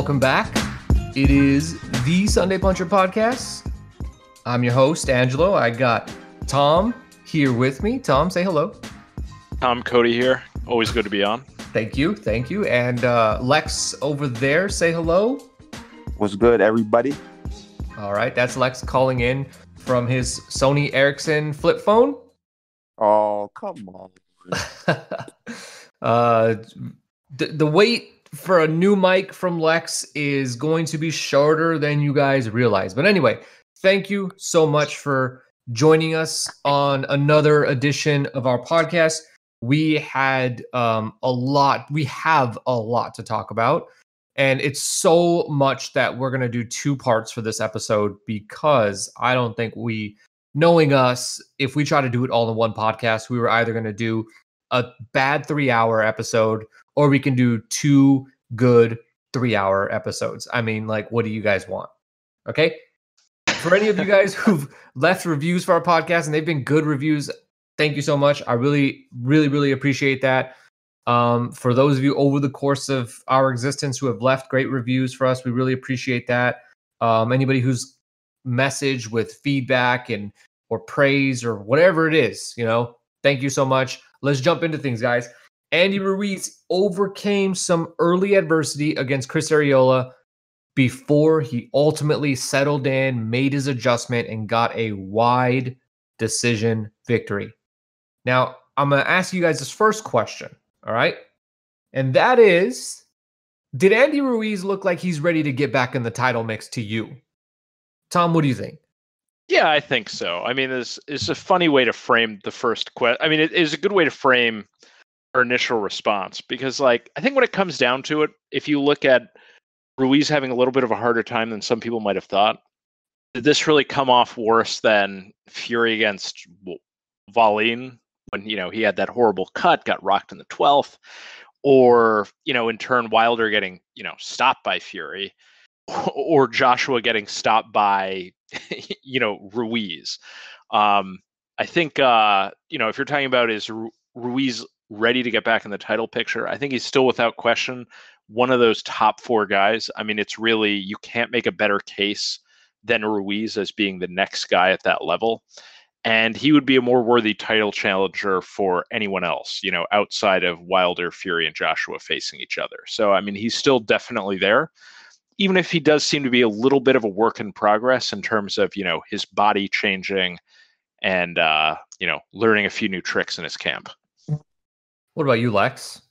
welcome back. It is the Sunday Puncher podcast. I'm your host, Angelo. I got Tom here with me. Tom, say hello. Tom Cody here. Always good to be on. Thank you. Thank you. And uh, Lex over there, say hello. What's good, everybody? All right. That's Lex calling in from his Sony Ericsson flip phone. Oh, come on. uh, the, the wait for a new mic from Lex is going to be shorter than you guys realize. But anyway, thank you so much for joining us on another edition of our podcast. We had um, a lot, we have a lot to talk about. And it's so much that we're going to do two parts for this episode because I don't think we, knowing us, if we try to do it all in one podcast, we were either going to do a bad three hour episode or we can do two good three hour episodes. I mean, like, what do you guys want? Okay. For any of you guys who've left reviews for our podcast and they've been good reviews, thank you so much. I really, really, really appreciate that. Um, for those of you over the course of our existence who have left great reviews for us, we really appreciate that. Um, anybody who's message with feedback and or praise or whatever it is, you know, thank you so much. Let's jump into things, guys. Andy Ruiz overcame some early adversity against Chris Arreola before he ultimately settled in, made his adjustment, and got a wide decision victory. Now, I'm going to ask you guys this first question. All right. And that is Did Andy Ruiz look like he's ready to get back in the title mix to you? Tom, what do you think? Yeah, I think so. I mean, this is a funny way to frame the first question. I mean, it is a good way to frame our initial response because, like, I think when it comes down to it, if you look at Ruiz having a little bit of a harder time than some people might have thought, did this really come off worse than Fury against Wallin when you know he had that horrible cut, got rocked in the twelfth, or you know in turn Wilder getting you know stopped by Fury, or Joshua getting stopped by you know Ruiz. Um, I think uh, you know if you're talking about is Ru- Ruiz ready to get back in the title picture, I think he's still without question one of those top four guys. I mean, it's really you can't make a better case than Ruiz as being the next guy at that level and he would be a more worthy title challenger for anyone else, you know, outside of Wilder, Fury, and Joshua facing each other. So, I mean, he's still definitely there, even if he does seem to be a little bit of a work in progress in terms of, you know, his body changing and, uh, you know, learning a few new tricks in his camp. What about you, Lex?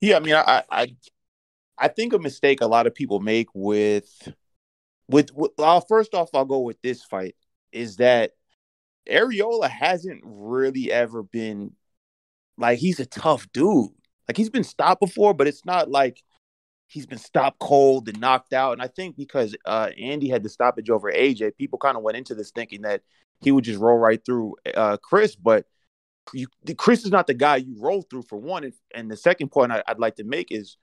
Yeah, I mean, I, I, I think a mistake a lot of people make with, with, with well, first off, I'll go with this fight is that Arreola hasn't really ever been like he's a tough dude. Like he's been stopped before, but it's not like he's been stopped cold and knocked out. And I think because uh, Andy had the stoppage over AJ, people kind of went into this thinking that he would just roll right through uh, Chris. But you, Chris is not the guy you roll through for one. And, and the second point I, would like to make is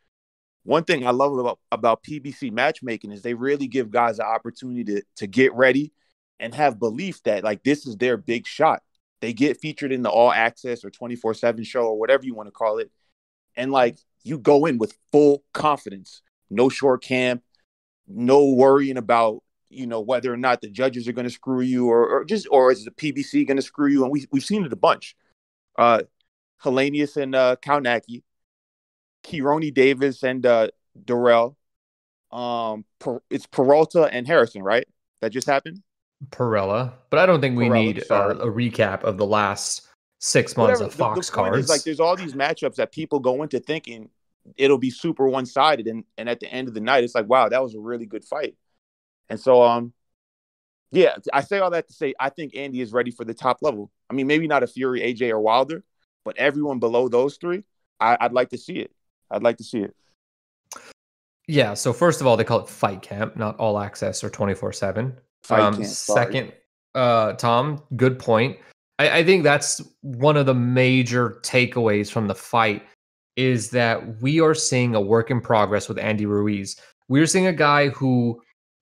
one thing I love about, about PBC matchmaking is they really give guys an opportunity to, to get ready and have belief that like this is their big shot. They get featured in the all access or 24 7 show or whatever you want to call it. And like you go in with full confidence, no short camp, no worrying about, you know, whether or not the judges are going to screw you or, or just, or is the PBC going to screw you? And we, we've seen it a bunch. Uh, Helenius and uh, Kownacki, Kyrone Davis and uh, Dirrell. Um, per, it's Peralta and Harrison, right? That just happened. Perrella, but I don't think we need a, a, recap of the last six months Whatever. of Fox the, the cards. Is, like, there's all these matchups that people go into thinking it'll be super one sided, and and at the end of the night, it's like, wow, that was a really good fight. And so, um, yeah, I say all that to say I think Andy is ready for the top level. I mean, maybe not a Fury, AJ, or Wilder, but everyone below those three, I, I'd like to see it. I'd like to see it. Yeah. So first of all, they call it Fight Camp, not All Access or twenty four seven. Um, second, uh, Tom, good point. I, I think that's one of the major takeaways from the fight is that we are seeing a work in progress with Andy Ruiz. We're seeing a guy who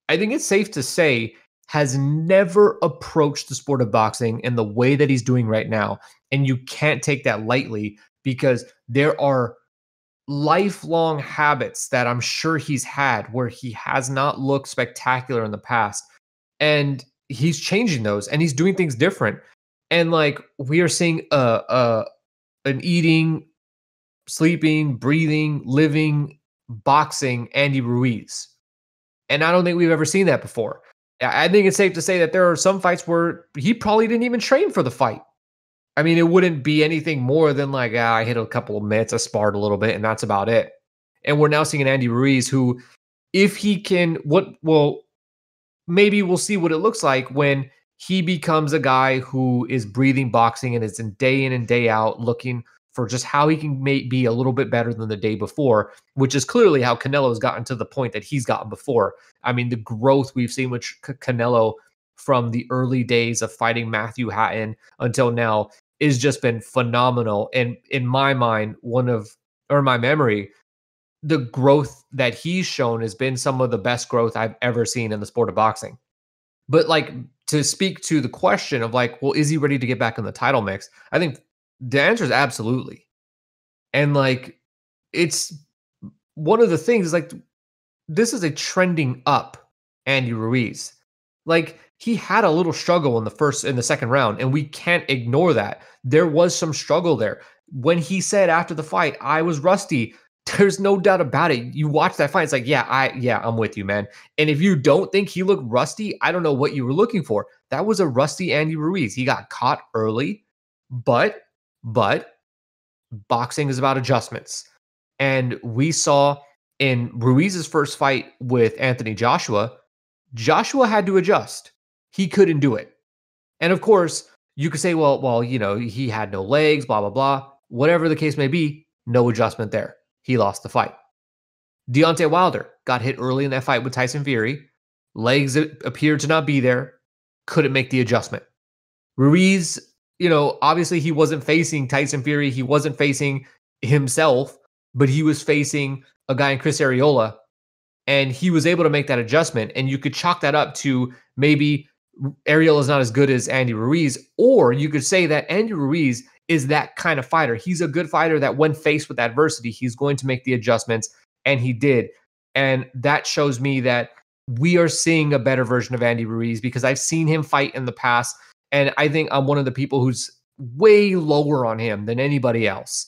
I think it's safe to say has never approached the sport of boxing in the way that he's doing right now. And you can't take that lightly because there are lifelong habits that I'm sure he's had where he has not looked spectacular in the past. And he's changing those and he's doing things different. And like we are seeing a, a an eating, sleeping, breathing, living, boxing Andy Ruiz. And I don't think we've ever seen that before. I think it's safe to say that there are some fights where he probably didn't even train for the fight. I mean, it wouldn't be anything more than like, ah, I hit a couple of mitts, I sparred a little bit, and that's about it. And we're now seeing an Andy Ruiz who, if he can, what, well, maybe we'll see what it looks like when he becomes a guy who is breathing boxing and is in day in and day out looking for just how he can make, be a little bit better than the day before, which is clearly how Canelo has gotten to the point that he's gotten before. I mean, the growth we've seen with Canelo from the early days of fighting Matthew Hatton until now has just been phenomenal. And in my mind, one of, or my memory, the growth that he's shown has been some of the best growth I've ever seen in the sport of boxing. But like to speak to the question of like, well, is he ready to get back in the title mix? I think the answer is absolutely. And like, it's one of the things like this is a trending up Andy Ruiz. Like he had a little struggle in the first in the second round, and we can't ignore that. There was some struggle there. When he said after the fight, I was rusty, there's no doubt about it. You watch that fight, it's like, yeah, I yeah, I'm with you, man. And if you don't think he looked rusty, I don't know what you were looking for. That was a rusty Andy Ruiz. He got caught early, but but boxing is about adjustments. And we saw in Ruiz's first fight with Anthony Joshua, Joshua had to adjust. He couldn't do it. And of course, you could say, well, well, you know, he had no legs, blah, blah, blah. Whatever the case may be, no adjustment there. He lost the fight. Deontay Wilder got hit early in that fight with Tyson Fury. Legs appeared to not be there. Couldn't make the adjustment. Ruiz you know, obviously he wasn't facing Tyson Fury, he wasn't facing himself, but he was facing a guy in Chris Arreola, and he was able to make that adjustment. And you could chalk that up to maybe Arreola is not as good as Andy Ruiz, or you could say that Andy Ruiz is that kind of fighter. He's a good fighter that when faced with adversity, he's going to make the adjustments, and he did. And that shows me that we are seeing a better version of Andy Ruiz because I've seen him fight in the past and I think I'm one of the people who's way lower on him than anybody else.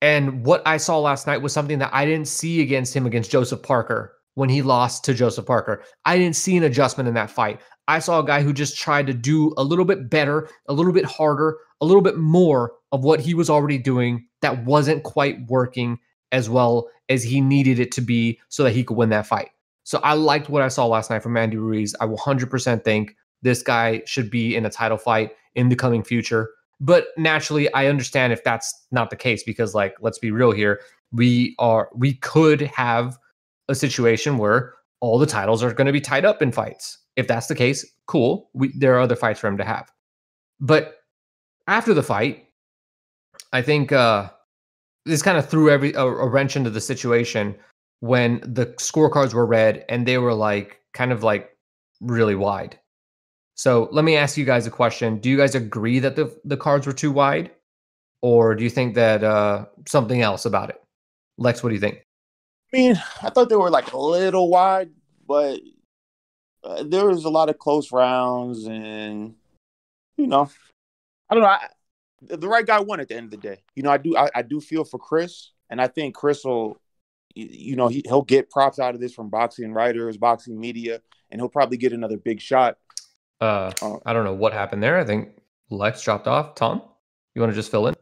And what I saw last night was something that I didn't see against him against Joseph Parker when he lost to Joseph Parker. I didn't see an adjustment in that fight. I saw a guy who just tried to do a little bit better, a little bit harder, a little bit more of what he was already doing that wasn't quite working as well as he needed it to be so that he could win that fight. So I liked what I saw last night from Andy Ruiz. I will 100% think this guy should be in a title fight in the coming future. But naturally, I understand if that's not the case because, like, let's be real here. We are we could have a situation where all the titles are going to be tied up in fights. If that's the case, cool. We, there are other fights for him to have. But after the fight, I think uh, this kind of threw every a, a wrench into the situation when the scorecards were read and they were like kind of like really wide. So let me ask you guys a question. Do you guys agree that the, the cards were too wide? Or do you think that uh, something else about it? Lex, what do you think? I mean, I thought they were like a little wide, but uh, there was a lot of close rounds, and you know, I don't know. I, the right guy won at the end of the day. You know, I do. I, I do feel for Chris, and I think Chris will, you know, he, he'll get props out of this from boxing writers, boxing media, and he'll probably get another big shot. Uh, oh. I don't know what happened there. I think Lex dropped off. Tom, you want to just fill in?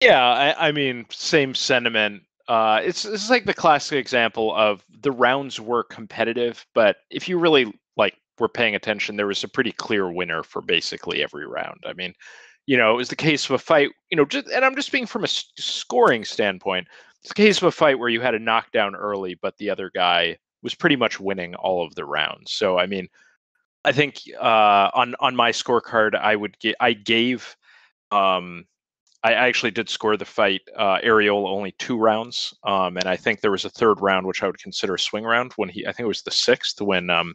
Yeah, I, I mean, same sentiment. Uh, it's it's like the classic example of the rounds were competitive, but if you really like were paying attention, there was a pretty clear winner for basically every round. I mean, you know, it was the case of a fight. You know, just, and I'm just being from a scoring standpoint. It's the case of a fight where you had a knockdown early, but the other guy was pretty much winning all of the rounds. So I mean, I think uh, on on my scorecard, I would get I gave um, I actually did score the fight uh, Arreola only two rounds, um, and I think there was a third round which I would consider a swing round when he I think it was the sixth when um,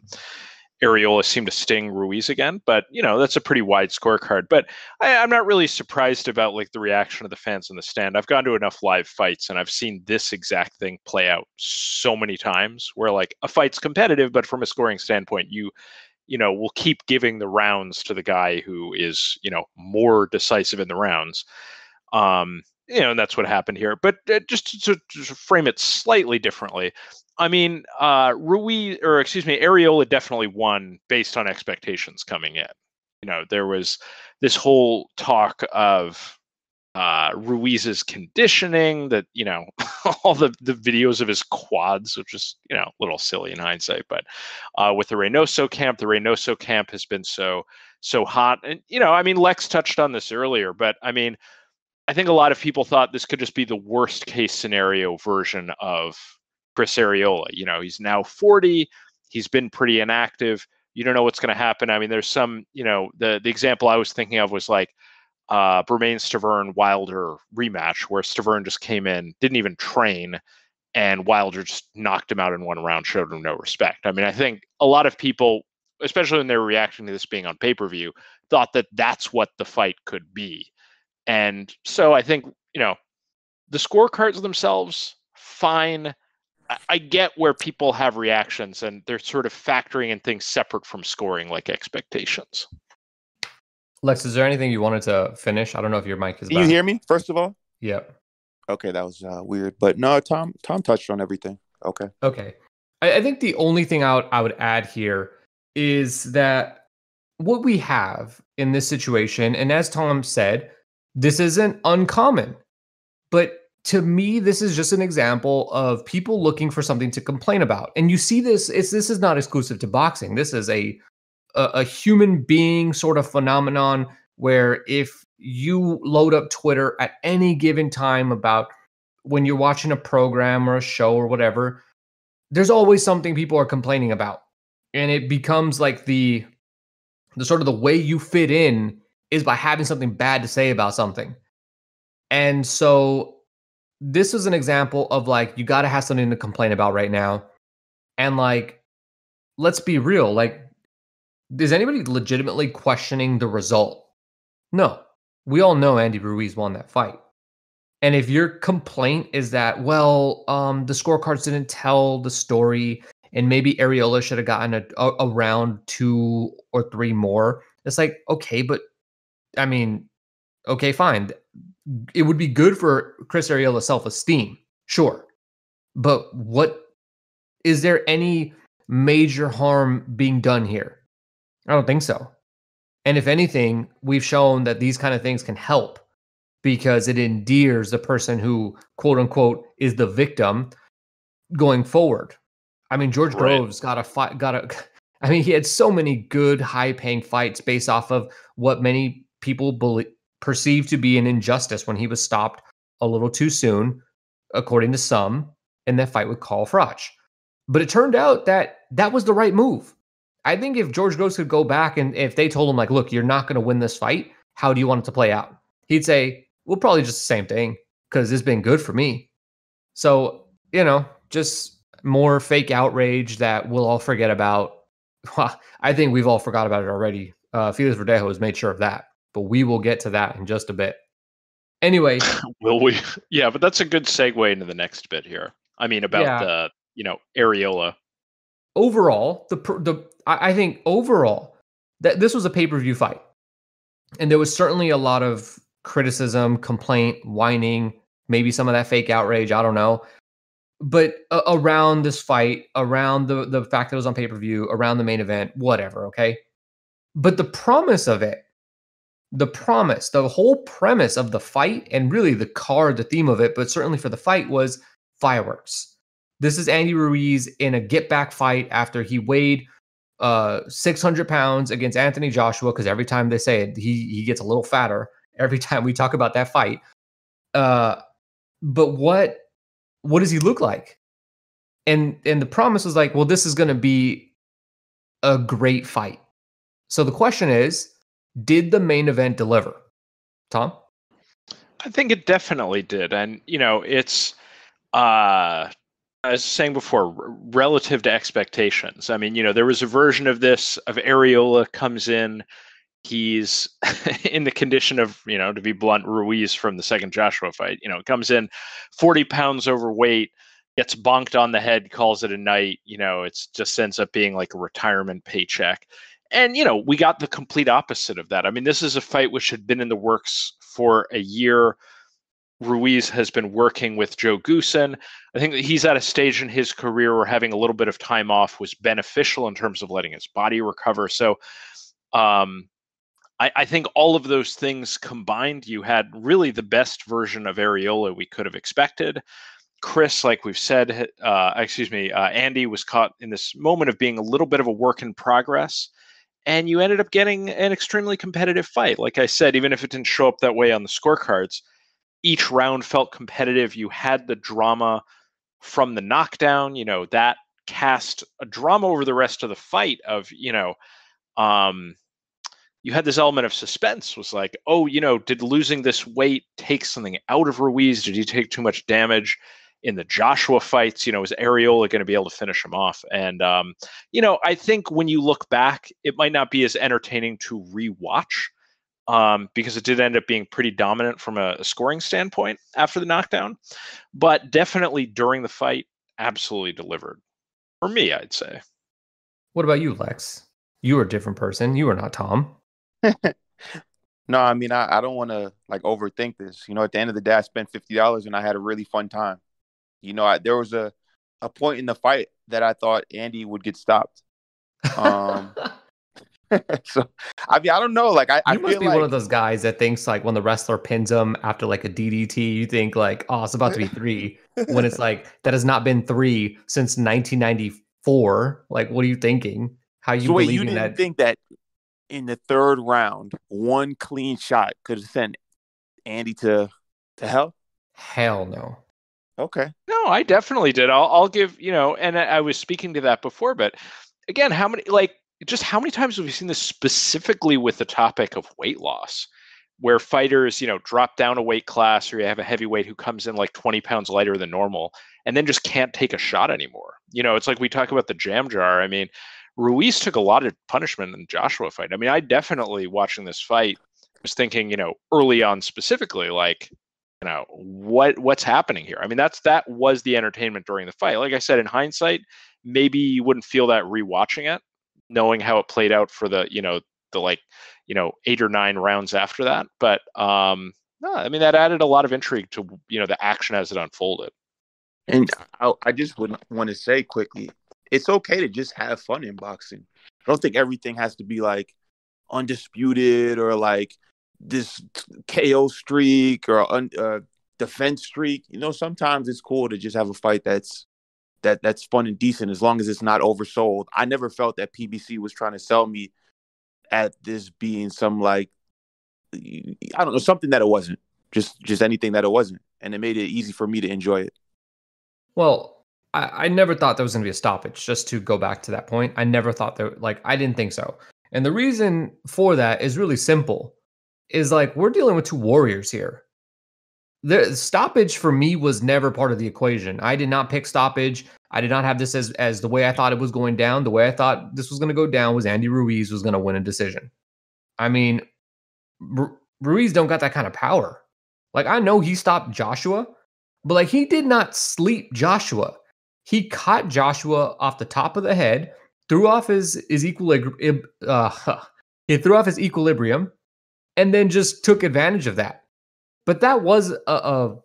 Arreola seemed to sting Ruiz again, but you know that's a pretty wide scorecard. But I, am not really surprised about like the reaction of the fans in the stand. I've gone to enough live fights and I've seen this exact thing play out so many times, where like a fight's competitive, but from a scoring standpoint, you you know we'll keep giving the rounds to the guy who is you know more decisive in the rounds. Um, you know, and that's what happened here. But uh, just to, to, frame it slightly differently, I mean, uh, or excuse me, Arreola definitely won based on expectations coming in. You know, there was this whole talk of uh, Ruiz's conditioning, that you know, all the the videos of his quads, which is you know a little silly in hindsight, but uh, with the Reynoso camp, the Reynoso camp has been so so hot, and you know, I mean, Lex touched on this earlier, but I mean, I think a lot of people thought this could just be the worst case scenario version of Chris Arreola. You know, he's now 40. He's been pretty inactive. You don't know what's going to happen. I mean, there's some, you know, the the example I was thinking of was like uh Bermane Stiverne Wilder rematch where Stiverne just came in, didn't even train, and Wilder just knocked him out in one round, showed him no respect. I mean, I think a lot of people, especially when they're reacting to this being on pay per view, thought that that's what the fight could be. And so I think, you know, the scorecards themselves, fine. I, get where people have reactions and they're sort of factoring in things separate from scoring, like expectations. Lex, is there anything you wanted to finish? I don't know if your mic is. Can back. you hear me? First of all. Yep. Okay, that was uh, weird, but no, Tom. Tom touched on everything. Okay. Okay. I, I think the only thing I would, I would add here is that what we have in this situation, and as Tom said, this isn't uncommon, but to me this is just an example of people looking for something to complain about and you see this it's this is not exclusive to boxing this is a a, a human being sort of phenomenon where if you load up twitter at any given time about when you're watching a program or a show or whatever there's always something people are complaining about. And it becomes like the the sort of the way you fit in is by having something bad to say about something. And so this was an example of like you got to have something to complain about right now. And like let's be real like is anybody legitimately questioning the result no we all know andy ruiz won that fight and if your complaint is that well um the scorecards didn't tell the story and maybe Arreola should have gotten a, a, a round two or three more it's like okay but i mean okay fine it would be good for Chris Arreola's self esteem, sure. But what is there any major harm being done here? I don't think so. And if anything, we've shown that these kind of things can help because it endears the person who, quote unquote, is the victim going forward. I mean, George right. Groves got a fight, got a. I mean, he had so many good, high-paying fights based off of what many people believe perceived to be an injustice when he was stopped a little too soon, according to some, in that fight with Carl Froch. But it turned out that that was the right move. I think if George Groves could go back and if they told him, like, look, you're not going to win this fight, how do you want it to play out? He'd say, well, probably just the same thing because it's been good for me. So, you know, just more fake outrage that we'll all forget about. I think we've all forgot about it already. Uh, Felix Verdejo has made sure of that but we will get to that in just a bit. Anyway, will we? Yeah, but that's a good segue into the next bit here. I mean, about yeah. the you know Arreola. Overall, the the I think overall that this was a pay per view fight, and there was certainly a lot of criticism, complaint, whining, maybe some of that fake outrage. I don't know, but uh, around this fight, around the the fact that it was on pay per view, around the main event, whatever. Okay, but the promise of it the promise, the whole premise of the fight, and really the card, the theme of it, but certainly for the fight was fireworks. This is Andy Ruiz in a get back fight after he weighed uh 600 pounds against Anthony Joshua because every time they say it, he he gets a little fatter every time we talk about that fight. Uh, but what what does he look like? And and the promise was like, well, this is going to be a great fight. So the question is, did the main event deliver? Tom? I think it definitely did. And, you know, it's uh I was saying before, relative to expectations. I mean, you know, there was a version of this of Arreola comes in, he's in the condition of, you know, to be blunt, Ruiz from the second Joshua fight. You know, comes in 40 pounds overweight, gets bonked on the head, calls it a night. You know, it's just ends up being like a retirement paycheck. And, you know, we got the complete opposite of that. I mean, this is a fight which had been in the works for a year. Ruiz has been working with Joe Goosen. I think that he's at a stage in his career where having a little bit of time off was beneficial in terms of letting his body recover. So, um, I, I, think all of those things combined, you had really the best version of Arreola we could have expected. Chris, like we've said, uh, excuse me, uh, Andy was caught in this moment of being a little bit of a work in progress. And you ended up getting an extremely competitive fight. Like I said, even if it didn't show up that way on the scorecards, each round felt competitive. You had the drama from the knockdown, you know, that cast a drama over the rest of the fight of, you know, um, you had this element of suspense was like, oh, you know, did losing this weight take something out of Ruiz? Did he take too much damage? in the Joshua fights, you know, is Arreola going to be able to finish him off? And um, you know, I think when you look back, it might not be as entertaining to rewatch um, because it did end up being pretty dominant from a, a scoring standpoint after the knockdown, but definitely during the fight, absolutely delivered for me. I'd say. What about you, Lex? You are a different person. You are not Tom. no, I mean, I, I don't want to like overthink this. You know, at the end of the day, I spent fifty dollars and I had a really fun time. You know, I, there was a a point in the fight that I thought Andy would get stopped. Um, so I mean, I don't know. Like, I, you I must be like... one of those guys that thinks like when the wrestler pins him after like a DDT, you think like, oh, it's about to be three. when it's like that has not been three since 1994. Like, what are you thinking? How you so wait, you didn't that... think that in the third round, one clean shot could send Andy to to hell? Hell no. Okay. No, I definitely did. I'll, I'll give you know, and I, I was speaking to that before, but again, how many like just how many times have we seen this specifically with the topic of weight loss? where fighters, you know, drop down a weight class or you have a heavyweight who comes in like 20 pounds lighter than normal and then just can't take a shot anymore. You know, it's like we talk about the jam jar. I mean, Ruiz took a lot of punishment in the Joshua fight. I mean, I definitely watching this fight was thinking, you know, early on specifically, like, you know what what's happening here i mean that's that was the entertainment during the fight like i said in hindsight maybe you wouldn't feel that rewatching it knowing how it played out for the you know the like you know eight or nine rounds after that but um no i mean that added a lot of intrigue to you know the action as it unfolded and i, I just would want to say quickly it's okay to just have fun in boxing i don't think everything has to be like undisputed or like this KO streak or a uh, defense streak. You know, sometimes it's cool to just have a fight that's that that's fun and decent as long as it's not oversold. I never felt that PBC was trying to sell me at this being some like I don't know something that it wasn't. Just just anything that it wasn't, and it made it easy for me to enjoy it. Well, I, I never thought there was going to be a stoppage. Just to go back to that point, I never thought that. Like I didn't think so. And the reason for that is really simple is like we're dealing with two warriors here. The stoppage for me was never part of the equation. I did not pick stoppage. I did not have this as as the way I thought it was going down. The way I thought this was going to go down was Andy Ruiz was going to win a decision. I mean, Ruiz don't got that kind of power. Like I know he stopped Joshua, but like he did not sleep Joshua. He caught Joshua off the top of the head, threw off his his equilibrium. Uh, he threw off his equilibrium, and then just took advantage of that. But that was a, a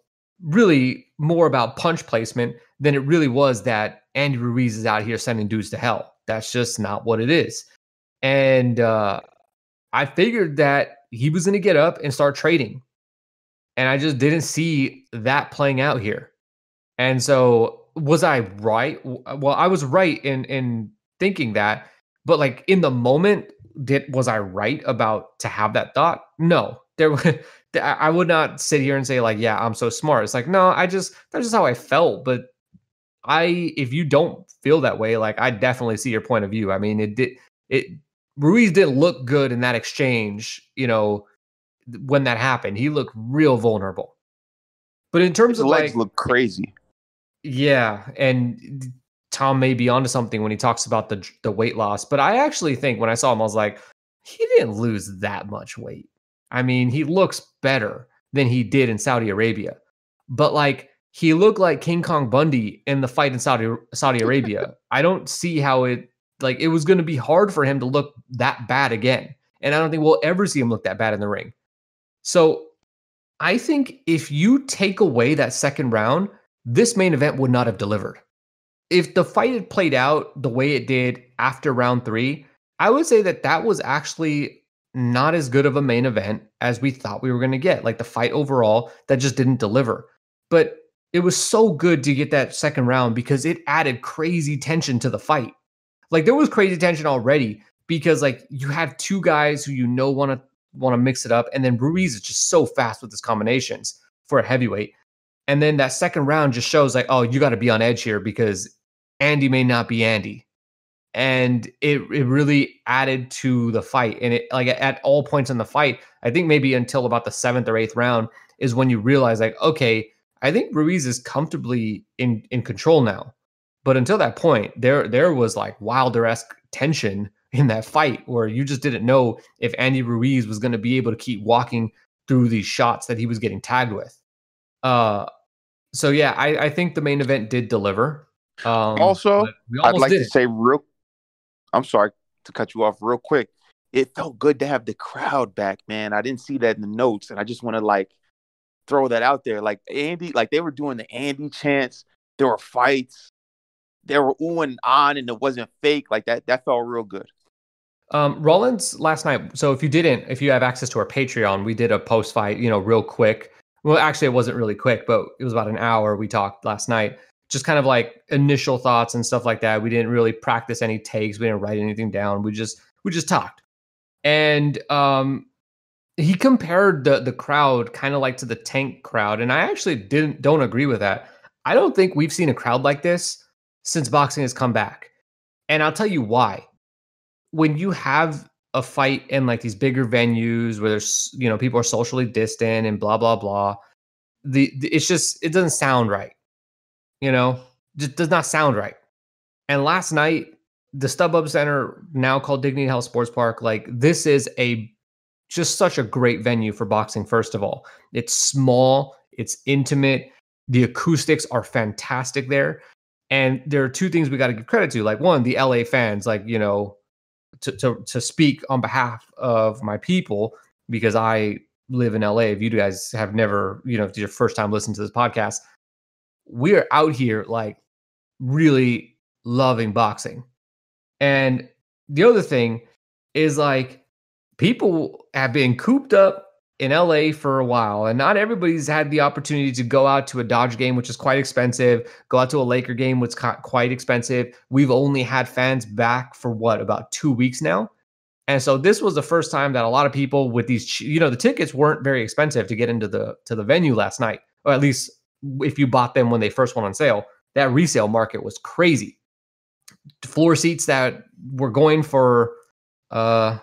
really more about punch placement than it really was that Andy Ruiz is out here sending dudes to hell. That's just not what it is. And uh, I figured that he was going to get up and start trading. And I just didn't see that playing out here. And so was I right? Well, I was right in in thinking that, but like in the moment, did was I right about to have that thought? No, there. I would not sit here and say like, yeah, I'm so smart. It's like, no, I just that's just how I felt. But I, if you don't feel that way, like I definitely see your point of view. I mean, it did it. Ruiz didn't look good in that exchange. You know, when that happened, he looked real vulnerable. But in terms His of legs like, look crazy. Yeah, and Tom may be onto something when he talks about the the weight loss, but I actually think when I saw him, I was like, he didn't lose that much weight. I mean, he looks better than he did in Saudi Arabia, but like he looked like King Kong Bundy in the fight in Saudi Saudi Arabia. I don't see how it like it was going to be hard for him to look that bad again, and I don't think we'll ever see him look that bad in the ring. So I think if you take away that second round, this main event would not have delivered if the fight had played out the way it did after round three, I would say that that was actually not as good of a main event as we thought we were going to get. Like the fight overall, that just didn't deliver. But it was so good to get that second round because it added crazy tension to the fight. Like there was crazy tension already because like you have two guys who you know want to want to mix it up, and then Ruiz is just so fast with his combinations for a heavyweight. And then that second round just shows like, oh, you got to be on edge here because Andy may not be Andy. And it it really added to the fight. And it like at all points in the fight, I think maybe until about the seventh or eighth round is when you realize like, okay, I think Ruiz is comfortably in in control now. But until that point, there there was like Wilder esque tension in that fight where you just didn't know if Andy Ruiz was going to be able to keep walking through these shots that he was getting tagged with. Uh, so yeah, I, I think the main event did deliver. Um, also, I'd like to say real. I'm sorry to cut you off real quick. It felt good to have the crowd back, man. I didn't see that in the notes, and I just want to like throw that out there. Like Andy, like they were doing the Andy chants. There were fights. There were ooh and on, and it wasn't fake. Like that. That felt real good. Um, Rollins last night. So if you didn't, if you have access to our Patreon, we did a post fight, you know, real quick. Well, actually, it wasn't really quick, but it was about an hour. We talked last night just kind of like initial thoughts and stuff like that. We didn't really practice any takes. We didn't write anything down. We just we just talked. And um he compared the the crowd kind of like to the tank crowd and I actually didn't don't agree with that. I don't think we've seen a crowd like this since boxing has come back. And I'll tell you why. When you have a fight in like these bigger venues where there's you know people are socially distant and blah blah blah the, the it's just it doesn't sound right you know, just does not sound right. And last night, the StubHub Center, now called Dignity Health Sports Park, like this is a just such a great venue for boxing. First of all, it's small, it's intimate, the acoustics are fantastic there. And there are two things we got to give credit to. Like one, the LA fans, like you know, to to to speak on behalf of my people because I live in LA. If you guys have never, you know, if it's your first time listening to this podcast, we're out here like really loving boxing. And the other thing is like people have been cooped up in LA for a while, and not everybody's had the opportunity to go out to a Dodge game, which is quite expensive, go out to a Laker game, which is quite expensive. We've only had fans back for what, about two weeks now? And so this was the first time that a lot of people with these, you know, the tickets weren't very expensive to get into the to the venue last night, or at least if you bought them when they first went on sale, that resale market was crazy. Floor seats that were going for uh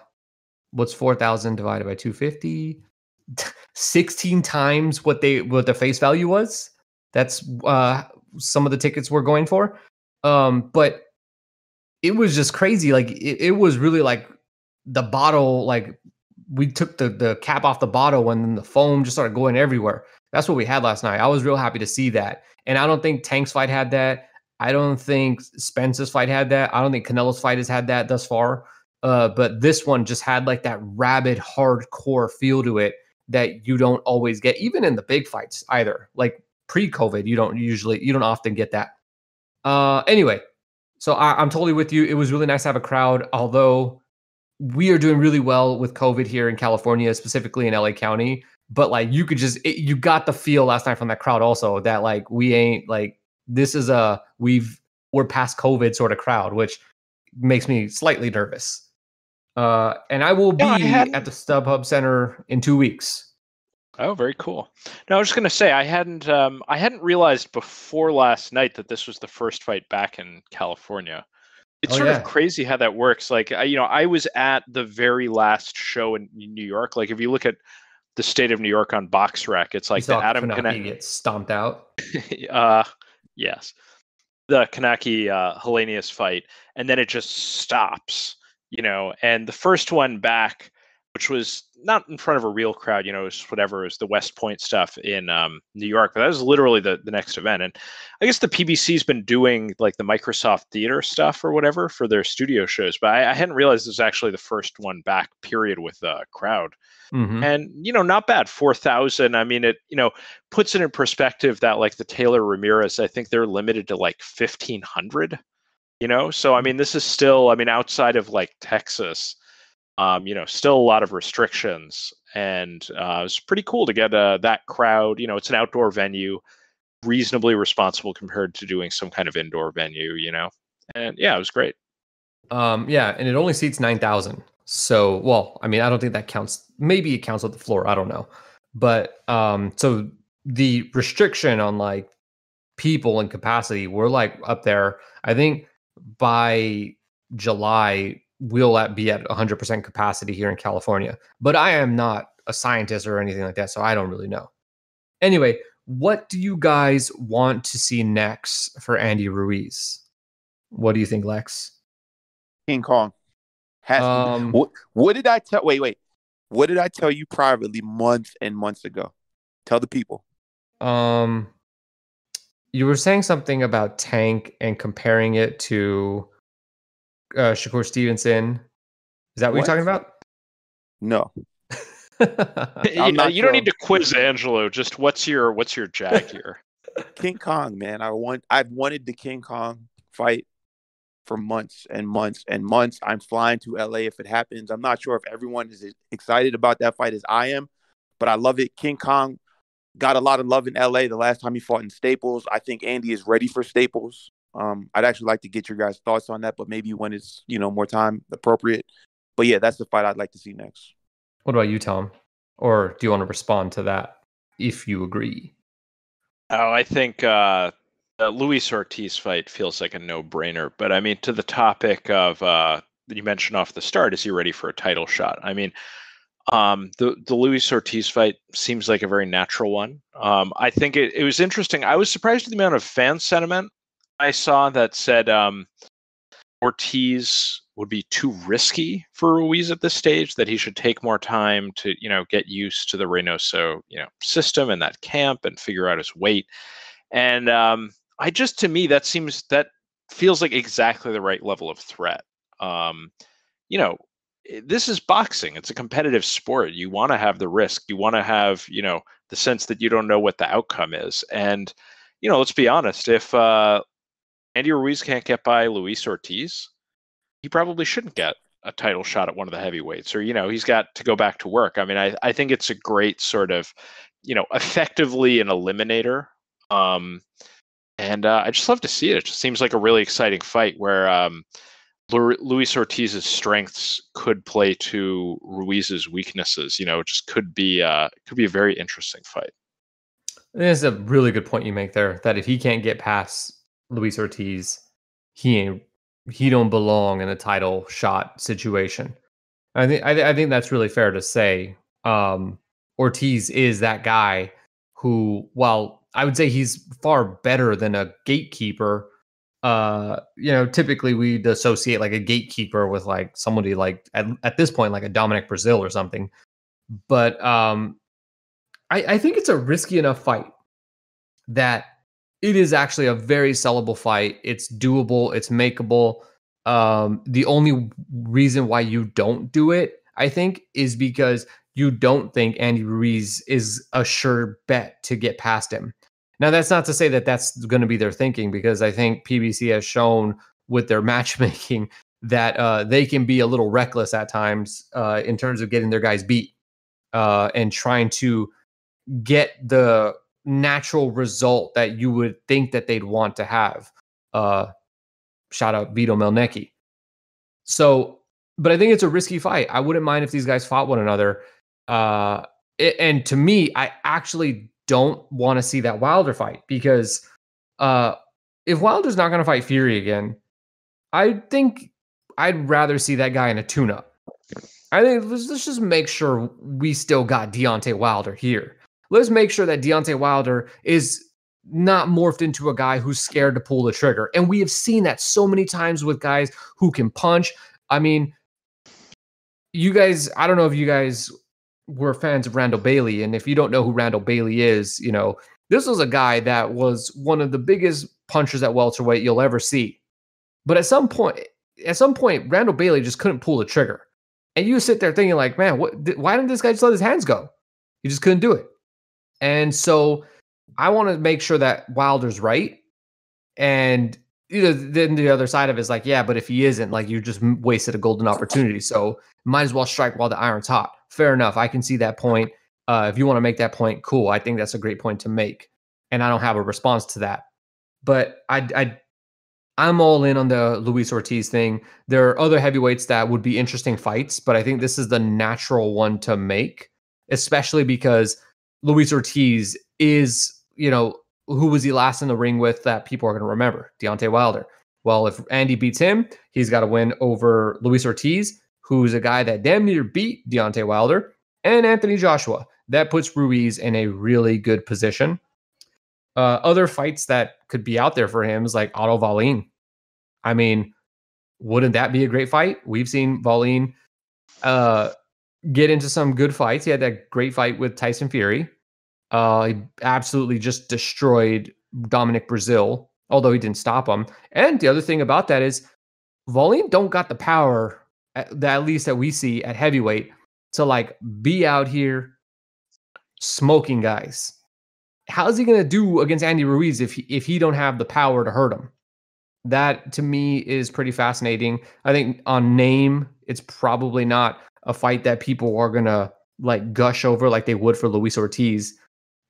what's 4000 divided by 250 16 times what they what the face value was. That's uh some of the tickets were going for. Um but it was just crazy like it, it was really like the bottle like we took the the cap off the bottle and then the foam just started going everywhere that's what we had last night. I was real happy to see that. And I don't think Tank's fight had that. I don't think Spence's fight had that. I don't think Canelo's fight has had that thus far. Uh, but this one just had like that rabid, hardcore feel to it that you don't always get, even in the big fights either. Like pre-COVID, you don't usually, you don't often get that. Uh, anyway, so I, I'm totally with you. It was really nice to have a crowd, although we are doing really well with COVID here in California, specifically in LA County but like you could just it, you got the feel last night from that crowd also that like we ain't like this is a we've we're past covid sort of crowd which makes me slightly nervous uh and i will be at the stubhub center in two weeks Oh, very cool. Now I was just going to say I hadn't um, I hadn't realized before last night that this was the first fight back in California. It's oh, sort yeah. of crazy how that works. Like I, you know, I was at the very last show in New York. Like if you look at the state of New York on box rec. It's like the Adam Kownacki gets stomped out. uh, Yes, the Kownacki uh, Helenius fight, and then it just stops. You know, and the first one back which was not in front of a real crowd, you know, it was whatever, it was the West Point stuff in um, New York, but that was literally the, the next event. And I guess the PBC's been doing like the Microsoft Theater stuff or whatever for their studio shows, but I, I hadn't realized this was actually the first one back, period, with a crowd. Mm-hmm. And, you know, not bad. 4,000. I mean, it, you know, puts it in perspective that like the Taylor Ramirez, I think they're limited to like 1,500, you know? So, I mean, this is still, I mean, outside of like Texas, um, you know, still a lot of restrictions, and uh, was pretty cool to get uh, that crowd. You know, it's an outdoor venue, reasonably responsible compared to doing some kind of indoor venue. You know, and yeah, it was great. Um, yeah, and it only seats nine thousand. So, well, I mean, I don't think that counts. Maybe it counts with the floor. I don't know, but um, so the restriction on like people and capacity, we're like up there. I think by July will at be at 100% capacity here in California. But I am not a scientist or anything like that, so I don't really know. Anyway, what do you guys want to see next for Andy Ruiz? What do you think, Lex? King Kong. Has um, what, what did I tell? Wait, wait. What did I tell you privately months and months ago? Tell the people. Um, you were saying something about Tank and comparing it to uh, Shakur Stevenson. Is that what, what? you're talking about? No. you, know, you don't need to quiz Angelo. Just what's your what's your jack here? King Kong, man. I want I've wanted the King Kong fight for months and months and months. I'm flying to LA if it happens. I'm not sure if everyone is excited about that fight as I am, but I love it. King Kong got a lot of love in LA the last time he fought in Staples. I think Andy is ready for Staples. Um, I'd actually like to get your guys' thoughts on that, but maybe when it's you know more time appropriate. But yeah, that's the fight I'd like to see next. What about you, Tom? Or do you want to respond to that if you agree? Oh, I think uh, the Luis Ortiz fight feels like a no-brainer. But I mean, to the topic of uh, that you mentioned off the start, is he ready for a title shot? I mean, um, the the Luis Ortiz fight seems like a very natural one. Um, I think it, it was interesting. I was surprised at the amount of fan sentiment I saw that said um, Ortiz would be too risky for Ruiz at this stage. That he should take more time to, you know, get used to the Reynoso, you know, system and that camp and figure out his weight. And um, I just, to me, that seems that feels like exactly the right level of threat. Um, you know, eh, this is boxing. It's a competitive sport. You want to have the risk. You want to have, you know, the sense that you don't know what the outcome is. And, you know, let's be honest. If uh, Andy Ruiz can't get by Luis Ortiz, he probably shouldn't get a title shot at one of the heavyweights, or you know, he's got to go back to work. I mean, I, I think it's a great sort of, you know, effectively an eliminator. Um, and uh, I just love to see it. It just seems like a really exciting fight where um, Luis Ortiz's strengths could play to Ruiz's weaknesses. You know, it just could be uh, could be a very interesting fight. There's a really good point you make there. That if he can't get past Luis Ortiz, he ain't he don't belong in a title shot situation. I think I, I think that's really fair to say. Um, Ortiz is that guy who, while I would say he's far better than a gatekeeper. Uh, you know, typically we'd associate like a gatekeeper with like somebody like at, at this point like a Dominic Breazeale or something. But um, I, I think it's a risky enough fight that it is actually a very sellable fight. It's doable. It's makeable. Um, the only reason why you don't do it, I think, is because you don't think Andy Ruiz is a sure bet to get past him. Now, that's not to say that that's going to be their thinking, because I think PBC has shown with their matchmaking that uh, they can be a little reckless at times uh, in terms of getting their guys beat uh, and trying to get the natural result that you would think that they'd want to have. Uh, shout out Vito Mielnicki. So, but I think it's a risky fight. I wouldn't mind if these guys fought one another. Uh, it, and to me, I actually don't want to see that Wilder fight because uh, if Wilder's not going to fight Fury again, I think I'd rather see that guy in a tune-up. I think let's, let's just make sure we still got Deontay Wilder here let's make sure that Deontay Wilder is not morphed into a guy who's scared to pull the trigger. And we have seen that so many times with guys who can punch. I mean, you guys, I don't know if you guys were fans of Randall Bailey. And if you don't know who Randall Bailey is, you know, this was a guy that was one of the biggest punchers at welterweight you'll ever see. But at some point, at some point, Randall Bailey just couldn't pull the trigger. And you sit there thinking, like, man, what why didn't this guy just let his hands go? He just couldn't do it. And so I want to make sure that Wilder's right. And you know, then the other side of it is like, yeah, but if he isn't, like you just wasted a golden opportunity. So might as well strike while the iron's hot. Fair enough. I can see that point. Uh, if you want to make that point, cool. I think that's a great point to make. And I don't have a response to that. But I, I I'm all in on the Luis Ortiz thing. There are other heavyweights that would be interesting fights, but I think this is the natural one to make, especially because Luis Ortiz is, you know, who was he last in the ring with that people are going to remember? Deontay Wilder. Well, if Andy beats him, he's got to win over Luis Ortiz, who's a guy that damn near beat Deontay Wilder, and Anthony Joshua. That puts Ruiz in a really good position. Uh, other fights that could be out there for him is like Otto Wallin. I mean, wouldn't that be a great fight? We've seen Wallin uh, get into some good fights. He had that great fight with Tyson Fury. Uh, he absolutely just destroyed Dominic Breazeale, although he didn't stop him. And the other thing about that is Wallin don't got the power, at, at least that we see at heavyweight, to like be out here smoking guys. How's he gonna do against Andy Ruiz if he, if he don't have the power to hurt him? That to me is pretty fascinating. I think on name, it's probably not a fight that people are gonna like gush over like they would for Luis Ortiz.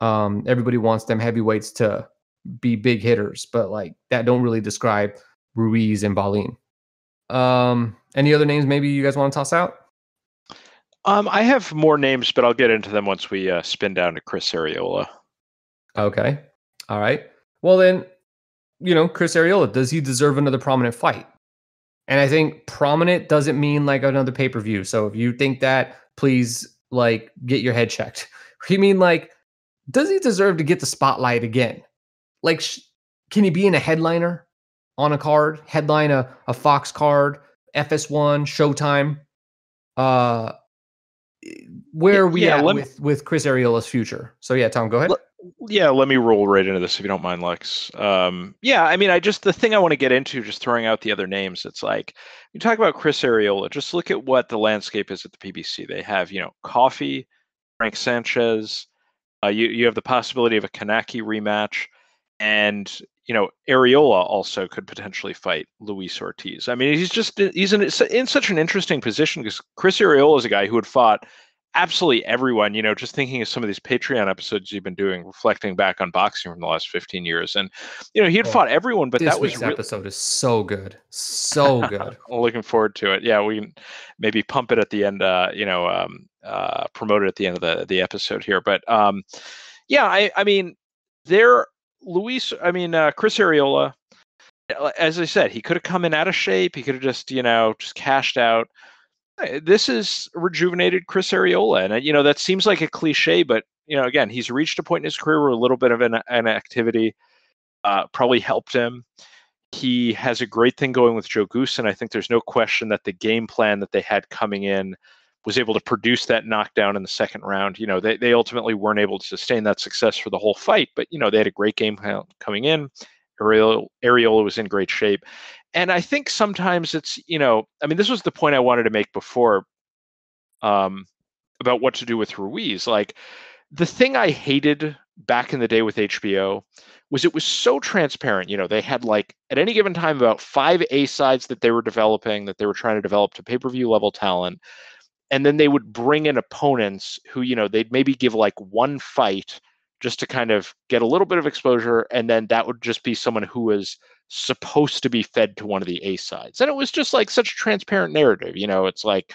Um, everybody wants them heavyweights to be big hitters, but like that don't really describe Ruiz and Wallin. Um, any other names maybe you guys want to toss out? Um, I have more names, but I'll get into them once we uh, spin down to Chris Arreola. Okay. All right. Well then, you know, Chris Arreola, does he deserve another prominent fight? And I think prominent doesn't mean like another pay per view. So if you think that, please like get your head checked. You mean like does he deserve to get the spotlight again? Like, sh- can he be in a headliner on a card, headline a, a Fox card, FS1, Showtime? Uh, where are we yeah, at with, me, with Chris Arreola's future? So yeah, Tom, go ahead. Let, yeah, let me roll right into this if you don't mind, Lex. Um, yeah, I mean, I just the thing I want to get into, just throwing out the other names. It's like you talk about Chris Arreola. Just look at what the landscape is at the PBC. They have, you know, Coffie, Frank Sanchez, uh, you you have the possibility of a Kownacki rematch, and you know Arreola also could potentially fight Luis Ortiz. I mean, he's just he's in in such an interesting position because Chris Arreola is a guy who had fought absolutely everyone. You know, just thinking of some of these Patreon episodes you've been doing, reflecting back on boxing from the last 15 years, and you know he had oh, fought everyone, but that was re- episode is so good, so good. looking forward to it. Yeah, we can maybe pump it at the end. Uh, you know, um, uh, promoted at the end of the the episode here. But um, yeah, I I mean, there, Luis. I mean, uh, Chris Arreola. Uh, as I said, he could have come in out of shape. He could have just you know just cashed out. This is rejuvenated Chris Arreola, and uh, you know that seems like a cliche, but you know again, he's reached a point in his career where a little bit of an, an activity uh, probably helped him. He has a great thing going with Joe Goossen, and I think there's no question that the game plan that they had coming in was able to produce that knockdown in the second round. You know, they, they ultimately weren't able to sustain that success for the whole fight, but, you know, they had a great game coming in. Arreola, Arreola was in great shape. And I think sometimes it's, you know, I mean, this was the point I wanted to make before um, about what to do with Ruiz. Like, the thing I hated back in the day with HBO was it was so transparent. You know, they had like at any given time about five A sides that they were developing, that they were trying to develop to pay per view level talent and then they would bring in opponents who you know they'd maybe give like one fight just to kind of get a little bit of exposure and then that would just be someone who was supposed to be fed to one of the a sides and it was just like such a transparent narrative you know it's like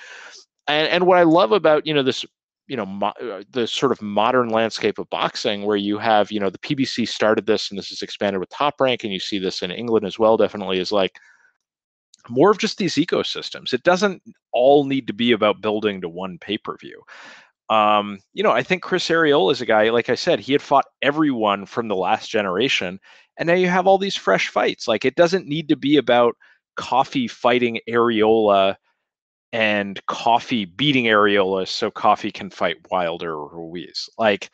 and, and what i love about you know this you know mo- uh, the sort of modern landscape of boxing where you have you know the pbc started this and this is expanded with top rank and you see this in england as well definitely is like more of just these ecosystems. It doesn't all need to be about building to one pay per view. Um, you know, I think Chris Arreola is a guy, like I said, he had fought everyone from the last generation, and now you have all these fresh fights. Like it doesn't need to be about Coffie fighting Arreola and Coffie beating Arreola so Coffie can fight Wilder or Ruiz. Like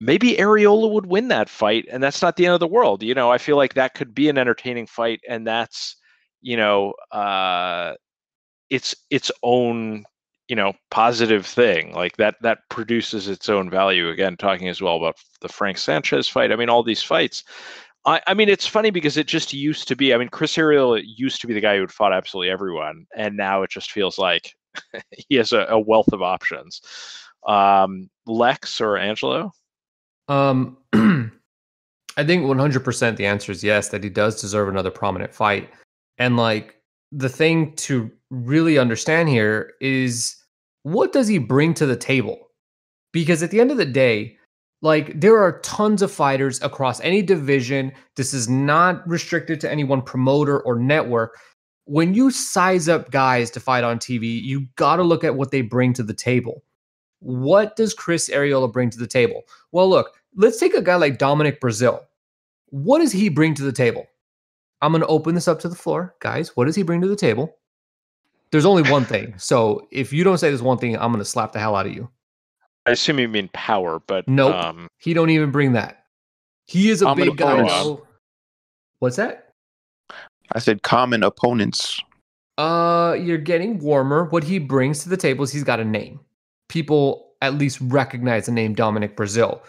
maybe Arreola would win that fight, and that's not the end of the world. You know, I feel like that could be an entertaining fight, and that's you know, uh, its its own you know positive thing like that that produces its own value again talking as well about the frank sanchez fight i mean all these fights I, I mean, it's funny because it just used to be. I mean, Chris Arreola used to be the guy who would fought absolutely everyone, and now it just feels like he has a, a wealth of options. Um, Lex or Angelo? Um, I think 100% the answer is yes, that he does deserve another prominent fight. And like the thing to really understand here is what does he bring to the table? Because at the end of the day, like there are tons of fighters across any division. This is not restricted to any one promoter or network. When you size up guys to fight on TV, you got to look at what they bring to the table. What does Chris Arreola bring to the table? Well, look, let's take a guy like Dominic Breazeale. What does he bring to the table? I'm going to open this up to the floor. Guys, what does he bring to the table? There's only one thing. So if you don't say this one thing, I'm going to slap the hell out of you. I assume you mean power, but nope. Um, he don't even bring that. He is a big guy. Now. What's that? I said common opponents. Uh, you're getting warmer. What he brings to the table is he's got a name. People at least recognize the name Dominic Breazeale.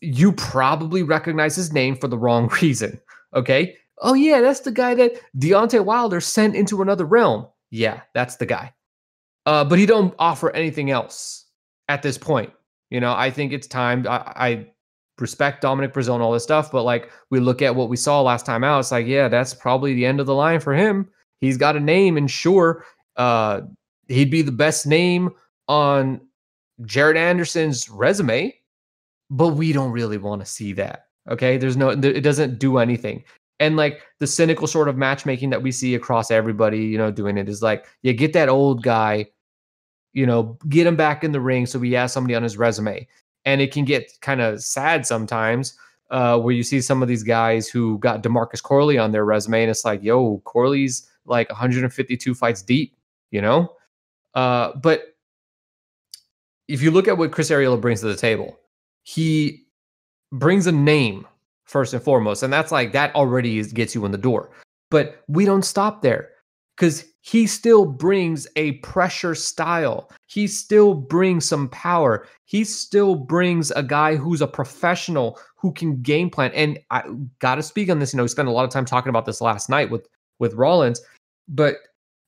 You probably recognize his name for the wrong reason. Okay. Oh yeah, that's the guy that Deontay Wilder sent into another realm. Yeah, that's the guy. Uh, but he don't offer anything else at this point. You know, I think it's time. I, I respect Dominic Breazeale and all this stuff, but like we look at what we saw last time out, it's like, yeah, that's probably the end of the line for him. He's got a name, and sure, uh, he'd be the best name on Jared Anderson's resume, but we don't really want to see that. Okay, there's no, it doesn't do anything. And like the cynical sort of matchmaking that we see across everybody, you know, doing it is like, yeah, get that old guy you know, get him back in the ring so he has somebody on his resume. And it can get kind of sad sometimes uh, where you see some of these guys who got Demarcus Corley on their resume, and it's like, yo, Corley's like 152 fights deep, you know? Uh, but if you look at what Chris Arreola brings to the table, he brings a name first and foremost, and that's like that already is, gets you in the door. But we don't stop there because he still brings a pressure style. He still brings some power. He still brings a guy who's a professional who can game plan. And I got to speak on this. You know, we spent a lot of time talking about this last night with with Rollins, but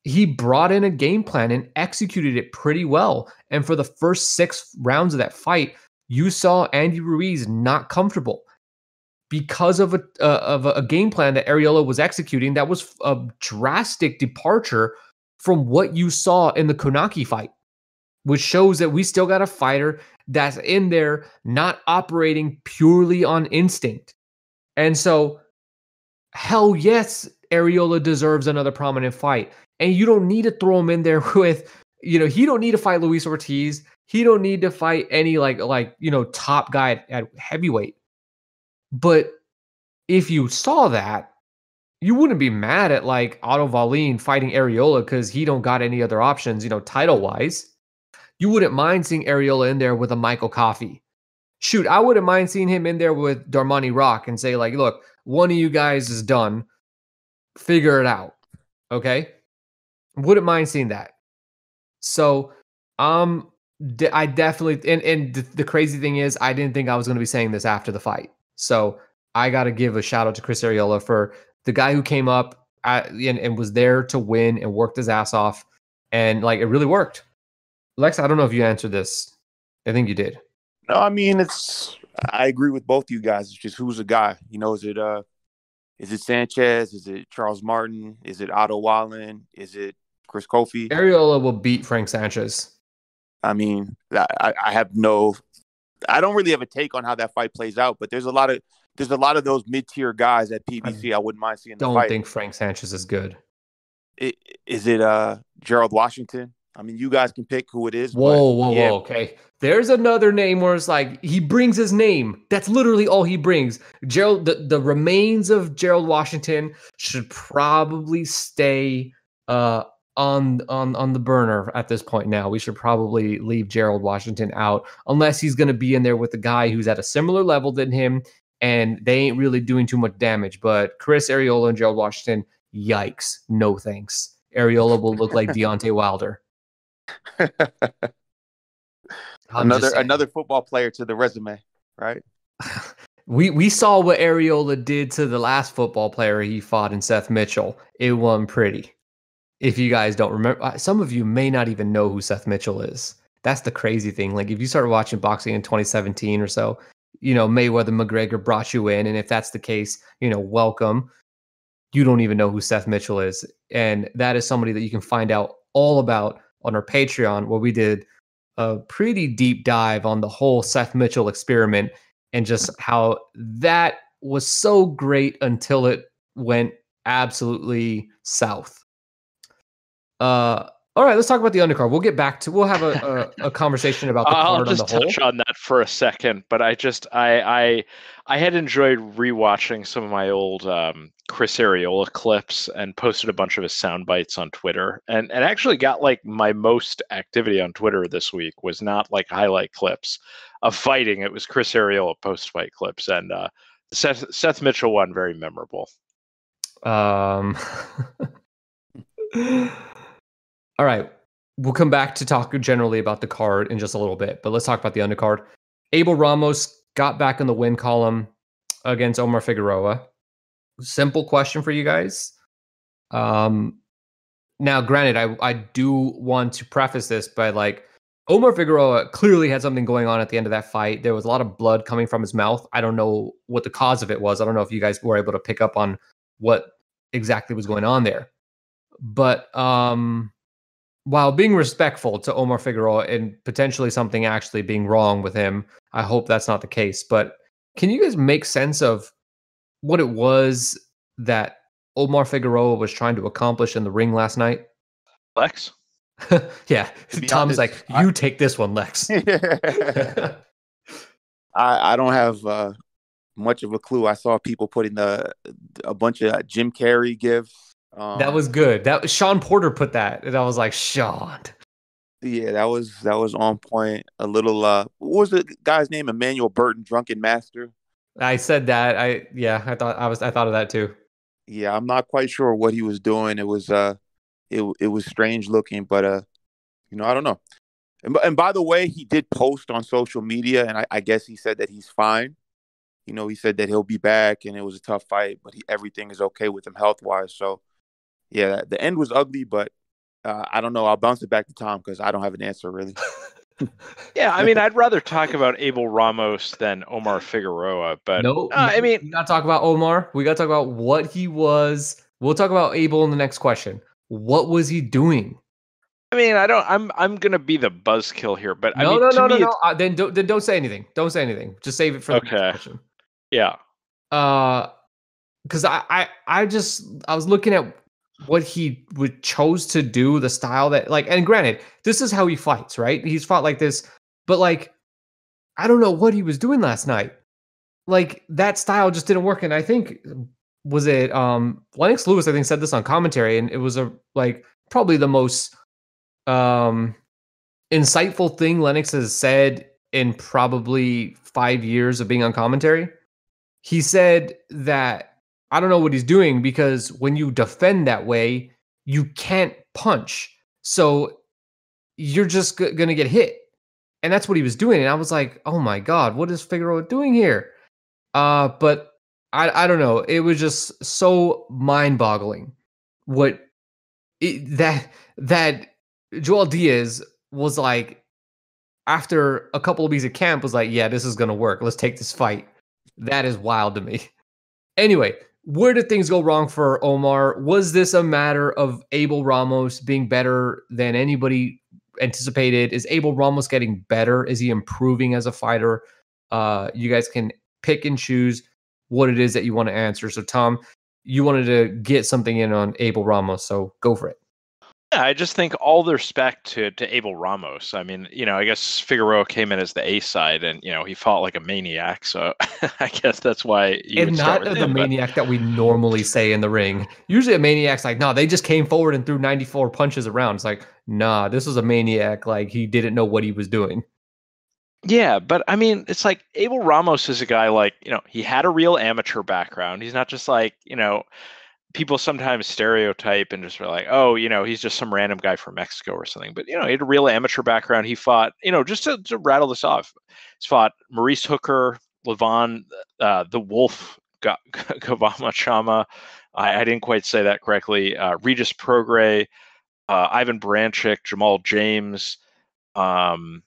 he brought in a game plan and executed it pretty well. And for the first six rounds of that fight, you saw Andy Ruiz not comfortable because of a uh, of a game plan that Arreola was executing that was a drastic departure from what you saw in the Kownacki fight, which shows that we still got a fighter that's in there not operating purely on instinct. And so hell yes, Arreola deserves another prominent fight. And you don't need to throw him in there with, you know, he don't need to fight Luis Ortiz. He don't need to fight any like like, you know, top guy at heavyweight but if you saw that, you wouldn't be mad at like Otto Wallin fighting Arreola because he don't got any other options, you know, title wise. You wouldn't mind seeing Arreola in there with a Michael Coffie. Shoot, I wouldn't mind seeing him in there with Darmani Rock and say, like, look, one of you guys is done. Figure it out. Okay. Wouldn't mind seeing that. So um I definitely and, and the, the crazy thing is I didn't think I was going to be saying this after the fight. So I got to give a shout out to Chris Arreola for the guy who came up at, and, and was there to win and worked his ass off. And like it really worked. Lex, I don't know if you answered this. I think you did. No, I mean it's I agree with both you guys. It's just who's the guy? You know, is it uh is it Sanchez? Is it Charles Martin? Is it Otto Wallin? Is it Chris Coffie? Arreola will beat Frank Sanchez. I mean, I, I have no I don't really have a take on how that fight plays out, but there's a lot of there's a lot of those mid tier guys at PBC I, I wouldn't mind seeing. Don't think Frank Sanchez is good. It, is it uh Gerald Washington? I mean, you guys can pick who it is. Whoa, whoa, yeah, whoa. Okay. There's another name where it's like he brings his name. That's literally all he brings. Gerald, the, the remains of Gerald Washington should probably stay uh on on on the burner at this point now. We should probably leave Gerald Washington out unless he's going to be in there with the guy who's at a similar level than him and they ain't really doing too much damage. But Chris Arreola and Gerald Washington, yikes. No thanks. Arreola will look like Deontay Wilder. Another another football player to the resume, right? We we saw what Arreola did to the last football player he fought in Seth Mitchell. It wasn't pretty. If you guys don't remember, uh, some of you may not even know who Seth Mitchell is. That's the crazy thing. Like if you started watching boxing in 2017 or so, you know Mayweather McGregor brought you in, and if that's the case, you know welcome. You don't even know who Seth Mitchell is, and that is somebody that you can find out all about on our Patreon, where we did a pretty deep dive on the whole Seth Mitchell experiment and just how that was so great until it went absolutely south. Uh, all right, let's talk about the undercard. We'll get back to. We'll have a, a, a conversation about the I'll card on just the whole. touch on that for a second, but I just I I I had enjoyed rewatching some of my old um, Chris Arreola clips and posted a bunch of his sound bites on Twitter, and and actually got like my most activity on Twitter this week was not like highlight clips of fighting; it was Chris Arreola post fight clips, and uh, Seth Seth Mitchell one very memorable. Um, all right. We'll come back to talk generally about the card in just a little bit, but let's talk about the undercard. Abel Ramos got back in the win column against Omar Figueroa. Simple question for you guys. Um, now, granted, I, I do want to preface this by like Omar Figueroa clearly had something going on at the end of that fight. There was a lot of blood coming from his mouth. I don't know what the cause of it was. I don't know if you guys were able to pick up on what exactly was going on there. But um, while being respectful to Omar Figueroa and potentially something actually being wrong with him, I hope that's not the case. But can you guys make sense of what it was that Omar Figueroa was trying to accomplish in the ring last night? Lex, yeah, To Tom's honest, like, I- you take this one, Lex. I I don't have uh, much of a clue. I saw people putting the a bunch of Jim Carrey gifs. Um, that was good. That Sean Porter put that, and I was like, Sean. yeah, that was that was on point. A little uh, what was the guy's name? Emmanuel Burton, Drunken Master. I said that. I yeah, I thought I was I thought of that too. Yeah, I'm not quite sure what he was doing. It was uh, it it was strange looking, but uh, you know, I don't know. And, and by the way, he did post on social media, and I, I guess he said that he's fine. You know, he said that he'll be back, and it was a tough fight, but he, everything is okay with him health wise. So, yeah, the end was ugly, but uh, I don't know. I'll bounce it back to Tom because I don't have an answer really. yeah, I mean, I'd rather talk about Abel Ramos than Omar Figueroa, but no, uh, I mean, we gotta talk about Omar. We gotta talk about what he was. We'll talk about Abel in the next question. What was he doing? I mean, I don't. I'm I'm gonna be the buzzkill here, but I no, mean, no, no, no, me, no. Uh, then don't then don't say anything. Don't say anything. Just save it for the Okay. next question. yeah, Uh, because I, I I just I was looking at what he would chose to do, the style that like, and granted, this is how he fights, right? He's fought like this, but like, I don't know what he was doing last night. Like that style just didn't work, and I think was it um Lennox Lewis I think said this on commentary, and it was a like probably the most um insightful thing Lennox has said in probably five years of being on commentary he said that I don't know what he's doing because when you defend that way, you can't punch. So you're just g- going to get hit. And that's what he was doing. And I was like, oh my God, what is Figueroa doing here? Uh, but I, I don't know. It was just so mind boggling what it, that, that Joel Diaz was like, after a couple of weeks at camp, was like, yeah, this is going to work. Let's take this fight. That is wild to me. Anyway, where did things go wrong for Omar? Was this a matter of Abel Ramos being better than anybody anticipated? Is Abel Ramos getting better? Is he improving as a fighter? Uh, you guys can pick and choose what it is that you want to answer. So, Tom, you wanted to get something in on Abel Ramos, so go for it. Yeah, I just think all the respect to to Abel Ramos. I mean, you know, I guess Figueroa came in as the A side, and you know he fought like a maniac. So I guess that's why. You and not the him, maniac but... that we normally say in the ring. Usually, a maniac's like, "No, they just came forward and threw 94 punches around." It's like, nah, this was a maniac. Like he didn't know what he was doing. Yeah, but I mean, it's like Abel Ramos is a guy like you know he had a real amateur background. He's not just like you know people sometimes stereotype and just are like, oh, you know, he's just some random guy from Mexico or something. But you know, he had a real amateur background. He fought, you know, just to, to rattle this off, he's fought Maurice Hooker, Levon, uh, the Wolf, Kavama Chama. I, I, didn't quite say that correctly. Uh, Regis Prograis, uh, Ivan Baranchyk, Jamal James, um,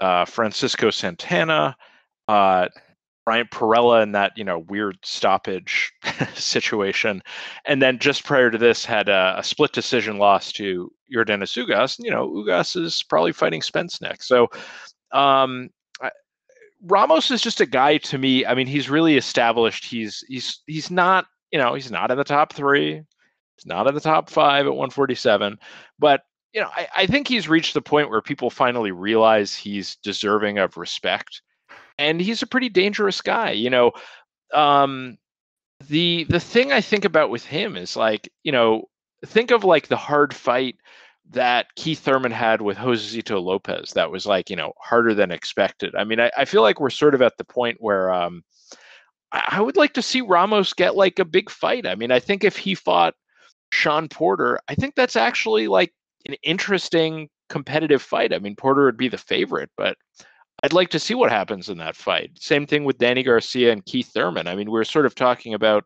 uh, Francisco Santana. Brian Perella in that you know weird stoppage situation, and then just prior to this had a, a split decision loss to Yordenis Ugas. You know Ugas is probably fighting Spence next, so um, I, Ramos is just a guy to me. I mean, he's really established. He's he's he's not you know he's not in the top three. He's not in the top five at 147, but you know I, I think he's reached the point where people finally realize he's deserving of respect and he's a pretty dangerous guy. You know, um, the the thing I think about with him is like, you know, think of like the hard fight that Keith Thurman had with Josesito Lopez. That was like, you know, harder than expected. I mean, I, I feel like we're sort of at the point where um, I, I would like to see Ramos get like a big fight. I mean, I think if he fought Sean Porter, I think that's actually like an interesting competitive fight. I mean, Porter would be the favorite, but I'd like to see what happens in that fight. Same thing with Danny Garcia and Keith Thurman. I mean, we're sort of talking about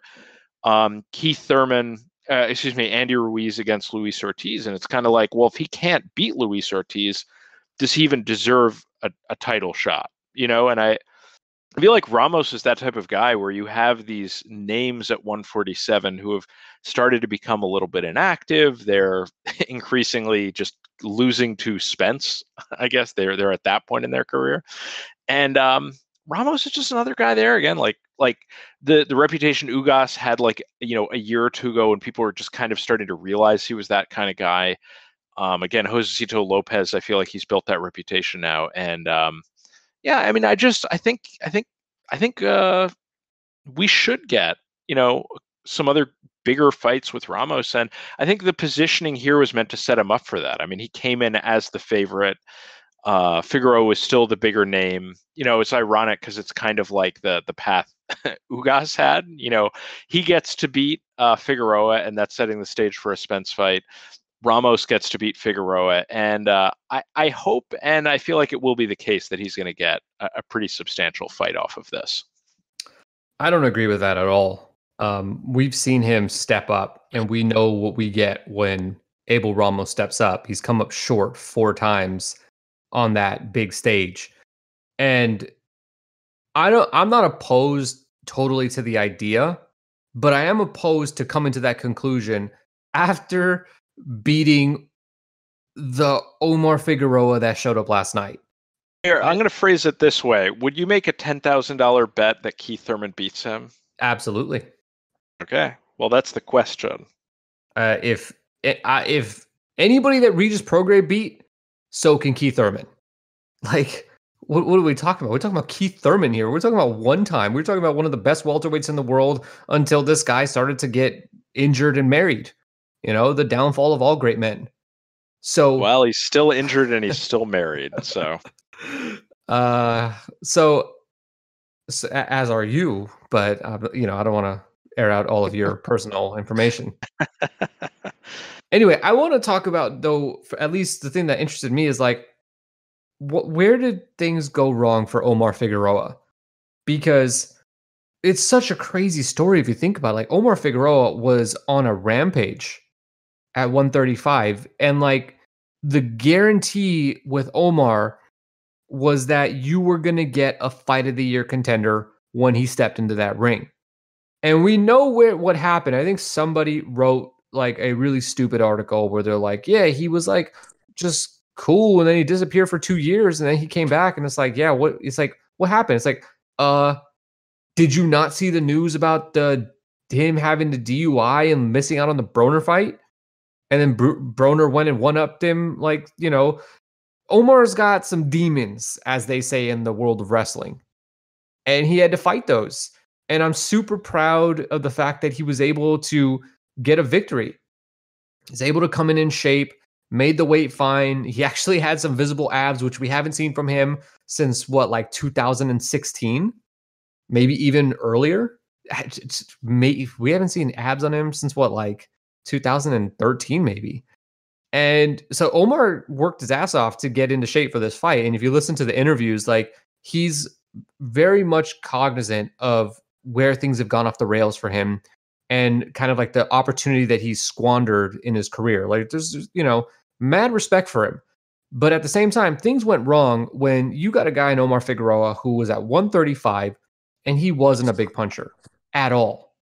um, Keith Thurman, uh, excuse me, Andy Ruiz against Luis Ortiz, and it's kind of like, well, if he can't beat Luis Ortiz, does he even deserve a, a title shot? You know, and I, I feel like Ramos is that type of guy where you have these names at 147 who have started to become a little bit inactive. They're increasingly just losing to Spence. I guess they're they're at that point in their career, and um, Ramos is just another guy there again. Like like the the reputation Ugas had like you know a year or two ago when people were just kind of starting to realize he was that kind of guy. Um, again, Josesito Lopez, I feel like he's built that reputation now, and um, yeah, I mean, I just I think I think I think uh, we should get you know some other bigger fights with Ramos. And I think the positioning here was meant to set him up for that. I mean, he came in as the favorite. Uh, Figueroa was still the bigger name. You know, it's ironic because it's kind of like the the path Ugas had. You know, he gets to beat uh, Figueroa, and that's setting the stage for a Spence fight. Ramos gets to beat Figueroa, and uh, I, I hope and I feel like it will be the case that he's going to get a, a pretty substantial fight off of this. I don't agree with that at all. Um, we've seen him step up, and we know what we get when Abel Ramos steps up. He's come up short four times on that big stage, and I don't. I'm not opposed totally to the idea, but I am opposed to coming to that conclusion after beating the Omar Figueroa that showed up last night. Here, I'm going to phrase it this way: Would you make a ten thousand dollar bet that Keith Thurman beats him? Absolutely. Okay. Well, that's the question. Uh, if uh, if anybody that Regis Prograis beat, so can Keith Thurman. Like, what, what are we talking about? We're talking about Keith Thurman here. We're talking about one time. We're talking about one of the best welterweights in the world until this guy started to get injured and married. You know, the downfall of all great men. So well, he's still injured and he's still married. So, uh, so, so as are you, but uh, you know, I don't want to air out all of your personal information. anyway, I want to talk about though, at least the thing that interested me is like, what, where did things go wrong for Omar Figueroa? Because it's such a crazy story if you think about it. Like Omar Figueroa was on a rampage at 135, and like the guarantee with Omar was that you were going to get a fight of the year contender when he stepped into that ring. And we know where what happened. I think somebody wrote like a really stupid article where they're like, yeah, he was like just cool and then he disappeared for 2 years and then he came back and it's like, yeah, what it's like what happened? It's like, uh did you not see the news about the him having the DUI and missing out on the Broner fight? and then Br- Broner went and one upped him. Like you know, Omar's got some demons, as they say in the world of wrestling, and he had to fight those. And I'm super proud of the fact that he was able to get a victory. He's able to come in in shape, made the weight fine. He actually had some visible abs, which we haven't seen from him since what, like 2016, maybe even earlier. we haven't seen abs on him since what, like 2013, maybe. And so Omar worked his ass off to get into shape for this fight. And if you listen to the interviews, like he's very much cognizant of where things have gone off the rails for him and kind of like the opportunity that he's squandered in his career. Like there's, you know, mad respect for him. But at the same time, things went wrong when you got a guy in Omar Figueroa who was at 135 and he wasn't a big puncher at all.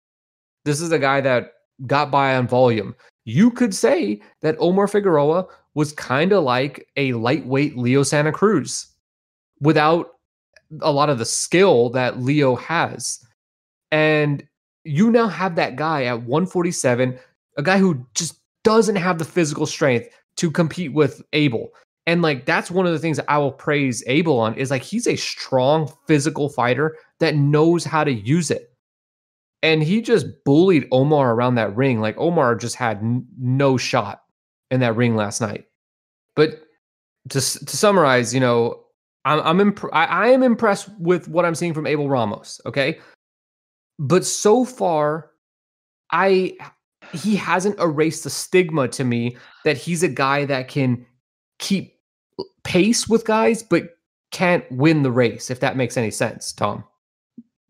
This is a guy that got by on volume. You could say that Omar Figueroa was kind of like a lightweight Leo Santa Cruz without a lot of the skill that Leo has. And you now have that guy at 147, a guy who just doesn't have the physical strength to compete with Abel. And like that's one of the things that I will praise Abel on is like he's a strong physical fighter that knows how to use it. And he just bullied Omar around that ring. Like Omar just had n- no shot in that ring last night. But to to summarize, you know, I'm I'm imp- I, I am impressed with what I'm seeing from Abel Ramos. Okay, but so far, I he hasn't erased the stigma to me that he's a guy that can keep pace with guys, but can't win the race. If that makes any sense, Tom,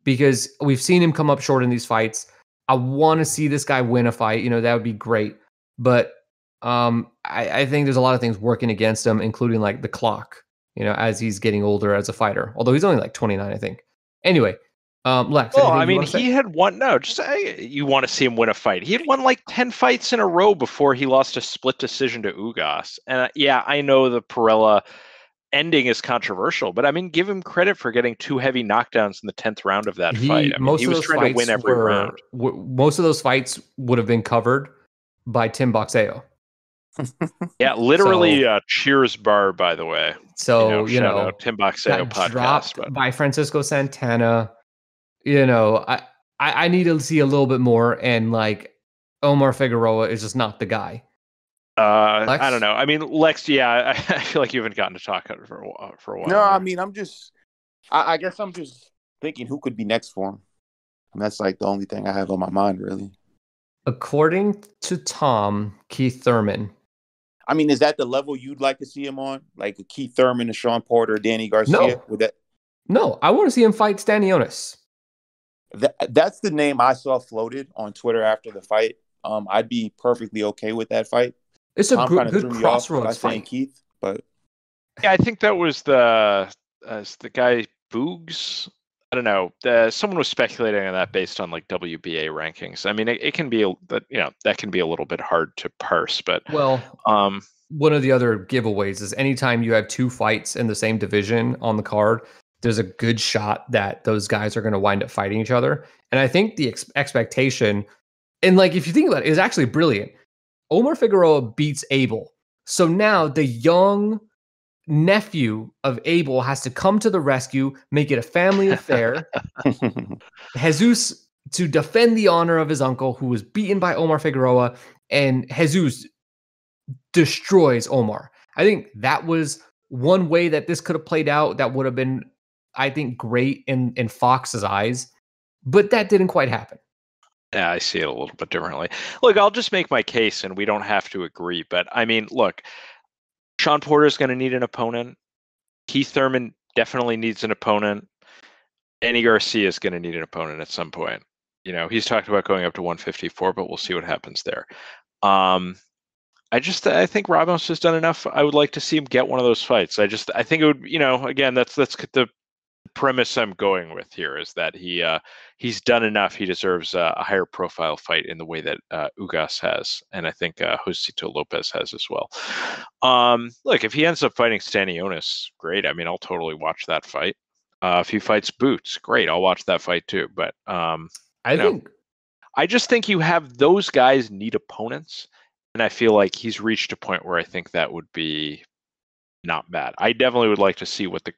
because we've seen him come up short in these fights. I want to see this guy win a fight. You know that would be great, but um, I, I think there's a lot of things working against him, including like the clock you know, as he's getting older as a fighter. Although he's only like 29, I think. Anyway, um, Lex. Well, I mean, he had won. No, just I, you want to see him win a fight. He had won like 10 fights in a row before he lost a split decision to Ugas. And uh, yeah, I know the Perella ending is controversial, but I mean, give him credit for getting two heavy knockdowns in the 10th round of that he, fight. I mean, most he was trying to win every were, round. W- most of those fights would have been covered by Tim Boxeo. yeah, literally so, uh, cheers bar, by the way. So you know, you know Tim Boxeo podcast dropped but... by Francisco Santana. You know, I, I I need to see a little bit more, and like Omar Figueroa is just not the guy. Uh, I don't know. I mean, Lex. Yeah, I, I, feel like you haven't gotten to talk for a while. For a while. No, I mean, I'm just. I, I guess I'm just thinking who could be next for him. And that's like the only thing I have on my mind, really. According to Tom Keith Thurman, I mean, is that the level you'd like to see him on? Like Keith Thurman, Sean Porter, Danny Garcia? No. Would that No, I want to see him fight Stanionis. That, that's the name I saw floated on Twitter after the fight. Um, I'd be perfectly okay with that fight. It's a Tom good, good crossroads fight. Keith, but yeah, I think that was the uh, the guy Boogs I don't know. The, someone was speculating on that based on like WBA rankings. I mean, it, it can be that you know that can be a little bit hard to parse, but well, um, one of the other giveaways is anytime you have two fights in the same division on the card, there's a good shot that those guys are going to wind up fighting each other. And I think the ex- expectation, and like if you think about it, is actually brilliant. Omar Figueroa beats Abel, so now the young nephew of Abel has to come to the rescue, make it a family affair. Jesus to defend the honor of his uncle, who was beaten by Omar Figueroa, and Jesus destroys Omar. I think that was one way that this could have played out that would have been, I think, great in, in Fox's eyes, but that didn't quite happen. Yeah, I see it a little bit differently. Look, I'll just make my case and we don't have to agree, but I mean, look, Sean Porter is going to need an opponent. Keith Thurman definitely needs an opponent. Danny Garcia is going to need an opponent at some point. You know, he's talked about going up to 154, but we'll see what happens there. Um, I just I think Ramos has done enough. I would like to see him get one of those fights. I just I think it would you know again that's that's the premise I'm going with here is that he uh, he's done enough. He deserves uh, a higher profile fight in the way that uh, Ugas has, and I think uh, Josesito Lopez has as well. Um, look, if he ends up fighting Stanionis, great. I mean, I'll totally watch that fight. Uh, if he fights Boots, great. I'll watch that fight too. But um, I think know, I just think you have those guys need opponents, and I feel like he's reached a point where I think that would be not bad. I definitely would like to see what the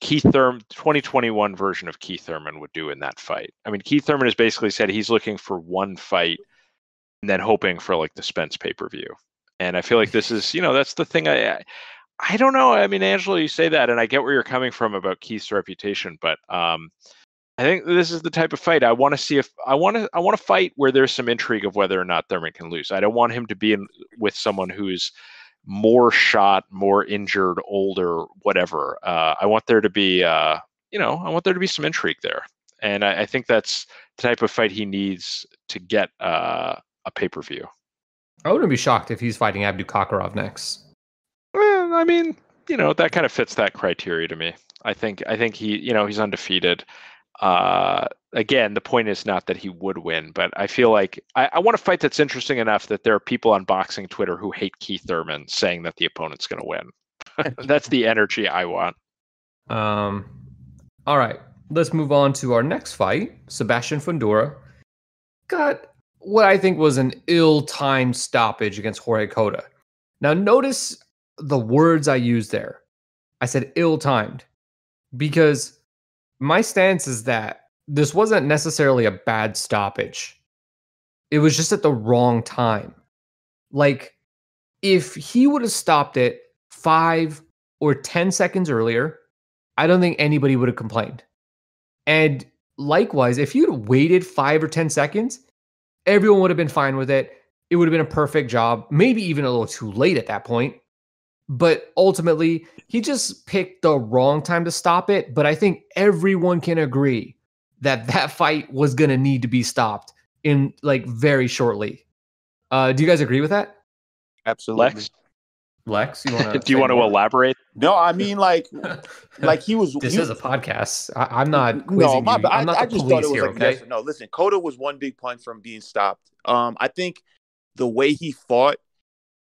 Keith Thurman 2021 version of Keith Thurman would do in that fight. I mean, Keith Thurman has basically said he's looking for one fight and then hoping for like the Spence pay per view. And I feel like this is, you know, that's the thing. I, I don't know. I mean, Angela, you say that, and I get where you're coming from about Keith's reputation, but um, I think this is the type of fight I want to see. If I want to, I want to fight where there's some intrigue of whether or not Thurman can lose. I don't want him to be in with someone who's more shot, more injured, older, whatever. Uh, I want there to be, uh, you know, I want there to be some intrigue there, and I, I think that's the type of fight he needs to get uh, a pay per view. I wouldn't be shocked if he's fighting Abdukakhorov next. Well, I mean, you know, that kind of fits that criteria to me. I think I think he, you know, he's undefeated. Uh, again, the point is not that he would win, but I feel like I, I want a fight that's interesting enough that there are people on boxing Twitter who hate Keith Thurman saying that the opponent's going to win. that's the energy I want. Um, all right, let's move on to our next fight. Sebastian Fundora got what I think was an ill-timed stoppage against Jorge Cota. Now, notice the words I used there. I said ill-timed because my stance is that this wasn't necessarily a bad stoppage. It was just at the wrong time. Like, if he would have stopped it five or 10 seconds earlier, I don't think anybody would have complained. And likewise, if you'd waited five or 10 seconds, everyone would have been fine with it. It would have been a perfect job, maybe even a little too late at that point. But ultimately, he just picked the wrong time to stop it. But I think everyone can agree that that fight was going to need to be stopped in like very shortly. Uh, do you guys agree with that? Absolutely. Lex, Lex, you want to? do you want to elaborate? No, I mean like like he was. this he, is a podcast. I, am not. no, my you. bad. I'm not I, I just police thought it was here. like okay. yes no. Listen, Cota was one big punch from being stopped. Um, I think the way he fought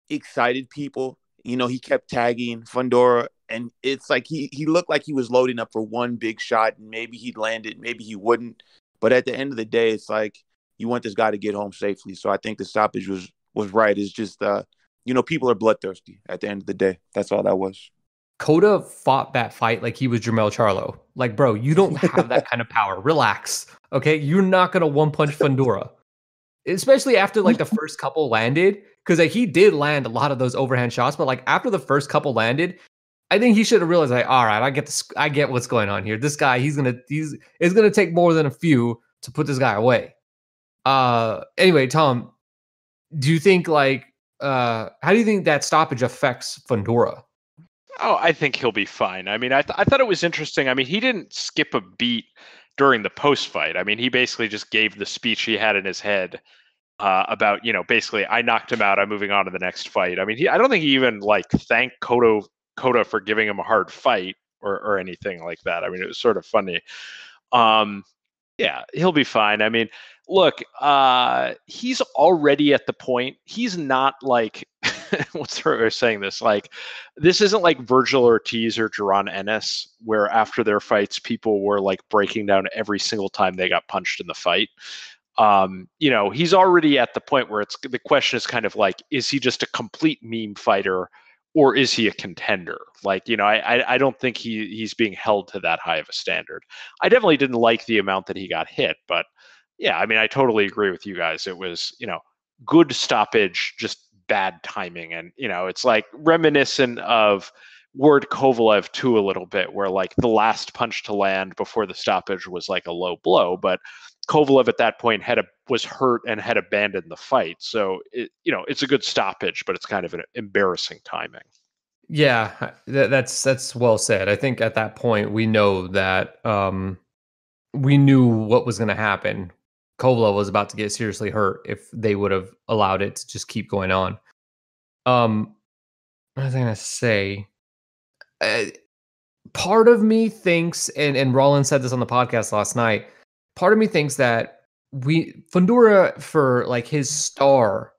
excited people. You know, he kept tagging Fundora, and it's like he he looked like he was loading up for one big shot, and maybe he'd land it, maybe he wouldn't. But at the end of the day, it's like you want this guy to get home safely. So I think the stoppage was was right. It's just uh, you know, people are bloodthirsty at the end of the day. That's all that was. Cota fought that fight like he was Jermell Charlo. Like, bro, you don't have that kind of power. Relax. Okay. You're not gonna one punch Fundora. Especially after like the first couple landed. Because like, he did land a lot of those overhand shots, but like after the first couple landed, I think he should have realized, like, all right, I get this, I get what's going on here. This guy, he's gonna, he's, it's gonna take more than a few to put this guy away. Uh, anyway, Tom, do you think like, uh, how do you think that stoppage affects Fundora? Oh, I think he'll be fine. I mean, I, th- I thought it was interesting. I mean, he didn't skip a beat during the post fight. I mean, he basically just gave the speech he had in his head uh, about, you know, basically, I knocked him out. I'm moving on to the next fight. I mean, he, I don't think he even like thanked Kodo Cota for giving him a hard fight or or anything like that. I mean, it was sort of funny. Um, yeah, he'll be fine. I mean, look, uh, he's already at the point. He's not like what's right saying this? Like, this isn't like Vergil Ortiz or Jaron Ennis, where after their fights, people were like breaking down every single time they got punched in the fight. Um, you know, he's already at the point where it's the question is kind of like, is he just a complete meme fighter? or is he a contender? Like, you know, I, I don't think he he's being held to that high of a standard. I definitely didn't like the amount that he got hit, but yeah, I mean, I totally agree with you guys. It was, you know, good stoppage, just bad timing, and you know, it's like reminiscent of Ward Kovalev too a little bit, where like the last punch to land before the stoppage was like a low blow, but Kovalev at that point had a was hurt and had abandoned the fight. So it, you know, it's a good stoppage, but it's kind of an embarrassing timing. Yeah, that, that's that's well said. I think at that point we know that um, we knew what was going to happen. Kovalev was about to get seriously hurt if they would have allowed it to just keep going on. Um, what was I going to say? Uh, part of me thinks, and and Rollins said this on the podcast last night. Part of me thinks that we Fundora for like his star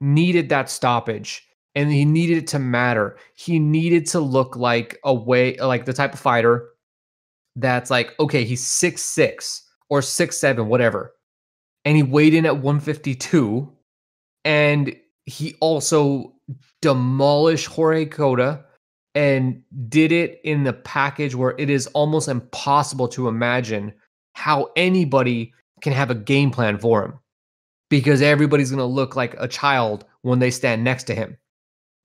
needed that stoppage and he needed it to matter. He needed to look like a way like the type of fighter that's like okay, he's six six or six seven, whatever, and he weighed in at 152, and he also demolished Jorge Cota and did it in the package where it is almost impossible to imagine how anybody can have a game plan for him because everybody's going to look like a child when they stand next to him.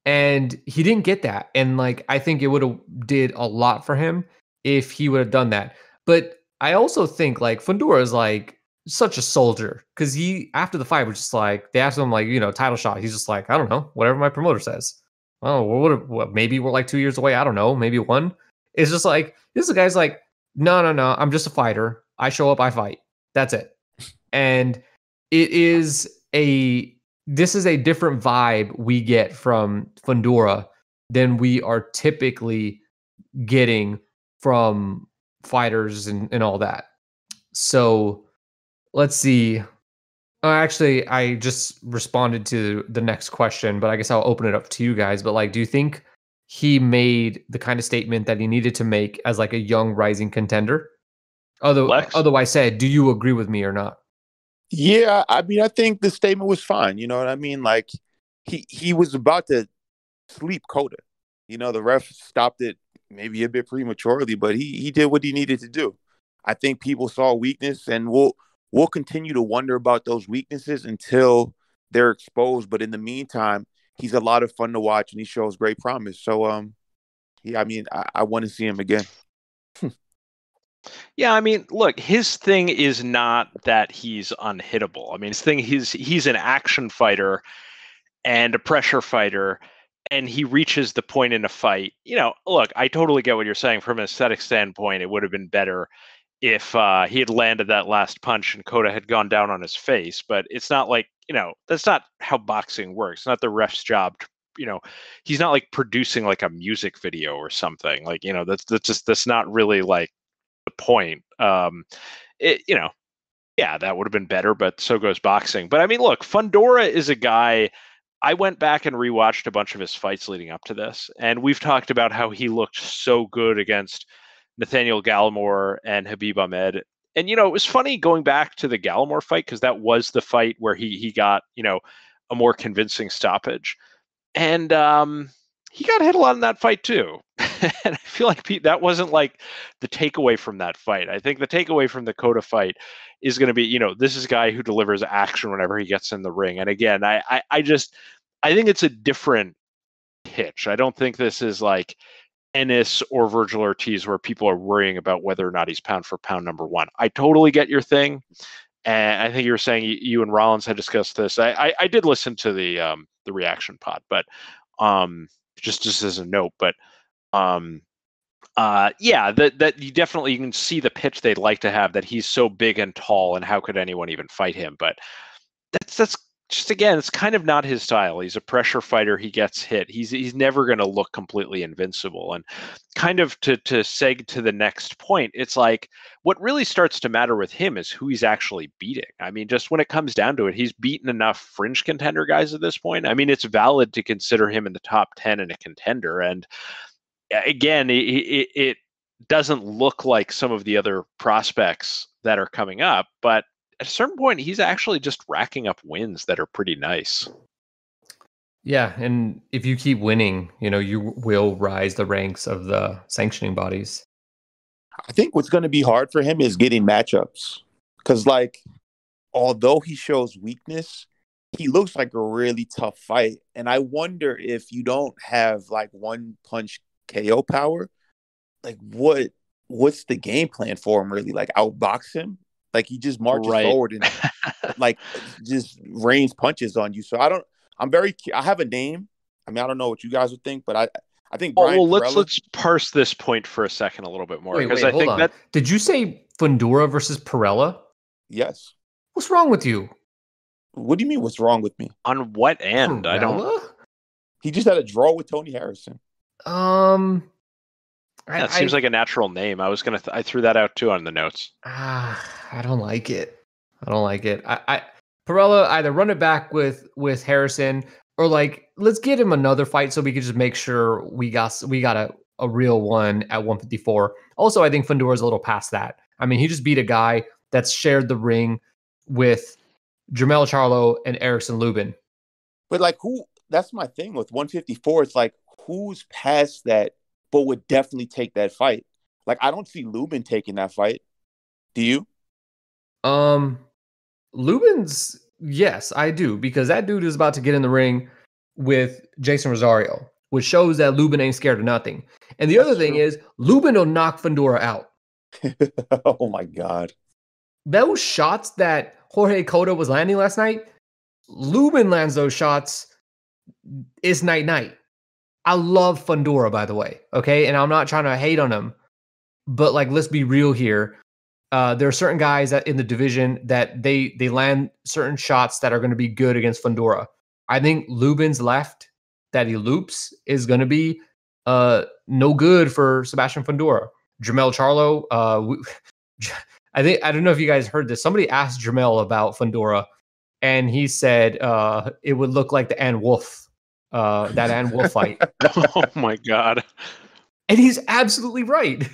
And he didn't get that. And like I think it would have did a lot for him if he would have done that. But I also think like Fundora is like such a soldier because he after the fight was just like they asked him like you know title shot. He's just like I don't know whatever my promoter says. Oh, what, what? Maybe we're like two years away. I don't know. Maybe one. It's just like this guy's like no no no. I'm just a fighter. I show up. I fight. That's it. And it is a this is a different vibe we get from Fundora than we are typically getting from fighters and, and all that. So let's see. Uh, actually, I just responded to the next question, but I guess I'll open it up to you guys. But like, do you think he made the kind of statement that he needed to make as like a young rising contender? Other, otherwise said, do you agree with me or not? Yeah, I mean, I think the statement was fine. You know what I mean? Like he he was about to sleep Cota. You know, the ref stopped it maybe a bit prematurely, but he he did what he needed to do. I think people saw weakness, and we'll we'll continue to wonder about those weaknesses until they're exposed. But in the meantime, he's a lot of fun to watch, and he shows great promise. So, um, yeah, I mean, I, I want to see him again. Yeah, I mean, look, his thing is not that he's unhittable. I mean, his thing he's he's an action fighter and a pressure fighter and he reaches the point in a fight. You know, look, I totally get what you're saying from an aesthetic standpoint. It would have been better if uh, he had landed that last punch and Cota had gone down on his face, but it's not like, you know, that's not how boxing works. It's not the ref's job to you know he's not like producing like a music video or something like you know that's that's just that's not really like the point. Um, it, you know, yeah, that would have been better, but so goes boxing. But I mean, look, Fundora is a guy. I went back and rewatched a bunch of his fights leading up to this, and we've talked about how he looked so good against Nathaniel Gallimore and Habib Ahmed. And you know, it was funny going back to the Gallimore fight because that was the fight where he he got you know a more convincing stoppage, and um, he got hit a lot in that fight too. and I feel like Pete, that wasn't like the takeaway from that fight. I think the takeaway from the Cota fight is going to be, you know, this is a guy who delivers action whenever he gets in the ring. And again, I, I, I just, I think it's a different pitch. I don't think this is like Ennis or Vergil Ortiz where people are worrying about whether or not he's pound for pound number one. I totally get your thing. And I think you were saying you, you and Rollins had discussed this. I, I, I did listen to the um, the reaction pod, but um, just just as a note. But um, uh, yeah, that that you definitely you can see the pitch they'd like to have that he's so big and tall, and how could anyone even fight him? But that's that's just again, it's kind of not his style. He's a pressure fighter. He gets hit. He's he's never going to look completely invincible. And kind of to to seg to the next point, it's like what really starts to matter with him is who he's actually beating. I mean, just when it comes down to it, he's beaten enough fringe contender guys at this point. I mean, it's valid to consider him in the top ten and a contender. And again, it, it, it doesn't look like some of the other prospects that are coming up, but at a certain point, he's actually just racking up wins that are pretty nice. Yeah, and if you keep winning, you know, you will rise the ranks of the sanctioning bodies. I think what's going to be hard for him is getting matchups. Cuz like although he shows weakness, he looks like a really tough fight and I wonder if you don't have like one punch KO power, like what what's the game plan for him really? Like outbox him? Like he just marches right. forward and like just rains punches on you. So I don't. I'm very. I have a name. I mean, I don't know what you guys would think, but I. I think. Brian well, let's let's parse this point for a second a little bit more because I think on. that. Did you say Fundora versus Perella? Yes. What's wrong with you? What do you mean? What's wrong with me? On what end? Perella? I don't. He just had a draw with Tony Harrison. Um, that I, seems I, like a natural name. I was gonna. Th- I threw that out too on the notes. Ah, I don't like it. I don't like it. I, I Perella either run it back with with Harrison or like let's get him another fight so we can just make sure we got we got a a real one at 154. Also, I think Fundora is a little past that. I mean, he just beat a guy that's shared the ring with Jermell Charlo and Erickson Lubin. But like who that's my thing with 154. It's like who's past that but would definitely take that fight. Like I don't see Lubin taking that fight. Do you? Um Lubin's yes, I do, because that dude is about to get in the ring with Jason Rosario, which shows that Lubin ain't scared of nothing. And the That's other thing true. is Lubin will knock Fundora out. oh my god. Those shots that Jorge Cota was landing last night, Lubin lands those shots. It's night night. I love Fundora, by the way. Okay. And I'm not trying to hate on him, but like, let's be real here. Uh, there are certain guys that in the division that they they land certain shots that are going to be good against Fundora. I think Lubin's left that he loops is going to be uh no good for Sebastian Fundora. Jermell Charlo, uh, we, I think I don't know if you guys heard this. Somebody asked Jermell about Fundora, and he said uh, it would look like the Ann Wolfe, uh, that Ann Wolfe fight, oh my god. and he's absolutely right.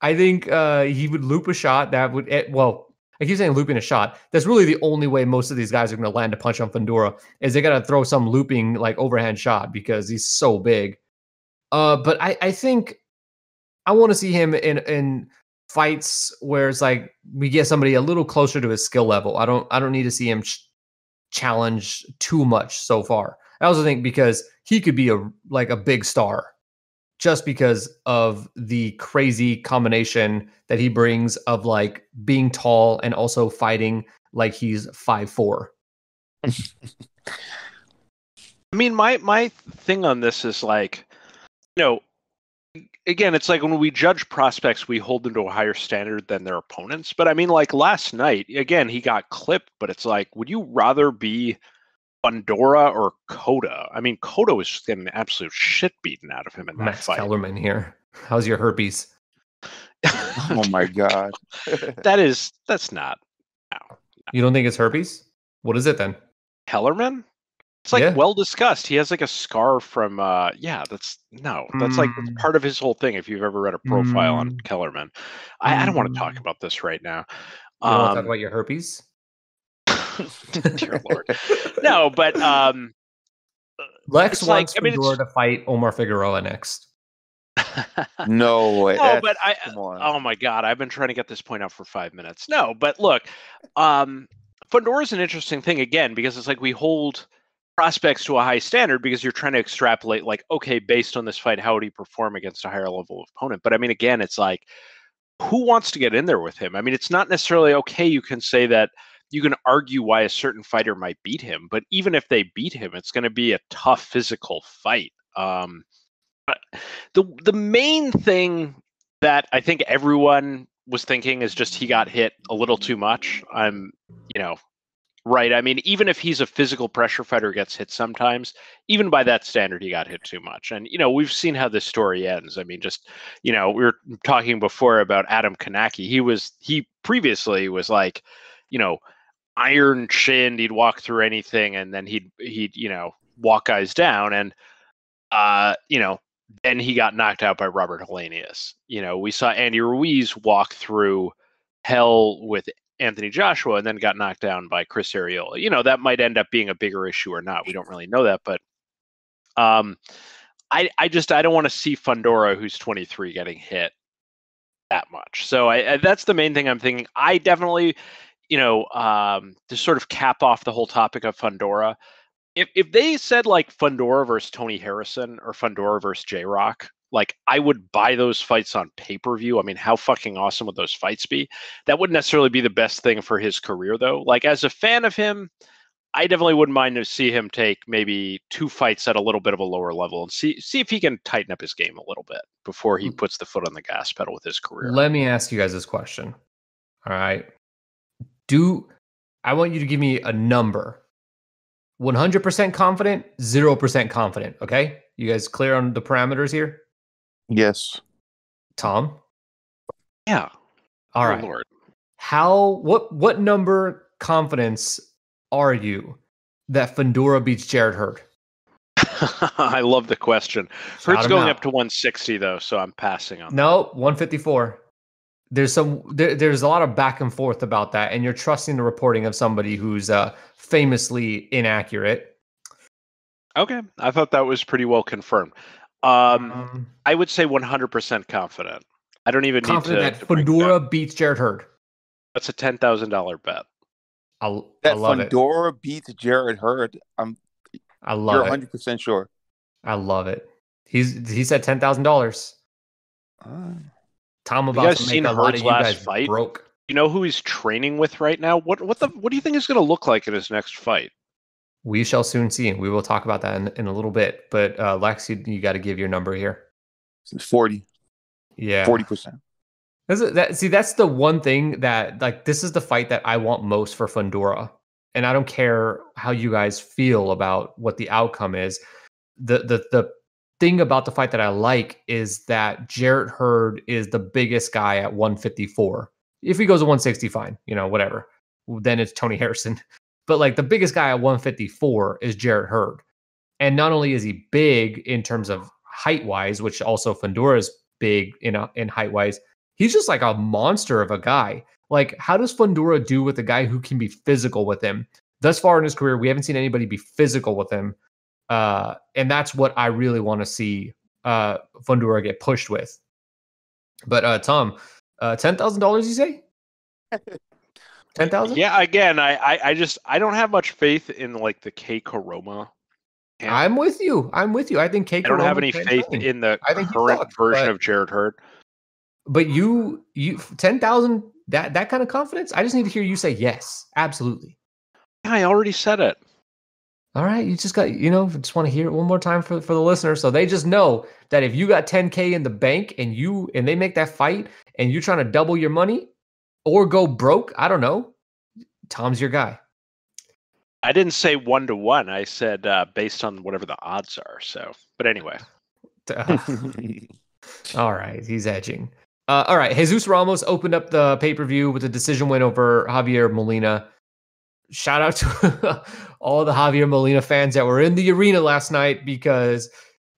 I think uh, he would loop a shot that would eh, well. I keep saying looping a shot. That's really the only way most of these guys are going to land a punch on Fundora is they got to throw some looping like overhand shot because he's so big. Uh, but I, I think I want to see him in in fights where it's like we get somebody a little closer to his skill level. I don't I don't need to see him ch- challenge too much so far. I also think because he could be a like a big star just because of the crazy combination that he brings of like being tall and also fighting like he's five four. I mean, my my thing on this is like, you know, again, it's like when we judge prospects, we hold them to a higher standard than their opponents. But I mean, like last night, again, he got clipped, but it's like, would you rather be Fundora or Cota? I mean, Cota was just getting the absolute shit beaten out of him in that Max fight. Kellerman here. How's your herpes? Oh my god. that is that's not no. You don't think it's herpes? What is it then? Kellerman. It's like Yeah. well discussed. He has like a scar from uh yeah, that's no, that's like that's Mm. part of his whole thing. If you've ever read a profile on Mm. Kellerman. I, I don't want to talk Mm. about this right now. You want to talk Um, about your herpes? dear lord. No, but um Lex it's like- wants I mean, it's- Fedora to fight Omar Figueroa next. no way. No, but I oh my god, I've been trying to get this point out for five minutes. No, but look, um Fundora is an interesting thing again because it's like we hold prospects to a high standard because you're trying to extrapolate like okay based on this fight how would he perform against a higher level opponent but i mean again it's like who wants to get in there with him i mean it's not necessarily okay you can say that you can argue why a certain fighter might beat him but even if they beat him it's going to be a tough physical fight um the the main thing that i think everyone was thinking is just he got hit a little too much i'm you know Right. I mean, even if he's a physical pressure fighter, gets hit sometimes. Even by that standard, he got hit too much. And you know, we've seen how this story ends. I mean, just you know, we were talking before about Adam Kownacki. He was he previously was like, you know, iron chinned. He'd walk through anything, and then he'd he'd you know walk guys down. And uh, you know, then he got knocked out by Robert Helenius. You know, we saw Andy Ruiz walk through hell with Anthony Joshua and then got knocked down by Chris Arreola. You know, that might end up being a bigger issue or not. We don't really know that, but um I I just I don't want to see Fundora who's 23 getting hit that much. So I, I that's the main thing I'm thinking. I definitely you know, um, to sort of cap off the whole topic of Fundora, if if they said like Fundora versus Tony Harrison or Fundora versus J Rock, like I would buy those fights on pay per view. I mean, how fucking awesome would those fights be? That wouldn't necessarily be the best thing for his career, though. Like as a fan of him, I definitely wouldn't mind to see him take maybe two fights at a little bit of a lower level and see see if he can tighten up his game a little bit before he puts the foot on the gas pedal with his career. Let me ask you guys this question. All right. Do I want you to give me a number? 100% confident, 0% confident. Okay. You guys clear on the parameters here? Yes. Tom? yeah. All Oh, right. Lord. How, what, what number confidence are you that Fundora beats Jarrett Hurd? I love the question. Shout Hurt's going out. up to 160 though, so I'm passing on. that. No, 154. There's some there, there's a lot of back and forth about that, and you're trusting the reporting of somebody who's uh, famously inaccurate. Okay, I thought that was pretty well confirmed. Um, um I would say 100% confident. I don't even confident need to. that Fundora beats Jarrett Hurd. That's a ten thousand dollar bet. I, that I love Fundora it. beats Jarrett Hurd. I'm. I love it. you're it. 100 percent sure. I love it. He's he said ten thousand dollars. Uh, Tom about you guys to make a lot of you guys fight? broke. You know who he's training with right now? What what the what do you think is going to look like in his next fight? We shall soon see, and we will talk about that in, in a little bit. But uh, Lex, you, you got to give your number here. Forty. Yeah, forty percent. That, see, that's the one thing that like this is the fight that I want most for Fundora, and I don't care how you guys feel about what the outcome is. The the the thing about the fight that I like is that Jarrett Hurd is the biggest guy at 154. If he goes to 160, fine, you know, whatever. Then it's Tony Harrison. But like the biggest guy at 154 is Jarrett Hurd. And not only is he big in terms of height wise, which also Fundora is big in uh, in height wise, he's just like a monster of a guy. Like, how does Fundora do with a guy who can be physical with him? Thus far in his career, we haven't seen anybody be physical with him. Uh, and that's what I really want to see uh, Fundora get pushed with. But uh, Tom, uh, ten thousand dollars, you say? Ten thousand? Yeah. Again, I, I, I just I don't have much faith in like the Kay Koroma. I'm with you. I'm with you. I think K. I don't have any faith in the I think current version but, of Jarrett Hurd. But you, you ten thousand that that kind of confidence. I just need to hear you say yes, absolutely. I already said it. All right, you just got you know just want to hear it one more time for for the listener, so they just know that if you got 10k in the bank and you and they make that fight and you're trying to double your money or go broke, I don't know, Tom's your guy. I didn't say one to one. I said uh, based on whatever the odds are. So, but anyway. all right, he's edging. Uh, all right, Jesus Ramos opened up the pay per view with a decision win over Javier Molina shout out to all the Javier Molina fans that were in the arena last night because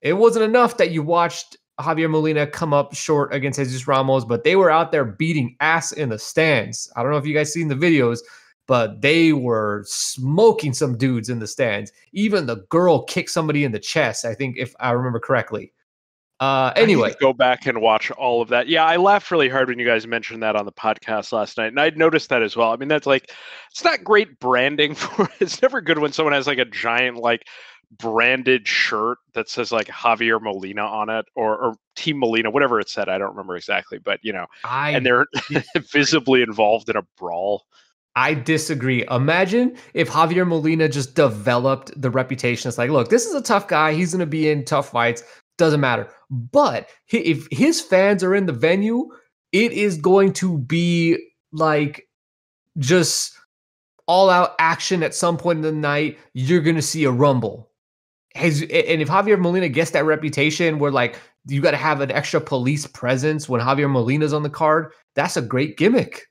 it wasn't enough that you watched Javier Molina come up short against Jesus Ramos, but they were out there beating ass in the stands. I don't know if you guys seen the videos, but they were smoking some dudes in the stands. Even the girl kicked somebody in the chest, I think, if I remember correctly. Uh, anyway, go back and watch all of that. Yeah, I laughed really hard when you guys mentioned that on the podcast last night, and I'd noticed that as well. I mean, that's like it's not great branding for. It's never good when someone has like a giant like branded shirt that says like Javier Molina on it or, or Team Molina, whatever it said. I don't remember exactly, but you know, I and they're visibly involved in a brawl. I disagree. Imagine if Javier Molina just developed the reputation. It's like, look, this is a tough guy. He's going to be in tough fights. Doesn't matter. But if his fans are in the venue, it is going to be like just all out action at some point in the night. You're going to see a rumble. Has, and if Javier Molina gets that reputation where like you got to have an extra police presence when Javier Molina's on the card, that's a great gimmick.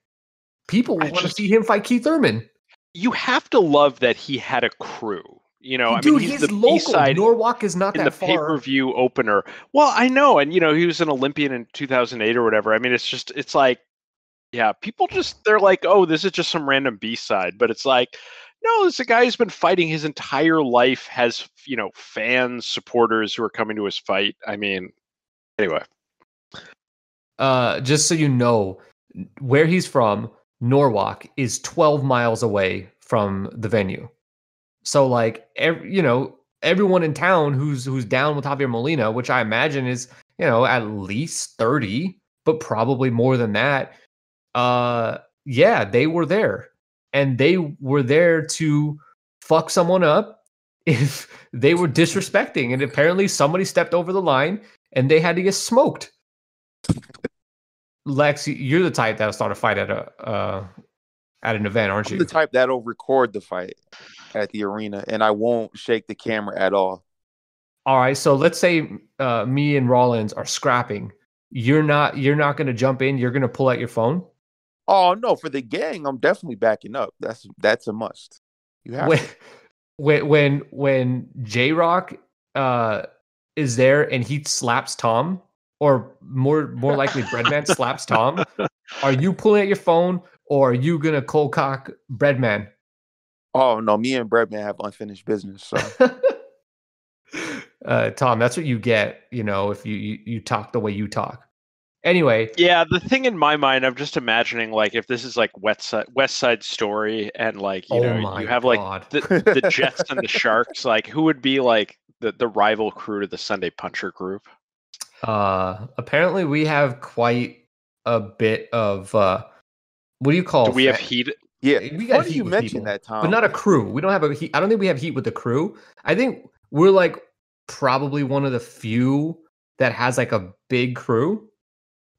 People want to see him fight Keith Thurman. You have to love that he had a crew you know, Dude, I mean, he's, he's the local. B-side Norwalk is not in that the pay per view opener. Well, I know, and you know, he was an Olympian in 2008 or whatever. I mean, it's just, it's like, yeah, people just they're like, oh, this is just some random B side, but it's like, no, this is a guy who's been fighting his entire life, has you know fans, supporters who are coming to his fight. I mean, anyway. Uh, just so you know, where he's from, Norwalk is 12 miles away from the venue. So like every, you know, everyone in town who's who's down with Javier Molina, which I imagine is, you know, at least 30, but probably more than that. Uh yeah, they were there. And they were there to fuck someone up if they were disrespecting. And apparently somebody stepped over the line and they had to get smoked. Lex, you're the type that'll start a fight at a uh, at an event, aren't I'm you? The type that'll record the fight at the arena, and I won't shake the camera at all. All right, so let's say uh, me and Rollins are scrapping. You're not. You're not going to jump in. You're going to pull out your phone. Oh no, for the gang, I'm definitely backing up. That's that's a must. You have when when when, when J Rock uh, is there and he slaps Tom, or more more likely Breadman slaps Tom. Are you pulling out your phone, or are you gonna cold cock Breadman? Oh no, me and Breadman have unfinished business. So uh, Tom, that's what you get, you know, if you, you you talk the way you talk. Anyway, Yeah, the thing in my mind, I'm just imagining like if this is like West Side, West Side Story, and like you oh know you have like the, the Jets and the Sharks. Like who would be like the the rival crew to the Sunday Puncher group? uh, apparently we have quite a bit of uh, what do you call? Do we have heat? yeah, we got funny heat you with mentioned people, that, Tom. but not a crew. We don't have a heat. I don't think we have heat with the crew. I think we're like probably one of the few that has like a big crew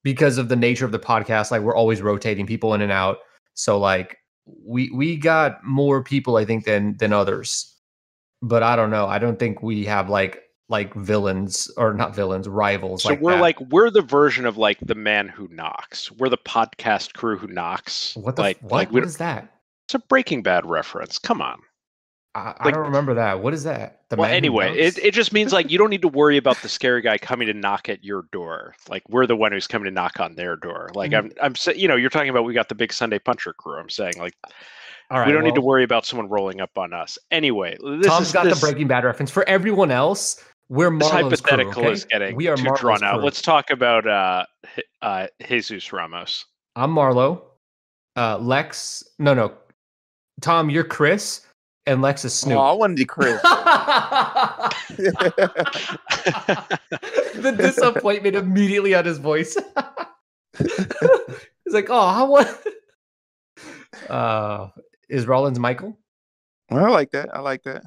because of the nature of the podcast. Like we're always rotating people in and out. So like we we got more people I think than than others. But I don't know. I don't think we have like like villains or not villains, rivals. So like we're that. like we're the version of like the man who knocks. We're the podcast crew who knocks. what the like f- what? like what is that? it's a Breaking Bad reference. Come on. I, I like- don't remember that. What is that? The well, anyway, it, it just means like you don't need to worry about the scary guy coming to knock at your door. Like we're the one who's coming to knock on their door. Like I'm, Mm-hmm. I'm saying, you know, you're talking about we got the big Sunday puncher crew. I'm saying like All right, we don't need to worry about someone rolling up on us. Anyway, this Tom's is got this, the Breaking Bad reference. For everyone else, we're this Marlo's crew, hypothetical okay? is getting we are too Marlo's drawn out. crew. Let's talk about uh, uh, Jesus Ramos. I'm Marlo. Uh, Lex. No, no. Tom, you're Chris, and Lex is Snoop. Oh, I wanted to Chris. the disappointment immediately on his voice. He's like, "Oh, how what?" Uh, is Rollins Michael? I like that. I like that.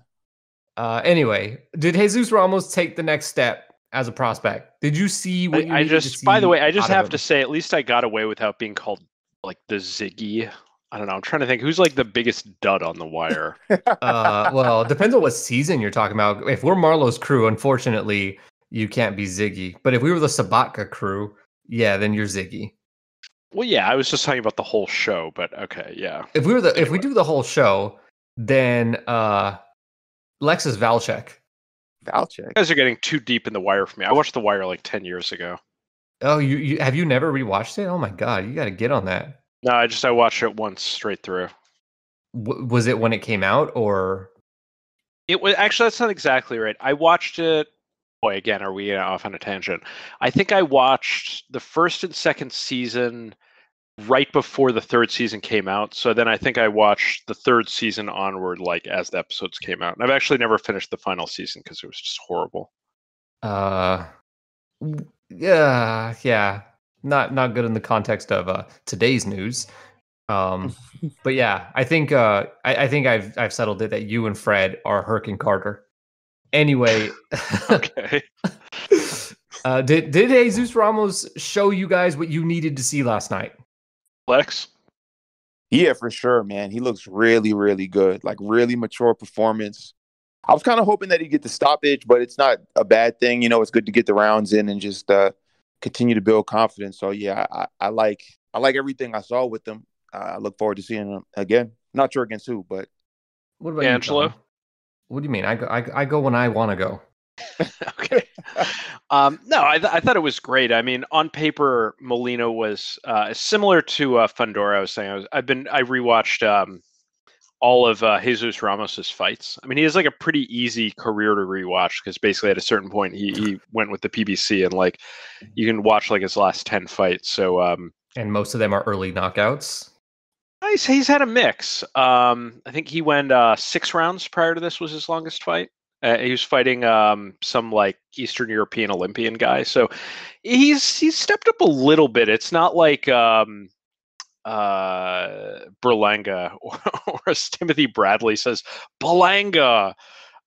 Uh, anyway, did Jesus Ramos take the next step as a prospect? Did you see what you I, I just, by the way, I just have to say, at least I got away without being called like the Ziggy. I don't know. I'm trying to think who's like the biggest dud on the wire. uh, well, depends on what season you're talking about. If we're Marlo's crew, unfortunately, you can't be Ziggy. But if we were the Sobotka crew, yeah, then you're Ziggy. well, yeah, I was just talking about the whole show, but okay, yeah. If we were the if we do the whole show, then uh Lex is Valchek. Valchek. You guys are getting too deep in the wire for me. I watched the wire like ten years ago. Oh, you, you have you never rewatched it? Oh my god, you got to get on that. No, I just I watched it once straight through. W- was it when it came out or It was actually that's not exactly right. I watched it. Boy, again, are we uh, off on a tangent? I think I watched the first and second season right before the third season came out. So then I think I watched the third season onward, like as the episodes came out. And I've actually never finished the final season because it was just horrible. uh yeah, yeah. Not not good in the context of uh today's news. Um but yeah, I think uh I, I think I've I've settled it that you and Fred are Herc and Carver. Anyway, Okay. uh did did Jesus Ramos show you guys what you needed to see last night? Lex. Yeah, for sure, man. He looks really, really good. Like really mature performance. I was kind of hoping that he'd get the stoppage, but it's not a bad thing. You know, it's good to get the rounds in and just uh, continue to build confidence. So yeah, I, I like I like everything I saw with him. I look forward to seeing him again. Not sure against who, but What about Angelo? you? Tom? What do you mean? I go I, I go when I want to go. okay. Um, no, I, th- I thought it was great. I mean, on paper, Molina was uh, similar to uh, Fundora. I was saying, I was, I've been, I rewatched um, all of uh, Jesus Ramos's fights. I mean, he has like a pretty easy career to rewatch because basically at a certain point he, he went with the PBC and like you can watch like his last ten fights. So um, And most of them are early knockouts. he's he's had a mix. Um, I think he went uh, six rounds prior to this was his longest fight. Uh, he was fighting um, some like Eastern European Olympian guy, so he's he's stepped up a little bit. It's not like um, uh, Berlanga or, or as Timothy Bradley says, Berlanga.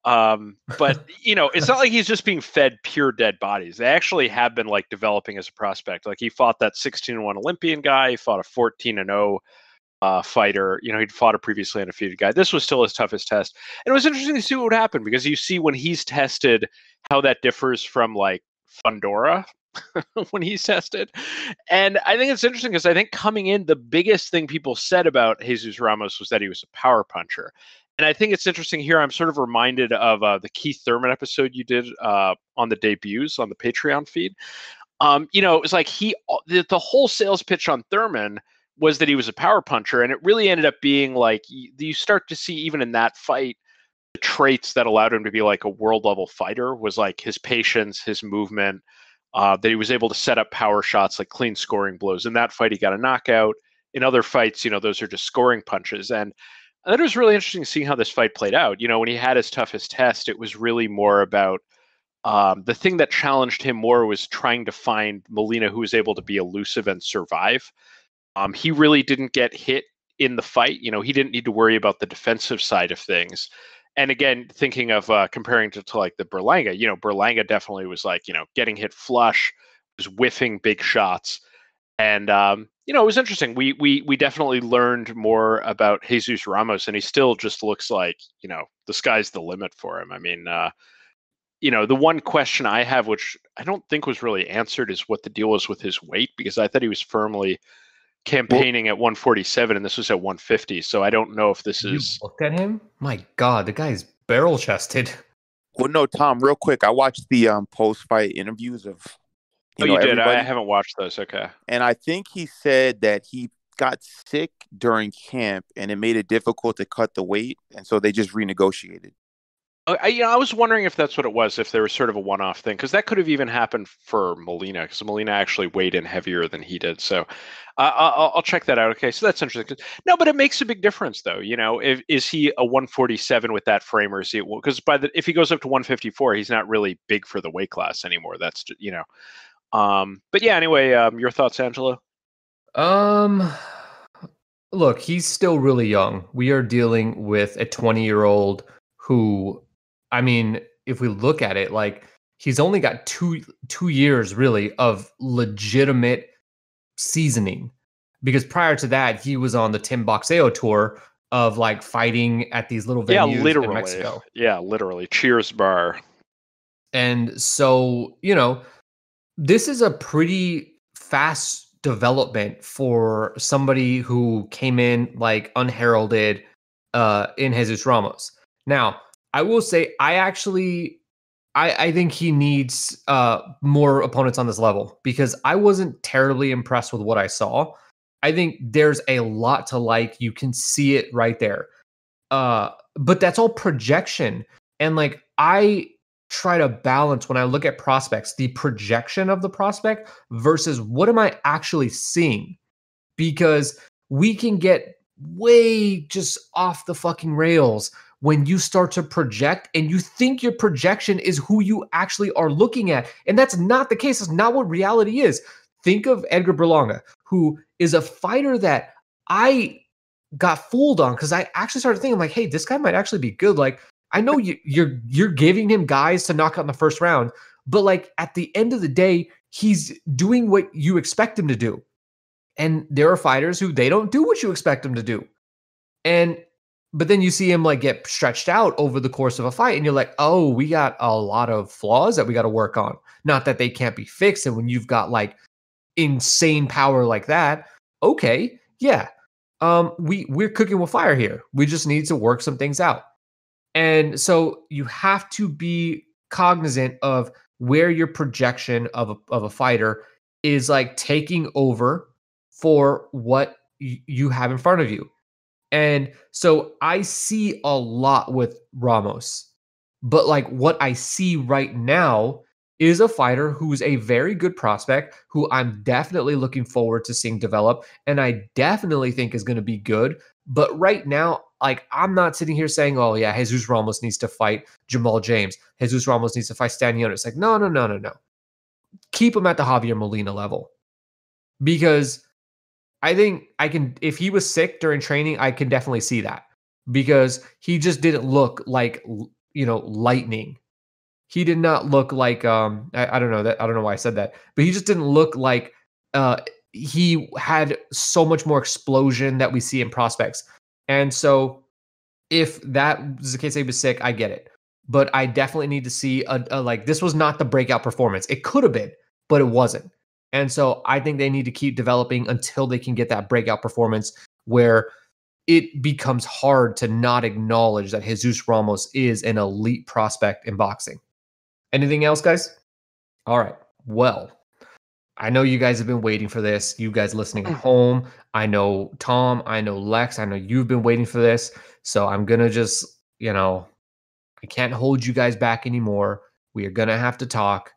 Um, but you know, it's not like he's just being fed pure dead bodies. They actually have been like developing as a prospect. Like he fought that 16 1 Olympian guy, he fought a 14 and 0 uh, fighter. You know, he'd fought a previously undefeated guy. This was still his toughest test. And it was interesting to see what would happen because you see when he's tested how that differs from like Fundora when he's tested. And I think it's interesting because I think coming in, the biggest thing people said about Jesus Ramos was that he was a power puncher. And I think it's interesting here. I'm sort of reminded of uh, the Keith Thurman episode you did uh, on the debuts on the Patreon feed. Um, you know, it was like he, the, the whole sales pitch on Thurman was that he was a power puncher and it really ended up being like you, start to see even in that fight the traits that allowed him to be like a world level fighter was like his patience, his movement, uh, that he was able to set up power shots like clean scoring blows. In that fight, he got a knockout. In other fights, you know, those are just scoring punches. And that was really interesting seeing how this fight played out. You know, when he had his toughest test, it was really more about um, the thing that challenged him more was trying to find Molina who was able to be elusive and survive. Um, he really didn't get hit in the fight. You know, he didn't need to worry about the defensive side of things. And again, thinking of uh, comparing to, to like the Berlanga, you know, Berlanga definitely was like, you know, getting hit flush, was whiffing big shots. And um, you know, it was interesting. We we we definitely learned more about Jesus Ramos, and he still just looks like you know the sky's the limit for him. I mean, uh, you know, the one question I have, which I don't think was really answered, is what the deal was with his weight, because I thought he was firmly campaigning well, at 147 and this was at 150 so i don't know if this is look at him? My god the guy's barrel chested. Well no tom real quick i watched the um post-fight interviews of you oh know, you did everybody. i haven't watched those okay. And i think he said that he got sick during camp and it made it difficult to cut the weight and so they just renegotiated I, you know, I was wondering if that's what it was, if there was sort of a one-off thing, because that could have even happened for Molina, because Molina actually weighed in heavier than he did. So uh, I'll, I'll, check that out. Okay, so that's interesting. No, but it makes a big difference, though. You know, if, is he a 147 with that frame, or is he? Because by the if he goes up to 154, he's not really big for the weight class anymore. That's you know. Um, but yeah. Anyway, um, your thoughts, Angelo? Um, look, he's still really young. We are dealing with a 20 year old who I mean, if we look at it, like he's only got two two years really of legitimate seasoning. Because prior to that, he was on the Tim Boxeo tour of like fighting at these little venues yeah, literally. in Mexico. Yeah, literally. Cheers bar. And so, you know, this is a pretty fast development for somebody who came in like unheralded uh in Jesus Ramos. Now, I will say I actually I, I think he needs uh, more opponents on this level because I wasn't terribly impressed with what I saw. I think there's a lot to like. You can see it right there. Uh, but that's all projection. And like I try to balance when I look at prospects, the projection of the prospect versus what am I actually seeing? Because we can get way just off the fucking rails when you start to project and you think your projection is who you actually are looking at. And that's not the case. That's not what reality is. Think of Edgar Berlanga, who is a fighter that I got fooled on because I actually started thinking like, hey, this guy might actually be good. Like, I know you, you're you're giving him guys to knock out in the first round, but like at the end of the day, he's doing what you expect him to do. And there are fighters who they don't do what you expect them to do. And but then you see him like get stretched out over the course of a fight and you're like oh we got a lot of flaws that we got to work on. Not that they can't be fixed and when you've got like insane power like that okay yeah um we we're cooking with fire here. We just need to work some things out. And so you have to be cognizant of where your projection of a, of a fighter is like taking over for what you have in front of you and so I see a lot with Ramos. But like what I see right now is a fighter who's a very good prospect who I'm definitely looking forward to seeing develop and I definitely think is going to be good. But right now, like I'm not sitting here saying, "Oh yeah, Jesus Ramos needs to fight Jamal James. Jesus Ramos needs to fight Stanley It's like, no, no, no, no, no. Keep him at the Javier Molina level because I think I can if he was sick during training, I can definitely see that because he just didn't look like you know lightning. He did not look like um I, I don't know that I don't know why I said that, but he just didn't look like uh he had so much more explosion that we see in prospects. And so if that is the case, he was sick, I get it. But I definitely need to see a, a like this was not the breakout performance. It could have been, but it wasn't. And so I think they need to keep developing until they can get that breakout performance where it becomes hard to not acknowledge that Jesus Ramos is an elite prospect in boxing. Anything else, guys? All right. Well, I know you guys have been waiting for this. You guys listening at mm. home. I know Tom. I know Lex. I know you've been waiting for this. So I'm going to just, you know, I can't hold you guys back anymore. We are gonna have to talk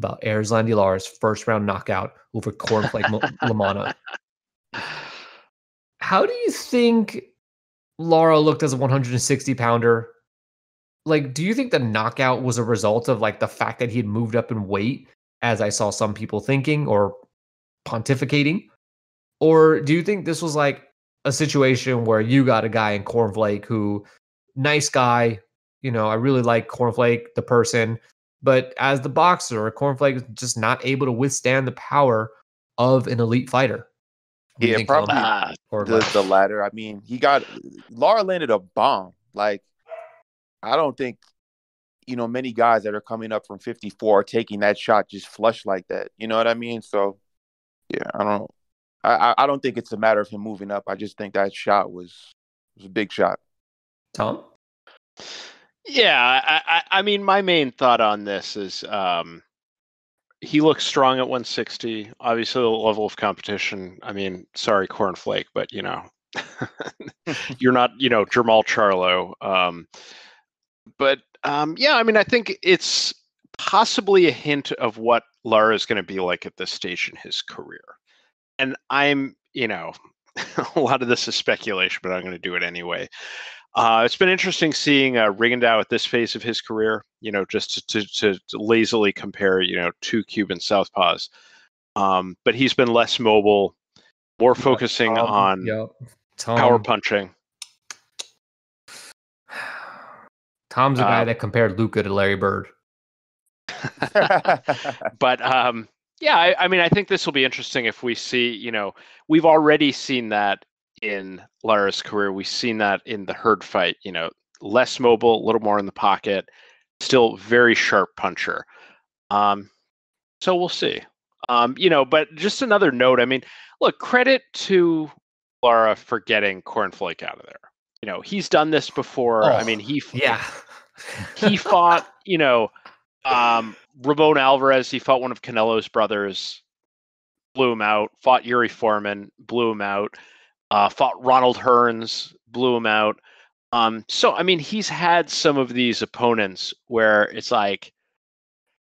about Erislandy Lara's first round knockout over Cornflake Lamanna. How do you think Lara looked as a 160 pounder? Like, do you think the knockout was a result of like the fact that he had moved up in weight, as I saw some people thinking or pontificating? Or do you think this was like a situation where you got a guy in Cornflake who, nice guy, you know, I really like Cornflake, the person, but as the boxer, Cornflake is just not able to withstand the power of an elite fighter. Yeah, probably ah, the, the latter. I mean, he got Lara landed a bomb. Like, I don't think you know many guys that are coming up from 54 are taking that shot just flush like that. You know what I mean? So, yeah, I don't. I I don't think it's a matter of him moving up. I just think that shot was was a big shot. Tom. Yeah, I, I, mean, my main thought on this is um, he looks strong at 160. Obviously, the level of competition. I mean, sorry, Cornflake, but you know, you're not, you know, Jermall Charlo. Um, but um, yeah, I mean, I think it's possibly a hint of what Lara is going to be like at this stage in his career. And I'm, you know, a lot of this is speculation, but I'm going to do it anyway. Uh, it's been interesting seeing uh, Rigondeaux at this phase of his career. You know, just to, to, to lazily compare, you know, two Cuban southpaws. Um, but he's been less mobile, more focusing Tom, on yep. power punching. Tom's a guy uh, that compared Luka to Larry Bird. but um, yeah, I, I, mean, I think this will be interesting if we see, you know, we've already seen that in Lara's career. We've seen that in the Hurd fight, you know, less mobile, a little more in the pocket, still very sharp puncher. Um, so we'll see. Um, you know, but just another note. I mean, look, credit to Lara for getting Cornflake out of there. You know, he's done this before. Oh, I mean, he yeah, he fought. You know, um, Ramon Alvarez. He fought one of Canelo's brothers, blew him out. Fought Yuri Foreman, blew him out. Uh, fought Ronald Hearns, blew him out. Um, so I mean, he's had some of these opponents where it's like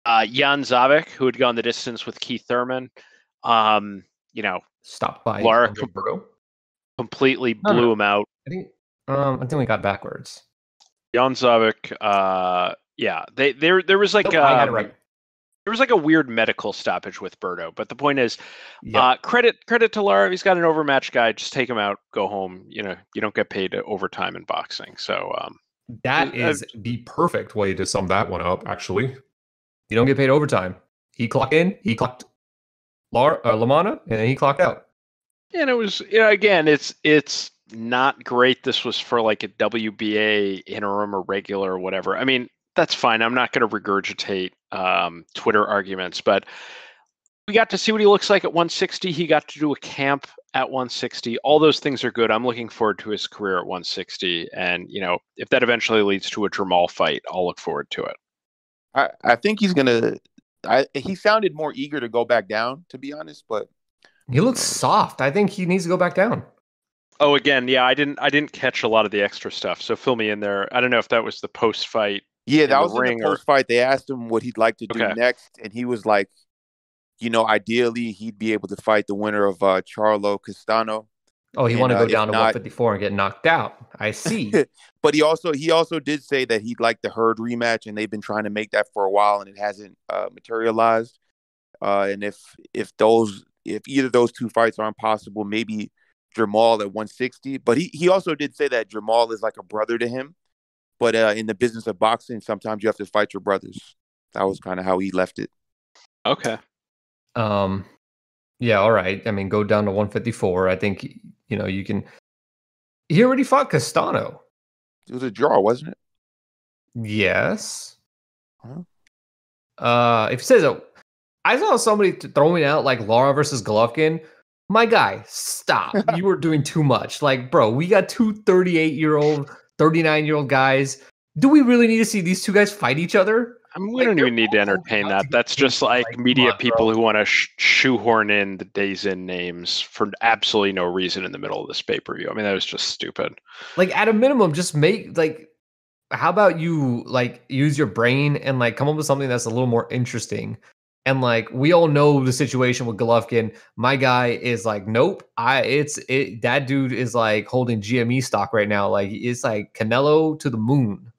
uh, Jan Zaveck, who had gone the distance with Keith Thurman. Um, you know, stopped by Lara com- completely blew no. him out. I think um, I think we got backwards. Jan Zaveck, uh, yeah, they there there was like nope, I had it um, right there was like a weird medical stoppage with Berto. But the point is, yep. uh, credit credit to Lara. He's got an overmatched guy. Just take him out, go home. You know, you don't get paid overtime in boxing. So um, that is uh, the perfect way to sum that one up. Actually, you don't get paid overtime. He clocked in. He clocked Lara uh, Lamanna, and then he clocked out. And it was you know again, it's it's not great. This was for like a WBA interim or regular or whatever. I mean, that's fine. I'm not going to regurgitate um, Twitter arguments, but we got to see what he looks like at 160. He got to do a camp at 160. All those things are good. I'm looking forward to his career at 160, and you know, if that eventually leads to a Jermall fight, I'll look forward to it. I I think he's gonna. I he sounded more eager to go back down, to be honest, but he looks soft. I think he needs to go back down. Oh, again, yeah, I didn't I didn't catch a lot of the extra stuff. So fill me in there. I don't know if that was the post fight yeah, that was in the post fight. They asked him what he'd like to do okay. next, and he was like, you know, ideally he'd be able to fight the winner of uh, Charlo Castano. Oh, he want to go uh, down to not, 154 and get knocked out. I see. but he also he also did say that he'd like the Hurd rematch, and they've been trying to make that for a while, and it hasn't uh, materialized. Uh, and if if those if either those two fights aren't possible, maybe Jermall at 160. But he he also did say that Jermall is like a brother to him, but uh, in the business of boxing, sometimes you have to fight your brothers. That was kind of how he left it. Okay. Um, yeah, all right. I mean, go down to 154. I think you know you can. He already fought Castano. It was a draw, wasn't it? Yes. Huh? Uh, if he says it, I saw somebody throwing out like Lara versus Golovkin. My guy, stop! you were doing too much. Like, bro, we got two 38 year old 39 year old guys. Do we really need to see these two guys fight each other? I mean, we like, don't even need to entertain that. That's just like, like media on, people who want to sh- shoehorn in the DAZN names for absolutely no reason in the middle of this pay per view. I mean, that was just stupid. Like, at a minimum, just make like how about you like use your brain and like come up with something that's a little more interesting? And like we all know the situation with Golovkin. My guy is like, nope. I it's it that dude is like holding GME stock right now. Like it's like Canelo to the moon.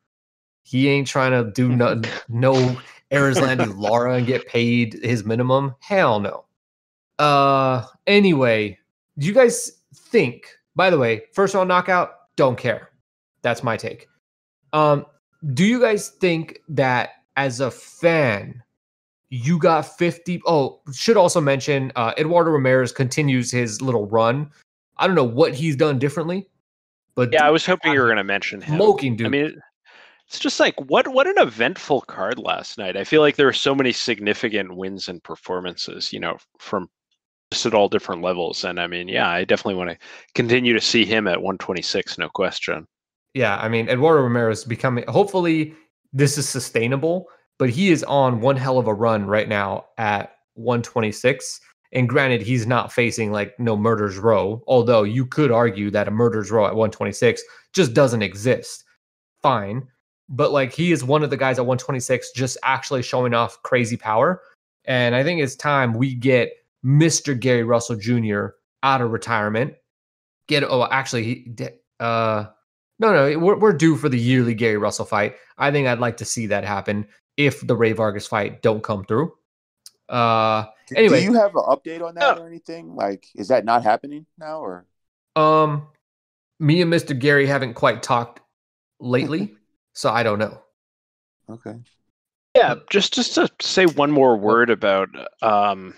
He ain't trying to do no no Erislandy Lara and get paid his minimum. Hell no. Uh anyway, do you guys think, by the way, first round knockout, don't care. That's my take. Um, do you guys think that as a fan, you got 50? Oh, should also mention uh, Eduardo Ramirez continues his little run. I don't know what he's done differently, but Yeah, I was hoping you were going to mention him. smoking dude. I mean, it's just like what what an eventful card last night. I feel like there were so many significant wins and performances, you know, from just at all different levels. And I mean, yeah, I definitely want to continue to see him at 126, no question. yeah, I mean, Eduardo Ramirez becoming. Hopefully, this is sustainable, but he is on one hell of a run right now at 126. And granted, he's not facing like no murders row, although you could argue that a murders row at 126 just doesn't exist. Fine. But like he is one of the guys at 126 just actually showing off crazy power. And I think it's time we get Mr. Gary Russell Jr. out of retirement. Get oh actually he uh no no we're, we're due for the yearly Gary Russell fight. I think I'd like to see that happen if the Rey Vargas fight don't come through. Uh Anyway. do you have an update on that Oh. or anything? Like, is that not happening now, or um me and Mr. Gary haven't quite talked lately, so I don't know. okay? Yeah, just just to say one more word about um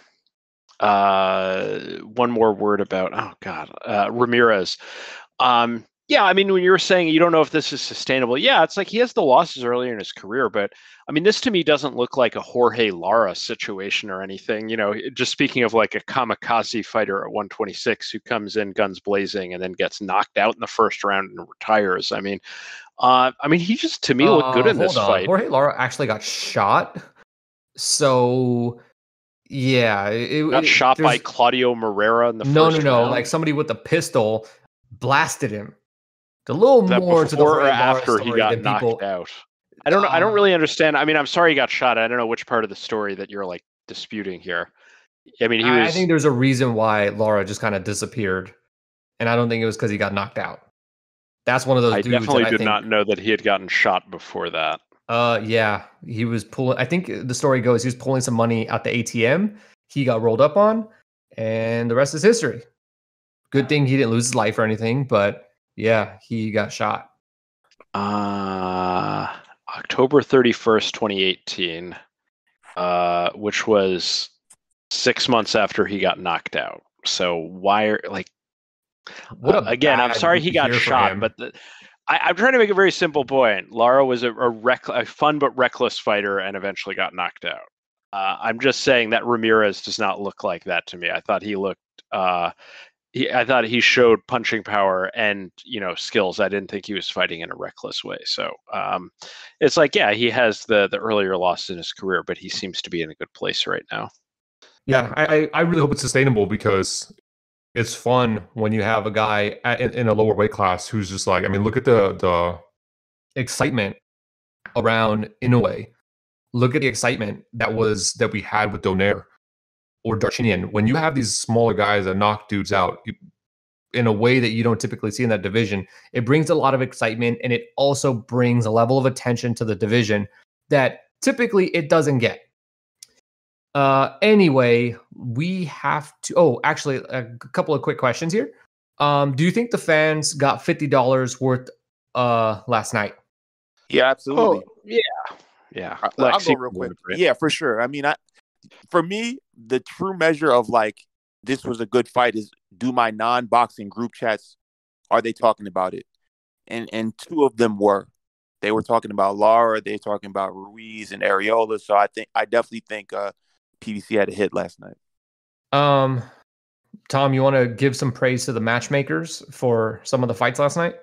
uh one more word about oh god uh Ramirez. Um yeah, I mean when you were saying you don't know if this is sustainable. Yeah, it's like he has the losses earlier in his career, but I mean this to me doesn't look like a Jorge Lara situation or anything. You know, just speaking of like a kamikaze fighter at 126 who comes in guns blazing and then gets knocked out in the first round and retires. I mean, uh I mean he just to me looked good Uh, in this on. fight. Jorge Lara actually got shot. So yeah, it, got it- shot by Claudio Marrero in the no, no, no. Like somebody with a pistol blasted him. A little more to the before or after he got knocked people. out. I don't know. I don't Uh, really understand. I mean, I'm sorry he got shot. I don't know which part of the story that you're like disputing here. I mean, he I, I think there's a reason why Lara just kind of disappeared, and I don't think it was because he got knocked out. That's one of those I dudes. definitely that I did think, not know that he had gotten shot before that. Uh, yeah, he was pulling. I think the story goes he was pulling some money out the ATM. He got rolled up on, and the rest is history. Good thing he didn't lose his life or anything, but yeah, he got shot. Uh, October 31st, 2018, uh, which was six months after he got knocked out. So why are like What Uh, again, I'm sorry he got shot, but the, I, I'm trying to make a very simple point. Lara was a, a, reck, a fun but reckless fighter and eventually got knocked out. Uh, I'm just saying that Ramirez does not look like that to me. I thought he looked. Uh, he, I thought he showed punching power and you know skills. I didn't think he was fighting in a reckless way. So um, it's like, yeah, he has the the earlier loss in his career, but he seems to be in a good place right now. Yeah, I, I- really hope it's sustainable because it's fun when you have a guy at, in, in a lower weight class who's just like, I mean, look at the the excitement around Inoue. Look at the excitement that was that we had with Donaire or Darchinyan. When you have these smaller guys that knock dudes out you- in a way that you don't typically see in that division, it brings a lot of excitement and it also brings a level of attention to the division that typically it doesn't get. Uh, anyway, we have to. Oh, actually, a c- couple of quick questions here. Um, do you think the fans got fifty dollars worth uh last night? Yeah, absolutely. yeah, yeah. I- I'll go real quick. Yeah, for sure. I mean, I for me, the true measure of like this was a good fight is do my non-boxing group chats are they talking about it? And and two of them were. They were talking about Lara, they were talking about Ruiz and Arreola. So I think I definitely think uh PBC had a hit last night. Um, Tom, you want to give some praise to the matchmakers for some of the fights last night?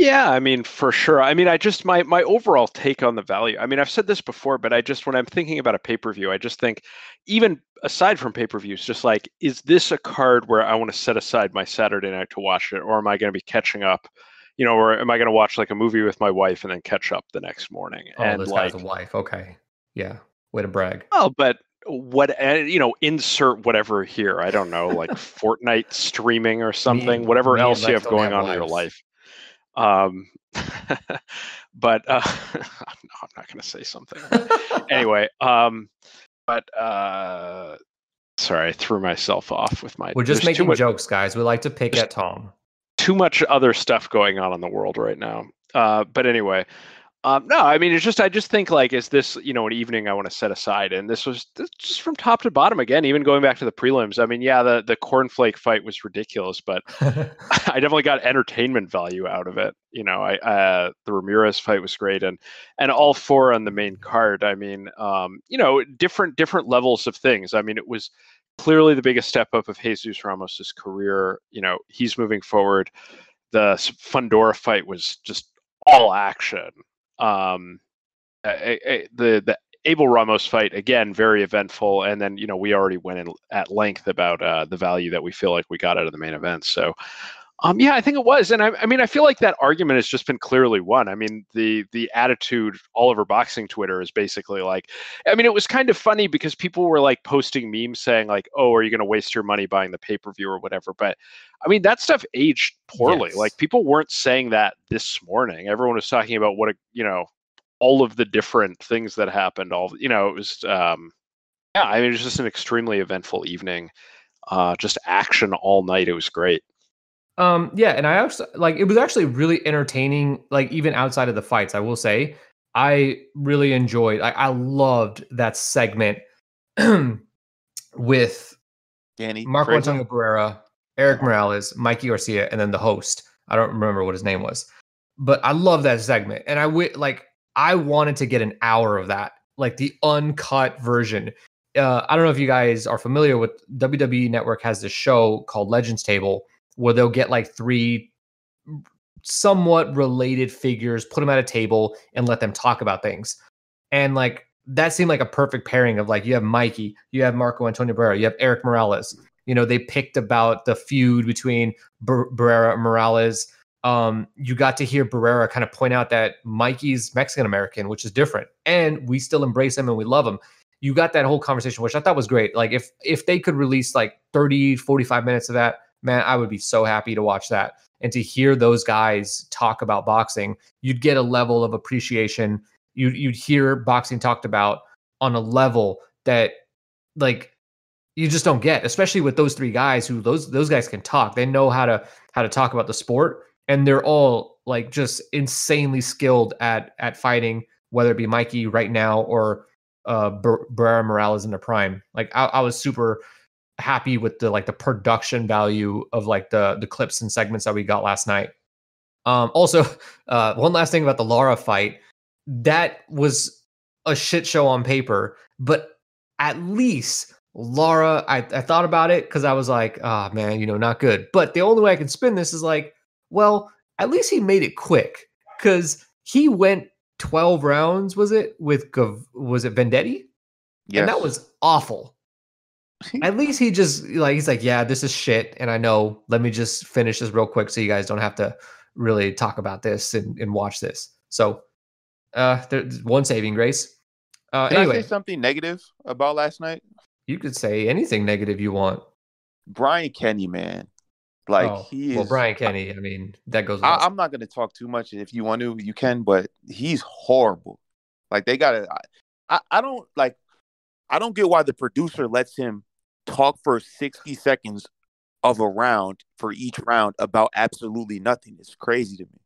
Yeah, I mean, for sure. I mean, I just my my overall take on the value. I mean, I've said this before, but I just when I'm thinking about a pay per view, I just think, even aside from pay per views, just like, is this a card where I want to set aside my Saturday night to watch it, or am I going to be catching up, you know, or am I going to watch like a movie with my wife and then catch up the next morning? Oh, and this like, guy's a wife. Okay. Yeah. Way to brag. oh, but what uh, you know, insert whatever here. I don't know, like Fortnite streaming or something, whatever me else you have going have on in your life. Um, but uh, no, I'm not going to say something. anyway, um, but uh, sorry, I threw myself off with my. We're just making much, jokes, guys. We like to pick at Tom. too much other stuff going on in the world right now. Uh, but anyway, um, no, I mean it's just I just think like is this you know an evening I want to set aside, and this was this, just from top to bottom again. Even going back to the prelims, I mean yeah, the the cornflake fight was ridiculous, but I definitely got entertainment value out of it. You know, I uh, the Ramirez fight was great, and and all four on the main card. I mean, um, you know, different different levels of things. I mean, it was clearly the biggest step up of Jesus Ramos's career. You know, he's moving forward. The Fundora fight was just all action. Um, the the Abel Ramos fight again very eventful, and then you know we already went in at length about uh, the value that we feel like we got out of the main event. So, um, yeah, I think it was, and I, I mean I feel like that argument has just been clearly won. I mean the the attitude all over boxing Twitter is basically like, I mean it was kind of funny because people were like posting memes saying like, oh, are you going to waste your money buying the pay per view or whatever? But I mean that stuff aged poorly. Yes. Like people weren't saying that this morning. Everyone was talking about what a you know all of the different things that happened all you know it was um yeah i mean it was just an extremely eventful evening uh just action all night it was great Um, yeah, and I actually like it was actually really entertaining, like even outside of the fights, I will say. I really enjoyed I, I loved that segment with Danny Marco Fraser? Antonio Barrera, Erik Morales, Mikey Garcia, and then the host. I don't remember what his name was, but I love that segment, and I wi- like I wanted to get an hour of that, like the uncut version. Uh, I don't know if you guys are familiar with WWE Network has this show called Legends Table where they'll get like three somewhat related figures, put them at a table, and let them talk about things. And like that seemed like a perfect pairing of like you have Mikey, you have Marco Antonio Barrera, you have Erik Morales. You know, they picked about the feud between Bar- Barrera and Morales. Um, you got to hear Barrera kind of point out that Mikey's Mexican American, which is different, and we still embrace him and we love him. You got that whole conversation, which I thought was great. Like if if they could release like 30, 45 minutes of that, man, I would be so happy to watch that. And to hear those guys talk about boxing, you'd get a level of appreciation. You'd you'd hear boxing talked about on a level that like you just don't get, especially with those three guys who those those guys can talk. They know how to how to talk about the sport, and they're all like just insanely skilled at at fighting. Whether it be Mikey right now or uh Bar- Barrera Morales in their prime, like I, I was super happy with the like the production value of like the the clips and segments that we got last night. Um, also, uh, one last thing about the Lara fight, that was a shit show on paper, but at least Lara, I, I thought about it because I was like, oh man, you know, not good. But the only way I can spin this is like, well, at least he made it quick because he went 12 rounds, was it, with was it Vendetti? Yes. And that was awful. At least he just like he's like, yeah, this is shit, and I know. Let me just finish this real quick so you guys don't have to really talk about this and, and watch this. So, uh, there's one saving grace. Uh, Can I anyway, say something negative about last night? you could say anything negative you want. Brian Kenny, man. Like Oh, he is. well, Brian Kenny. I mean, that goes. I, I'm not going to talk too much. If you want to, you can. But he's horrible. Like they got to. I, I don't like. I don't get why the producer lets him talk for 60 seconds of a round for each round about absolutely nothing. It's crazy to me.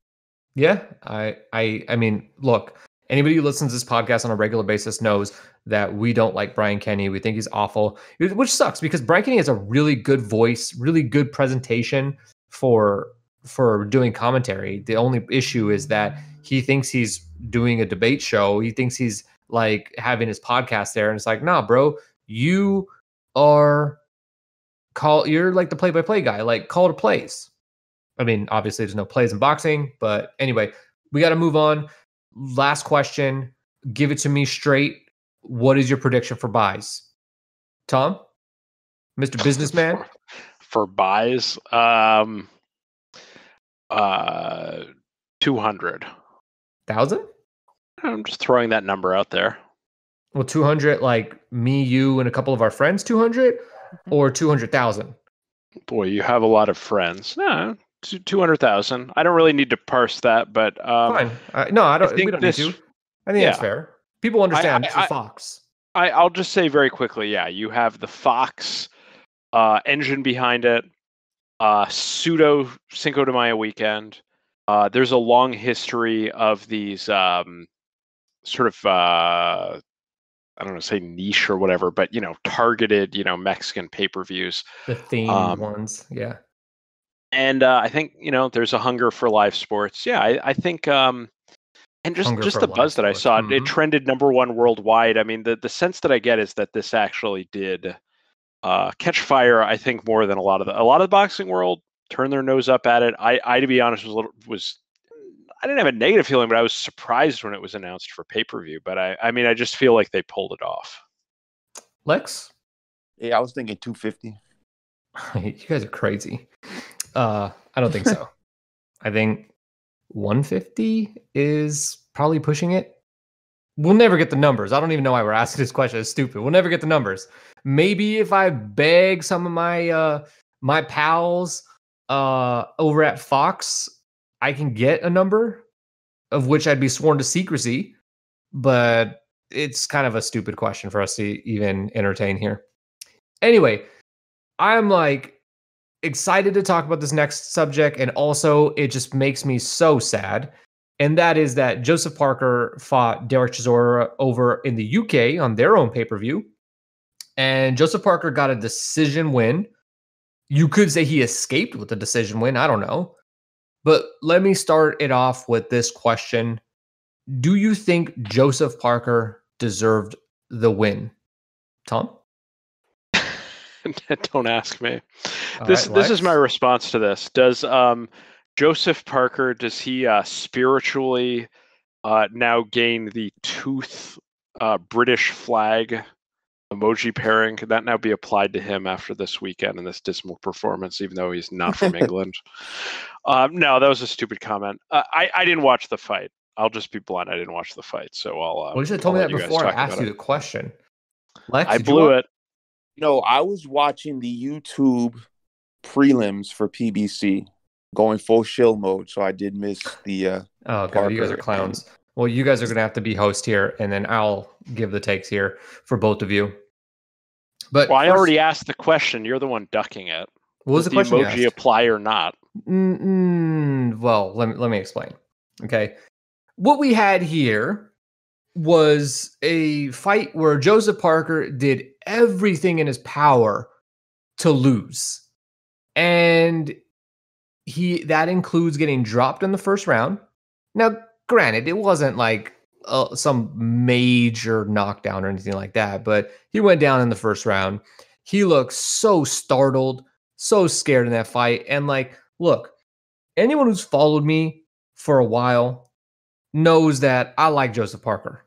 Yeah, I, I, I mean, look, anybody who listens to this podcast on a regular basis knows that we don't like Brian Kenny. We think he's awful, which sucks because Brian Kenny has a really good voice, really good presentation for for doing commentary. The only issue is that he thinks he's doing a debate show. He thinks he's like having his podcast there, and it's like, nah, bro, you are call. You're like the play-by-play guy. Like call to plays. I mean, obviously, there's no plays in boxing, but anyway, we got to move on. Last question. Give it to me straight. What is your prediction for buys? Tom, Mr. Businessman? for, for buys. Um, uh, two hundred. Thousand? I'm just throwing that number out there. Well, 200, like me, you, and a couple of our friends, 200 or 200,000? Boy, you have a lot of friends. No, two hundred thousand. I don't really need to parse that, but um, Fine. Uh, no, I don't. we think don't this- need to. I think that's fair. People understand I- it's a I- Fox. I, I'll just say very quickly, yeah, you have the Fox uh, engine behind it, uh, pseudo Cinco de Mayo weekend. Uh, there's a long history of these um, sort of uh, I don't know, say niche or whatever, but you know, targeted, you know, Mexican pay-per-views. The themed um, ones. Yeah. And uh, I think you know, there's a hunger for live sports. Yeah, I, I think. Um, and just Hunger just the buzz that I saw, it- Mhm. it trended number one worldwide. I mean, the the sense that I get is that this actually did uh, catch fire. I think more than a lot of the a lot of the boxing world turned their nose up at it. I, I to be honest, was a little, was I didn't have a negative feeling, but I was surprised when it was announced for pay per view. But I I mean, I just feel like they pulled it off. Lex? Yeah, I was thinking 250. you guys are crazy. Uh, I don't think so. I think 150 is probably pushing it. We'll never get the numbers. I don't even know why we're asking this question. It's stupid. We'll never get the numbers. Maybe if I beg some of my uh my pals uh over at Fox, I can get a number of which I'd be sworn to secrecy, but it's kind of a stupid question for us to even entertain here. Anyway, I'm like excited to talk about this next subject, and also it just makes me so sad. And that is that Joseph Parker fought Dereck Chisora over in the UK on their own pay per view. And Joseph Parker got a decision win. You could say he escaped with a decision win. I don't know. But let me start it off with this question Do you think Joseph Parker deserved the win? Tom? Don't ask me. All this right, this is my response to this. Does um Joseph Parker does he uh spiritually uh now gain the tooth uh British flag emoji pairing? Could that now be applied to him after this weekend and this dismal performance, even though he's not from England? Um no, that was a stupid comment. Uh, I I didn't watch the fight. I'll just be blunt. I didn't watch the fight, so I'll. Uh, Well, you should have told me that before I asked about you it. the question. Lex, I did you blew wa- it. No, I was watching the YouTube prelims for PBC, going full shill mode, so I did miss the. uh Oh god, you guys are Parker. clowns. Well, you guys are gonna have to be host here, and then I'll give the takes here for both of you. But Well, I first- already asked the question. You're the one ducking it. what was Does the question? emoji apply or not? Mm, mm, well, let me let me explain. Okay, what we had here was a fight where Joseph Parker did everything in his power to lose, and he that includes getting dropped in the first round. Now, granted, it wasn't like uh, some major knockdown or anything like that, but he went down in the first round. He looked so startled, so scared in that fight, and like look, anyone who's followed me for a while knows that I like Joseph Parker.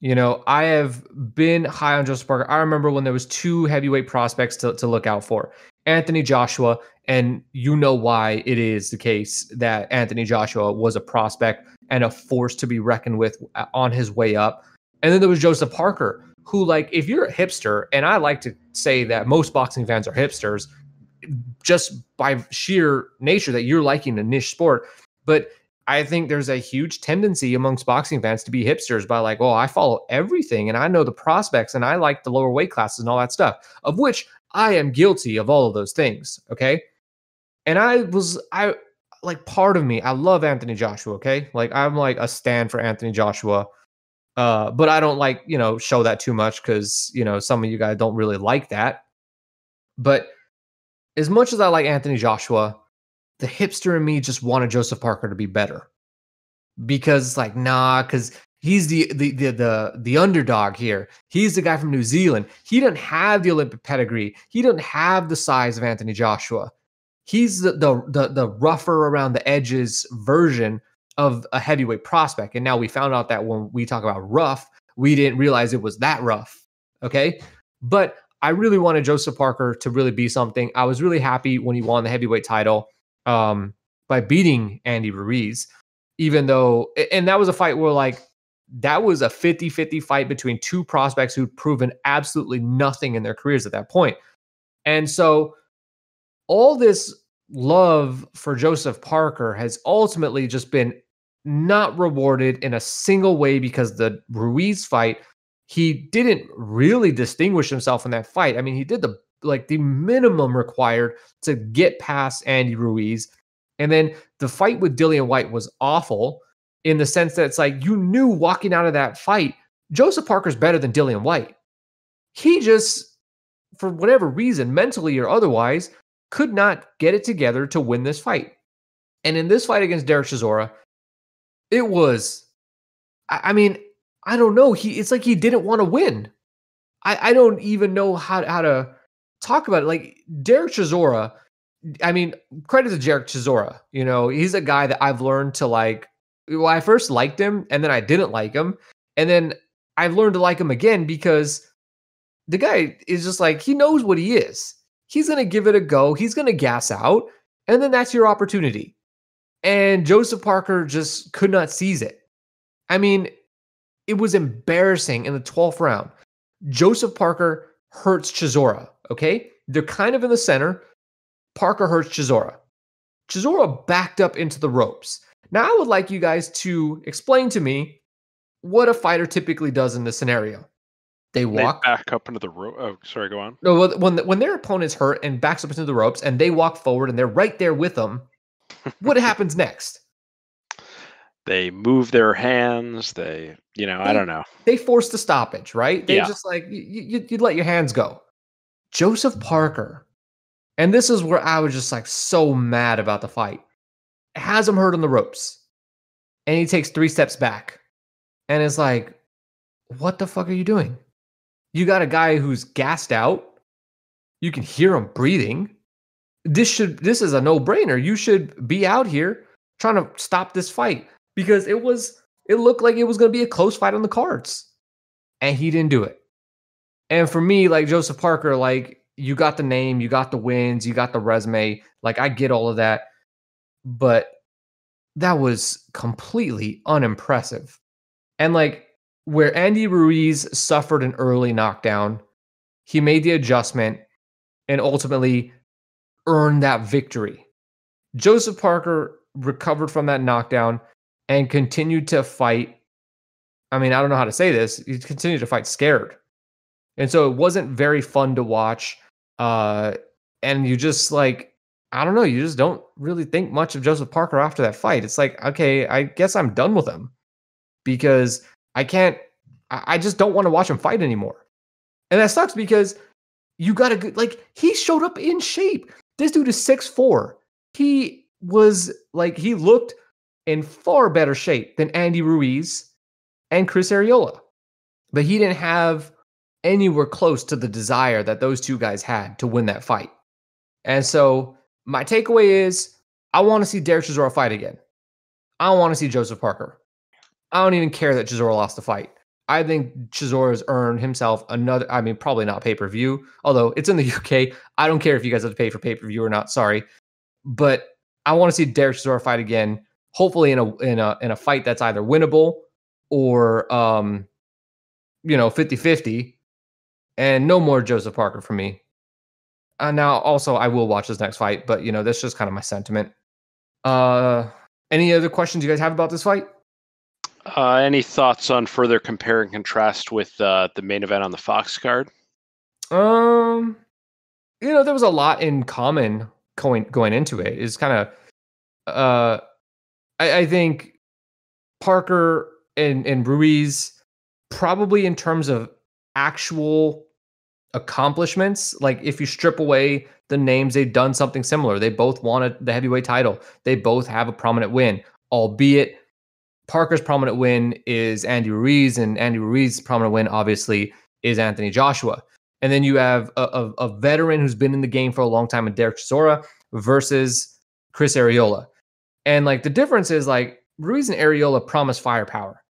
You know, I have been high on Joseph Parker. I remember when there was two heavyweight prospects to, to look out for. Anthony Joshua, and you know why it is the case that Anthony Joshua was a prospect and a force to be reckoned with uh, on his way up. And then there was Joseph Parker, who, like, if you're a hipster, and I like to say that most boxing fans are hipsters, just by sheer nature that you're liking a niche sport. But I think there's a huge tendency amongst boxing fans to be hipsters by like, oh, I follow everything and I know the prospects and I like the lower weight classes and all that stuff, of which I am guilty of all of those things. Okay. And I was, I like part of me, I love Anthony Joshua. Okay. Like I'm like a stand for Anthony Joshua. Uh, but I don't like, you know, show that too much because, you know, some of you guys don't really like that. But as much as I like Anthony Joshua, the hipster in me just wanted Joseph Parker to be better. Because it's like, nah, because he's the, the the the the underdog here. He's the guy from New Zealand. He doesn't have the Olympic pedigree. He doesn't have the size of Anthony Joshua. He's the the the, the rougher around the edges version of a heavyweight prospect. And now we found out that when we talk about rough, we didn't realize it was that rough. Okay. But I really wanted Joseph Parker to really be something. I was really happy when he won the heavyweight title um, by beating Andy Ruiz. even though, and that was a fight where like that was a 50 50 fight between two prospects who'd proven absolutely nothing in their careers at that point. And so all this love for Joseph Parker has ultimately just been not rewarded in a single way because the Ruiz fight, he didn't really distinguish himself in that fight. I mean, he did the like the minimum required to get past Andy Ruiz. And then the fight with Dillian Whyte was awful in the sense that it's like you knew walking out of that fight, Joseph Parker's better than Dillian Whyte. He just, for whatever reason, mentally or otherwise, could not get it together to win this fight. And in this fight against Dereck Chisora, it was, I mean, I don't know. He it's like he didn't want to win. I, I don't even know how, how to talk about it. Like Dereck Chisora, I mean, credit to Dereck Chisora. You know, he's a guy that I've learned to like well, I first liked him and then I didn't like him. And then I've learned to like him again because the guy is just like, he knows what he is. He's going to give it a go. He's going to gas out. And then that's your opportunity. And Joseph Parker just could not seize it. I mean, it was embarrassing in the 12th round. Joseph Parker hurts Chisora. Okay. They're kind of in the center. Parker hurts Chisora. Chisora backed up into the ropes. Now, I would like you guys to explain to me what a fighter typically does in this scenario. They walk they back up into the rope. Oh, sorry, go on. No, when when their opponent's hurt and backs up into the ropes, and they walk forward and they're right there with them. what happens next? They move their hands. They, you know, they, I don't know. They force the stoppage, right? They yeah. just like you, you, you let your hands go. Joseph Parker, and this is where I was just like so mad about the fight has him hurt on the ropes. And he takes three steps back. And it's like, what the fuck are you doing? You got a guy who's gassed out. You can hear him breathing. This should this is a no-brainer. You should be out here trying to stop this fight because it was it looked like it was going to be a close fight on the cards. And he didn't do it. And for me, like Joseph Parker, like you got the name, you got the wins, you got the resume. Like I get all of that but that was completely unimpressive. And like where Andy Ruiz suffered an early knockdown, he made the adjustment and ultimately earned that victory. Joseph Parker recovered from that knockdown and continued to fight. I mean, I don't know how to say this. He continued to fight scared. And so it wasn't very fun to watch. Uh, and you just like I don't know. You just don't really think much of Joseph Parker after that fight. It's like, okay, I guess I'm done with him because I can't, I just don't want to watch him fight anymore. And that sucks because you got to, like, he showed up in shape. This dude is six four. He was like, he looked in far better shape than Andy Ruiz and Chris Arreola. But he didn't have anywhere close to the desire that those two guys had to win that fight. And so, my takeaway is I want to see Dereck Chisora fight again. I want to see Joseph Parker. I don't even care that Chisora lost the fight. I think Chisora has earned himself another. I mean, probably not pay per view, although it's in the UK. I don't care if you guys have to pay for pay per view or not. Sorry, but I want to see Dereck Chisora fight again. Hopefully, in a in a in a fight that's either winnable or um, you know, 50-50. and no more Joseph Parker for me. Uh, now, also, I will watch this next fight, but you know, that's just kind of my sentiment. Uh, any other questions you guys have about this fight? Uh, any thoughts on further compare and contrast with uh, the main event on the Fox card? Um, you know, there was a lot in common going going into it. Is kind of, uh, I, I think Parker and and Ruiz probably in terms of actual accomplishments, like if you strip away the names, they've done something similar. They both won the heavyweight title. They both have a prominent win, albeit Parker's prominent win is Andy Ruiz, and Andy Ruiz's prominent win, obviously, is Anthony Joshua. And then you have a, a, a veteran who's been in the game for a long time, and Dereck Chisora versus Chris Arreola. And like the difference is like Ruiz and Arreola promised firepower.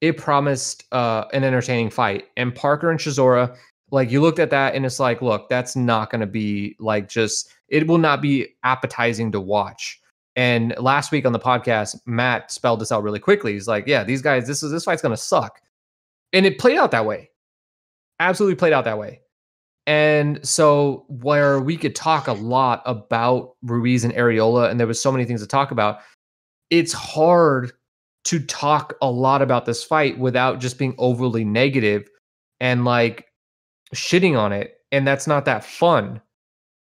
It promised uh, an entertaining fight. And Parker and Chisora like you looked at that and it's like, look, that's not going to be like just, it will not be appetizing to watch. And last week on the podcast, Matt spelled this out really quickly. He's like, "Yeah, these guys, this is this fight's gonna suck," and it played out that way. Absolutely played out that way. And so, where we could talk a lot about Ruiz and Arreola, and there was so many things to talk about, it's hard to talk a lot about this fight without just being overly negative and like shitting on it. And that's not that fun.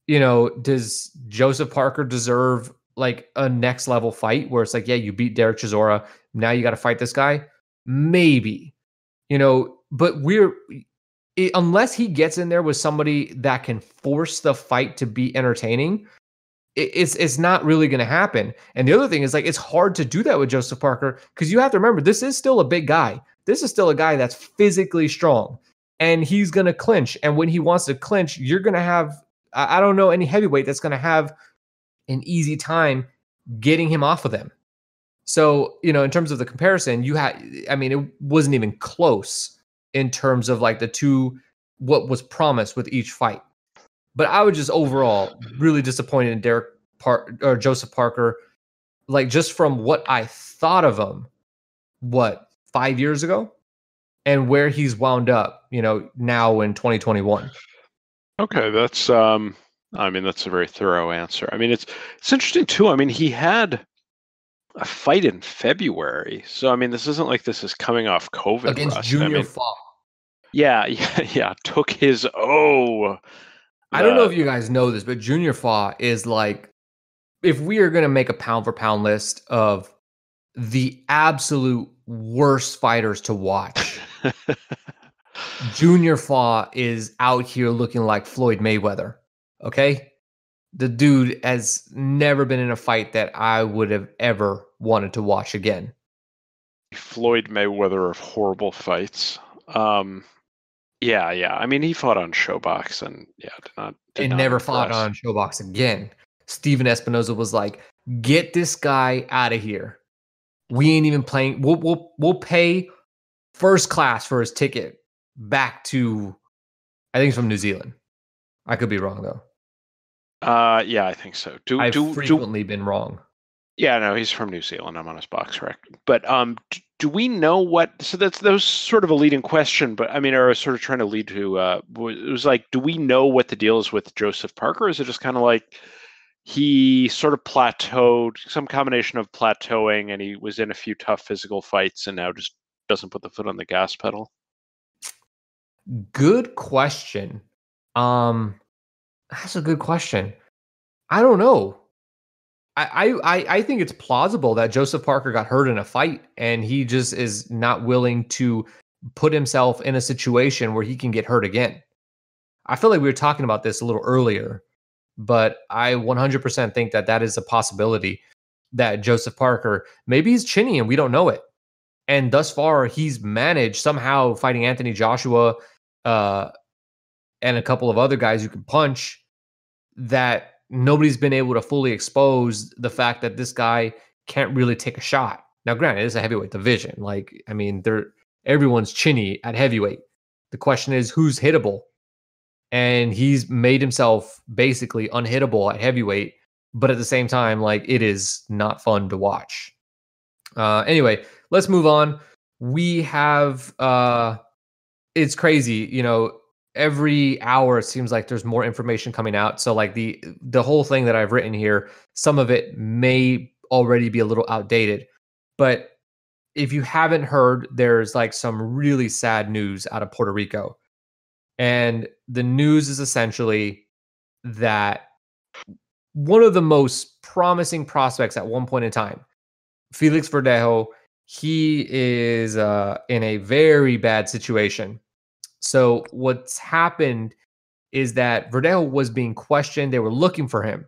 You know, does Joseph Parker deserve like a next level fight where it's like, yeah, you beat Dereck Chisora. Now you got to fight this guy? Maybe, you know, but we're, it, unless he gets in there with somebody that can force the fight to be entertaining, it, it's it's not really going to happen. And the other thing is like it's hard to do that with Joseph Parker because you have to remember this is still a big guy. This is still a guy that's physically strong, and he's going to clinch. And when he wants to clinch, you're going to have I, I don't know any heavyweight that's going to have an easy time getting him off of them. So, you know, in terms of the comparison, you had, I mean, it wasn't even close in terms of like the two what was promised with each fight. But I was just overall really disappointed in Derek Park or Joseph Parker, like just from what I thought of him, what five years ago, and where he's wound up, you know, now in 2021. Okay, that's um, I mean that's a very thorough answer. I mean it's it's interesting too. I mean he had a fight in February, so I mean this isn't like this is coming off COVID against rust. Junior I mean, Fa. Yeah, yeah, yeah. Took his oh. I don't know if uh, you guys know this, but Junior Fa is like, if we are going to make a pound for pound list of the absolute worst fighters to watch, Junior Fa is out here looking like Floyd Mayweather. Okay. The dude has never been in a fight that I would have ever wanted to watch again. Floyd Mayweather of horrible fights. Um, yeah, yeah. I mean, he fought on ShoBox and yeah, did not. Did and not never fought on ShoBox again. Stephen Espinoza was like, "Get this guy out of here. We ain't even playing. We'll we'll we'll pay first class for his ticket back to. I think it's from New Zealand. I could be wrong though. Uh, yeah, I think so. Do I've do do. frequently been wrong. Yeah, no, he's from New Zealand. I'm on his box record. But um, d- do we know what? So that's that was sort of a leading question. But I mean, I was sort of trying to lead to. Uh, it was like, do we know what the deal is with Joseph Parker? Is it just kind of like he sort of plateaued, some combination of plateauing, and he was in a few tough physical fights, and now just doesn't put the foot on the gas pedal? Good question. Um, that's a good question. I don't know. I, I I think it's plausible that Joseph Parker got hurt in a fight and he just is not willing to put himself in a situation where he can get hurt again. I feel like we were talking about this a little earlier, but I 100% think that that is a possibility that Joseph Parker maybe he's chinny and we don't know it. And thus far, he's managed somehow fighting Anthony Joshua uh, and a couple of other guys who can punch that nobody's been able to fully expose the fact that this guy can't really take a shot. Now, granted, it's a heavyweight division. Like, I mean, they're everyone's chinny at heavyweight. The question is who's hittable, and he's made himself basically unhittable at heavyweight. But at the same time, like it is not fun to watch. Uh, anyway, let's move on. We have uh, it's crazy, you know. Every hour it seems like there's more information coming out. So like the the whole thing that I've written here, some of it may already be a little outdated. But if you haven't heard, there's like some really sad news out of Puerto Rico. And the news is essentially that one of the most promising prospects at one point in time, Felix Verdejo, he is uh, in a very bad situation. So what's happened is that Verdejo was being questioned. They were looking for him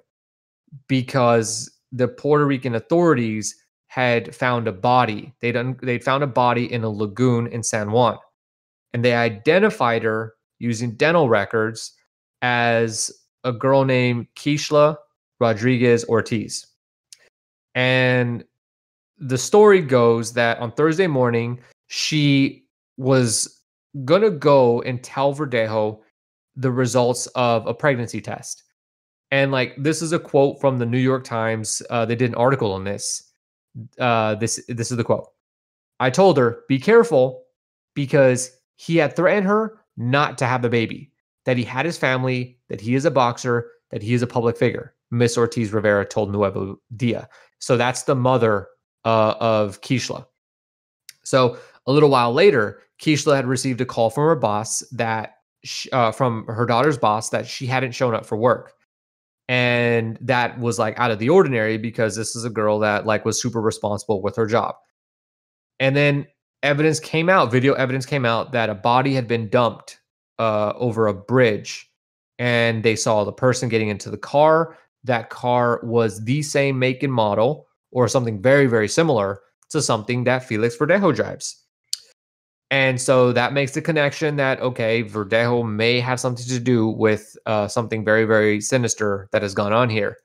because the Puerto Rican authorities had found a body. They'd un- they'd found a body in a lagoon in San Juan, and they identified her using dental records as a girl named Keishla Rodriguez Ortiz. And the story goes that on Thursday morning, she was going to go and tell Verdejo the results of a pregnancy test. And like this is a quote from the New York Times. Uh, they did an article on this. Uh, this this is the quote. I told her, be careful because he had threatened her not to have the baby, that he had his family, that he is a boxer, that he is a public figure. Miss Ortiz Rivera told Nuevo Dia. So that's the mother uh, of Keishla. So a little while later, Keishla had received a call from her boss that she, uh, from her daughter's boss that she hadn't shown up for work. And that was like out of the ordinary because this is a girl that like was super responsible with her job. And then evidence came out, video evidence came out that a body had been dumped uh, over a bridge and they saw the person getting into the car. That car was the same make and model or something very, very similar to something that Felix Verdejo drives. And so that makes the connection that, okay, Verdejo may have something to do with uh, something very, very sinister that has gone on here.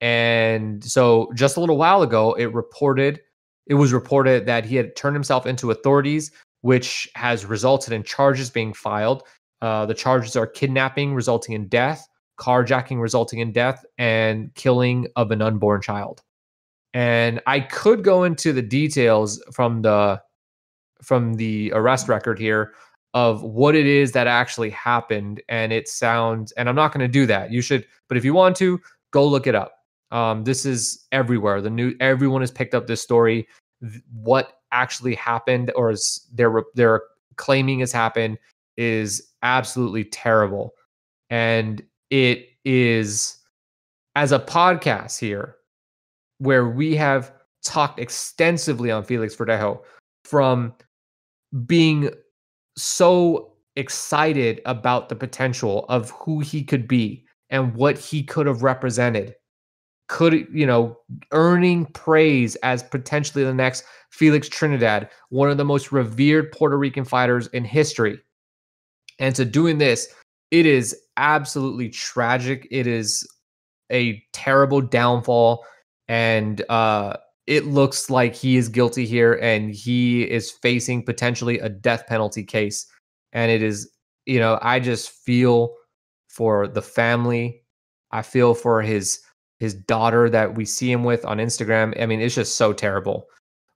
And so just a little while ago, it reported, it was reported that he had turned himself into authorities, which has resulted in charges being filed. Uh, the charges are kidnapping resulting in death, carjacking resulting in death, and killing of an unborn child. And I could go into the details from the from the arrest record here of what it is that actually happened and it sounds and i'm not going to do that. You should but if you want to go look it up. Um, this is everywhere. The new everyone has picked up this story. What actually happened or is they're they're claiming has happened is absolutely terrible. And it is as a podcast here where we have talked extensively on felix verdejo from being so excited about the potential of who he could be and what he could have represented. Could you know earning praise as potentially the next Felix Trinidad one of the most revered Puerto Rican fighters in history. And to doing this it is absolutely tragic. It is a terrible downfall. And uh it looks like he is guilty here and he is facing potentially a death penalty case. And it is, you know, I just feel for the family. I feel for his his daughter that we see him with on Instagram. I mean, it's just so terrible.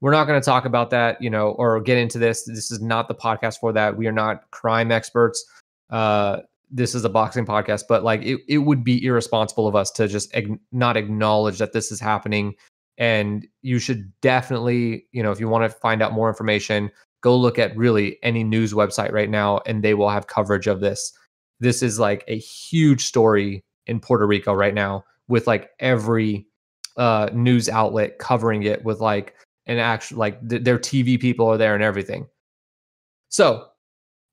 We're not going to talk about that, you know, or get into this. This is not the podcast for that. We are not crime experts. Uh, this is a boxing podcast, but like it, it would be irresponsible of us to just ag- not acknowledge that this is happening and you should definitely you know if you want to find out more information go look at really any news website right now and they will have coverage of this. This is like a huge story in puerto rico right now with like every uh news outlet covering it with like an actual like th- their tv people are there and everything. So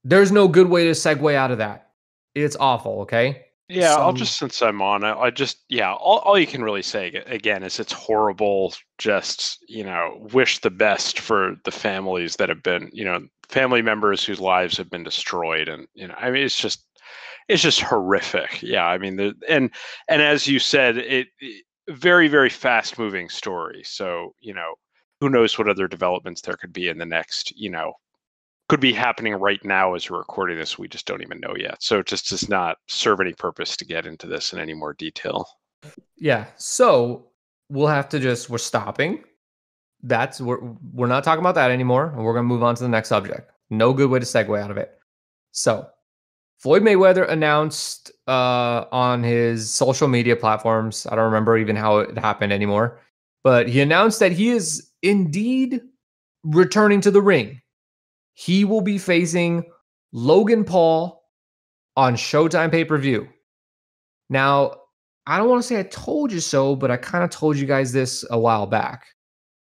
there's no good way to segue out of that. It's awful okay yeah, I'll just since I'm on, I, I just yeah, all, all you can really say again is it's horrible. Just you know, wish the best for the families that have been you know family members whose lives have been destroyed, and you know, I mean, it's just it's just horrific. Yeah, I mean, the and and as you said, it, it very very fast moving story. So you know, who knows what other developments there could be in the next you know could be happening right now as we're recording this. We just don't even know yet. So it just does not serve any purpose to get into this in any more detail. Yeah. So we'll have to just we're stopping. That's we're we're not talking about that anymore, and we're gonna move on to the next subject. No good way to segue out of it. So Floyd Mayweather announced uh, on his social media platforms. I don't remember even how it happened anymore, but he announced that he is indeed returning to the ring he will be facing Logan Paul on Showtime pay per view. Now, I don't want to say I told you so, but I kind of told you guys this a while back.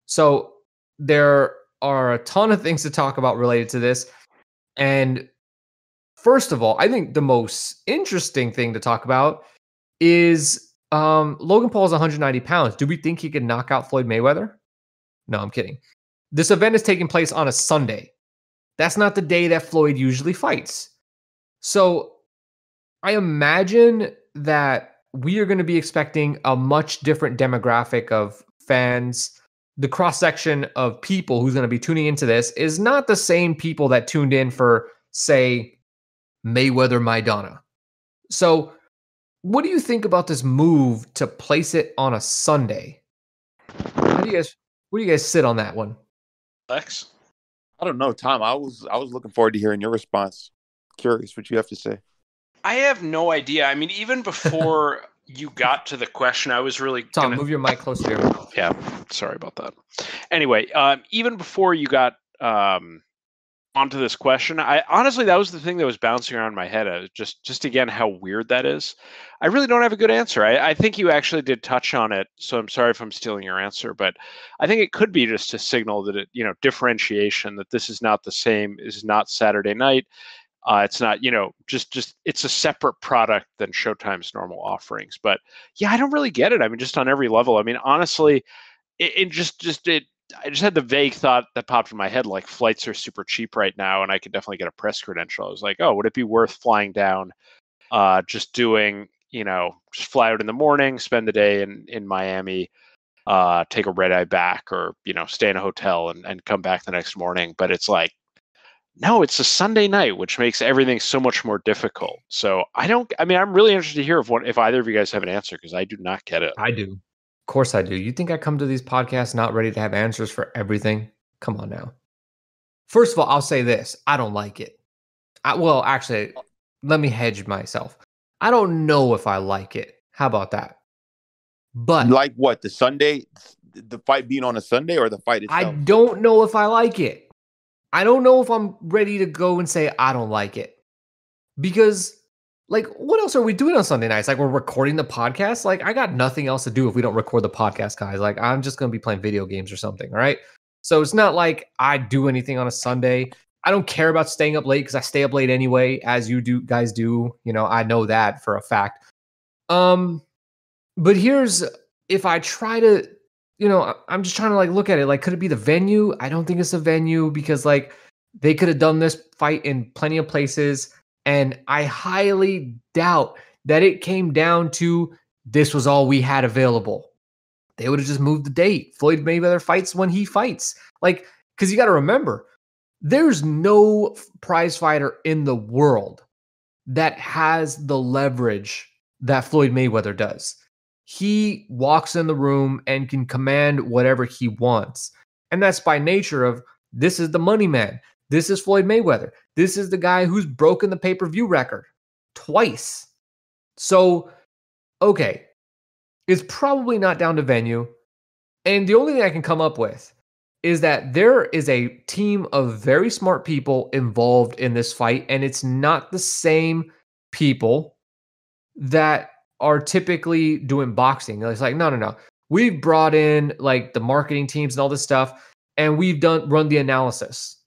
So there are a ton of things to talk about related to this. And first of all, I think the most interesting thing to talk about is um, Logan Paul is 190 pounds. Do we think he could knock out Floyd Mayweather? No, I'm kidding. This event is taking place on a Sunday. That's not the day that Floyd usually fights. So I imagine that we are going to be expecting a much different demographic of fans. The cross section of people who's going to be tuning into this is not the same people that tuned in for, say, Mayweather Maidana. So what do you think about this move to place it on a Sunday? How do you guys where do you guys sit on that one? Lex? I don't know, Tom. I was I was looking forward to hearing your response. Curious what you have to say. I have no idea. I mean, even before you got to the question, I was really Tom, gonna- move your mic closer to your mouth. Yeah, sorry about that. Anyway, um, even before you got um, onto this question, I honestly that was the thing that was bouncing around my head. Uh, just, just again, how weird that is. I really don't have a good answer. I, I think you actually did touch on it, so I'm sorry if I'm stealing your answer, but I think it could be just to signal that it, you know, differentiation that this is not the same. Is not Saturday night. Uh, it's not, you know, just just it's a separate product than Showtime's normal offerings. But yeah, I don't really get it. I mean, just on every level. I mean, honestly, it, it just just it. I just had the vague thought that popped in my head, like flights are super cheap right now, and I could definitely get a press credential. I was like, oh, would it be worth flying down, uh, just doing, you know, just fly out in the morning, spend the day in in Miami, uh, take a red eye back, or you know, stay in a hotel and and come back the next morning. But it's like no, it's a Sunday night, which makes everything so much more difficult. So I don't. I mean, I'm really interested to hear if what if either of you guys have an answer because I do not get it. I do. Of course I do. You think I come to these podcasts not ready to have answers for everything? Come on now. First of all, I'll say this. I don't like it. I, well, actually, let me hedge myself. I don't know if I like it. How about that? But Like what? The Sunday, the fight being on a Sunday, or the fight itself? I don't know if I like it. I don't know if I'm ready to go and say I don't like it. Because like what else are we doing on Sunday nights? Like we're recording the podcast? Like I got nothing else to do if we don't record the podcast, guys. Like I'm just going to be playing video games or something, all right? So it's not like I do anything on a Sunday. I don't care about staying up late cuz I stay up late anyway as you do guys do. You know, I know that for a fact. Um but here's if I try to you know, I'm just trying to like look at it. Like, could it be the venue? I don't think it's a venue because like they could have done this fight in plenty of places, and I highly doubt that it came down to this was all we had available. They would have just moved the date. Floyd Mayweather fights when he fights. Like, because you got to remember, there's no prize fighter in the world that has the leverage that Floyd Mayweather does he walks in the room and can command whatever he wants. And that's by nature of this is the money man. This is Floyd Mayweather. This is the guy who's broken the pay-per-view record twice. So, okay, it's probably not down to venue. And the only thing I can come up with is that there is a team of very smart people involved in this fight, and it's not the same people that are typically doing boxing. It's like, no, no, no. We've brought in like the marketing teams and all this stuff, and we've done run the analysis.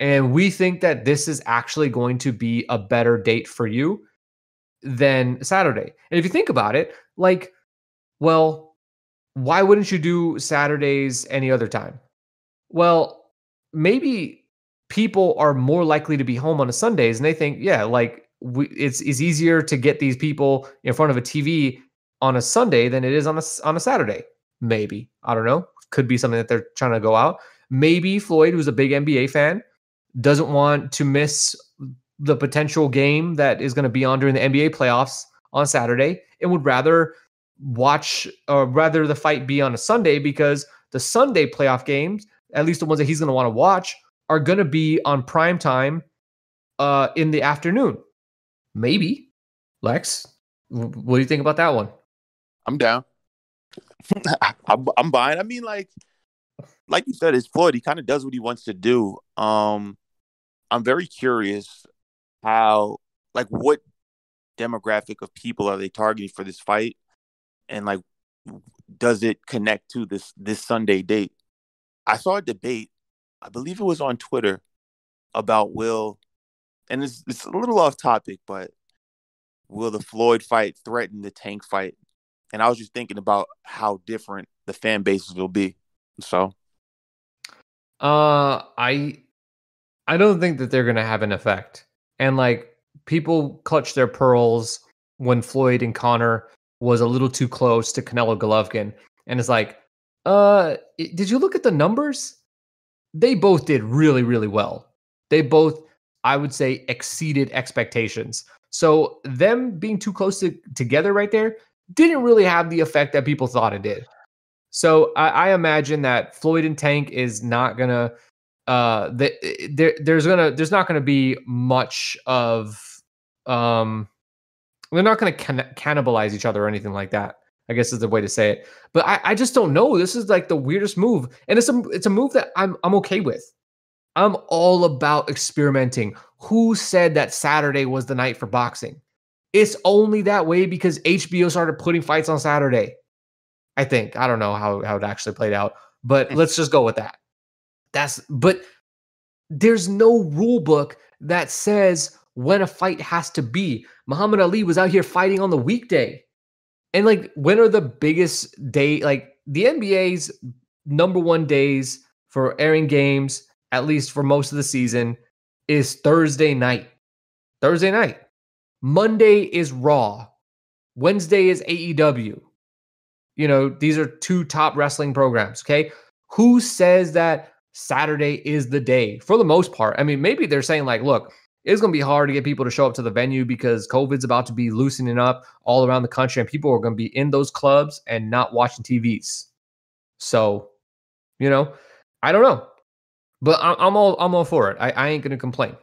And we think that this is actually going to be a better date for you than Saturday. And if you think about it, like, well, why wouldn't you do Saturdays any other time? Well, maybe people are more likely to be home on a Sundays and they think, yeah, like we, it's it's easier to get these people in front of a TV on a Sunday than it is on a on a Saturday. Maybe I don't know. Could be something that they're trying to go out. Maybe Floyd, who's a big NBA fan, doesn't want to miss the potential game that is going to be on during the NBA playoffs on Saturday, and would rather watch or rather the fight be on a Sunday because the Sunday playoff games, at least the ones that he's going to want to watch, are going to be on prime time uh, in the afternoon. Maybe. Lex, what do you think about that one? I'm down. I'm, I'm buying. I mean, like, like you said, it's Floyd. He kind of does what he wants to do. Um, I'm very curious how, like, what demographic of people are they targeting for this fight, and like, does it connect to this this Sunday date? I saw a debate, I believe it was on Twitter, about will, and it's it's a little off topic, but will the Floyd fight threaten the Tank fight? And I was just thinking about how different the fan bases will be. So Uh, I I don't think that they're gonna have an effect. And like people clutch their pearls when Floyd and Conor was a little too close to Canelo Golovkin, and it's like, uh, did you look at the numbers? They both did really, really well. They both, I would say, exceeded expectations. So them being too close to, together right there didn't really have the effect that people thought it did. So I, I imagine that Floyd and Tank is not gonna uh the, there there's gonna there's not gonna be much of um they're not gonna can- cannibalize each other or anything like that. I guess is the way to say it. But I, I just don't know. This is like the weirdest move. And it's a it's a move that I'm I'm okay with. I'm all about experimenting. Who said that Saturday was the night for boxing? It's only that way because HBO started putting fights on Saturday. I think. I don't know how, how it actually played out, but let's just go with that. That's but there's no rule book that says when a fight has to be. Muhammad Ali was out here fighting on the weekday. And like when are the biggest day like the NBA's number one days for airing games, at least for most of the season, is Thursday night. Thursday night. Monday is Raw. Wednesday is AEW. You know, these are two top wrestling programs. Okay. Who says that Saturday is the day for the most part? I mean, maybe they're saying, like, look, it's going to be hard to get people to show up to the venue because COVID's about to be loosening up all around the country and people are going to be in those clubs and not watching TVs. So, you know, I don't know, but I'm all I'm all for it. I, I ain't going to complain.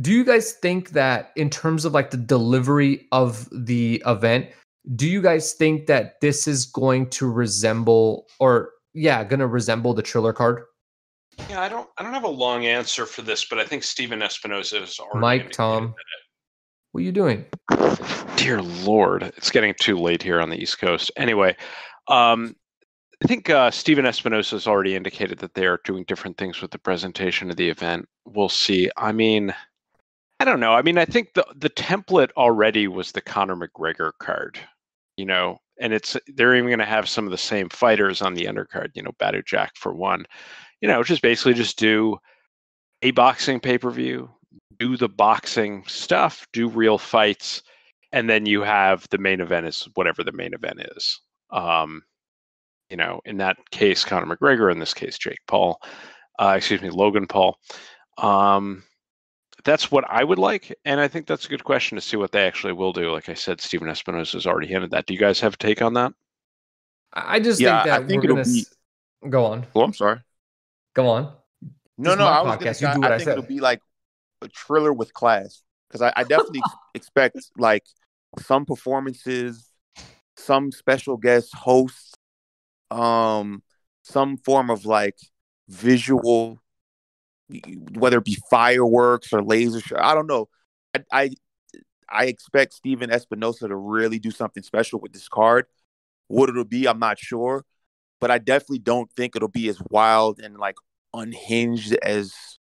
Do you guys think that in terms of like the delivery of the event, do you guys think that this is going to resemble or yeah, going to resemble the Triller card? Yeah, I don't I don't have a long answer for this, but I think Stephen Espinoza is already Mike, Tom, what are you doing? Dear Lord, it's getting too late here on the East Coast. Anyway, um, I think uh, Stephen Espinoza has already indicated that they are doing different things with the presentation of the event. We'll see. I mean, I don't know. I mean, I think the the template already was the Conor McGregor card, you know, and it's they're even going to have some of the same fighters on the undercard. You know, Badou Jack for one you know, just basically just do a boxing pay per view, do the boxing stuff, do real fights, and then you have the main event is whatever the main event is. Um, you know, in that case, Conor McGregor. In this case, Jake Paul. Uh, excuse me, Logan Paul. Um, that's what I would like, and I think that's a good question to see what they actually will do. Like I said, Stephen Espinoza has already hinted that. Do you guys have a take on that? I just yeah, think that I think we're gonna be... go on. Oh, I'm sorry. Go on. No, this no, I was podcast. Gonna, you do what I, I think said. it'll be like a Triller with class because I, I, definitely expect like some performances, some special guest hosts, um, some form of like visual, whether it be fireworks or laser show. I don't know. I, I I expect Stephen Espinoza to really do something special with this card. What it'll be, I'm not sure but I definitely don't think it'll be as wild and like unhinged as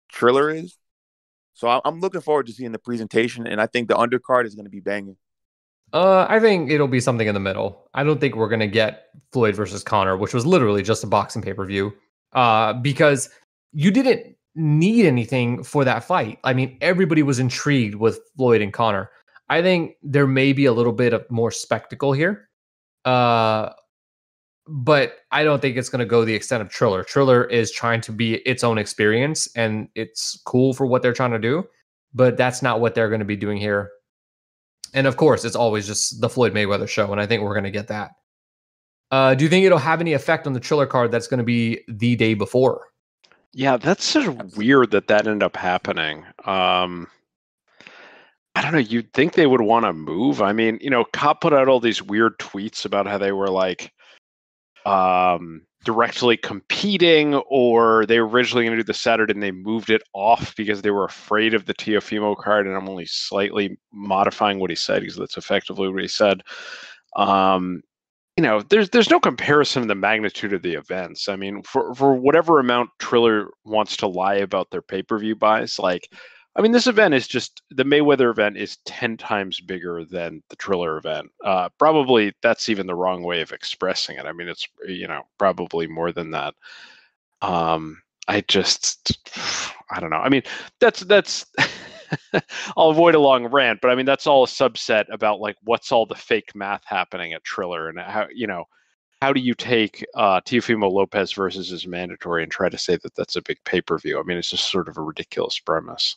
Triller is. So I'm looking forward to seeing the presentation, and I think the undercard is going to be banging. Uh, I think it'll be something in the middle. I don't think we're going to get Floyd versus Conor, which was literally just a boxing pay per view. Uh, because you didn't need anything for that fight. I mean, everybody was intrigued with Floyd and Conor. I think there may be a little bit of more spectacle here. Uh, but I don't think it's going to go the extent of Triller. Triller is trying to be its own experience, and it's cool for what they're trying to do, but that's not what they're going to be doing here. And of course, it's always just the Floyd Mayweather show, and I think we're going to get that. Uh, do you think it'll have any effect on the Triller card that's going to be the day before? Yeah, that's sort of weird that that ended up happening. Um, I don't know. You'd think they would want to move. I mean, you know, Cop put out all these weird tweets about how they were like, um, directly competing, or they were originally going to do the Saturday and they moved it off because they were afraid of the Teofimo card. And I'm only slightly modifying what he said because that's effectively what he said. Um, you know, there's there's no comparison in the magnitude of the events. I mean, for for whatever amount Triller wants to lie about their pay per view buys, like I mean, this event is just the Mayweather event is 10 times bigger than the Triller event. Uh, probably that's even the wrong way of expressing it. I mean, it's, you know, probably more than that. Um, I just, I don't know. I mean, that's, that's, I'll avoid a long rant, but I mean, that's all a subset about like what's all the fake math happening at Triller and how, you know, how do you take uh, Teofimo Lopez versus his mandatory and try to say that that's a big pay per view? I mean, it's just sort of a ridiculous premise.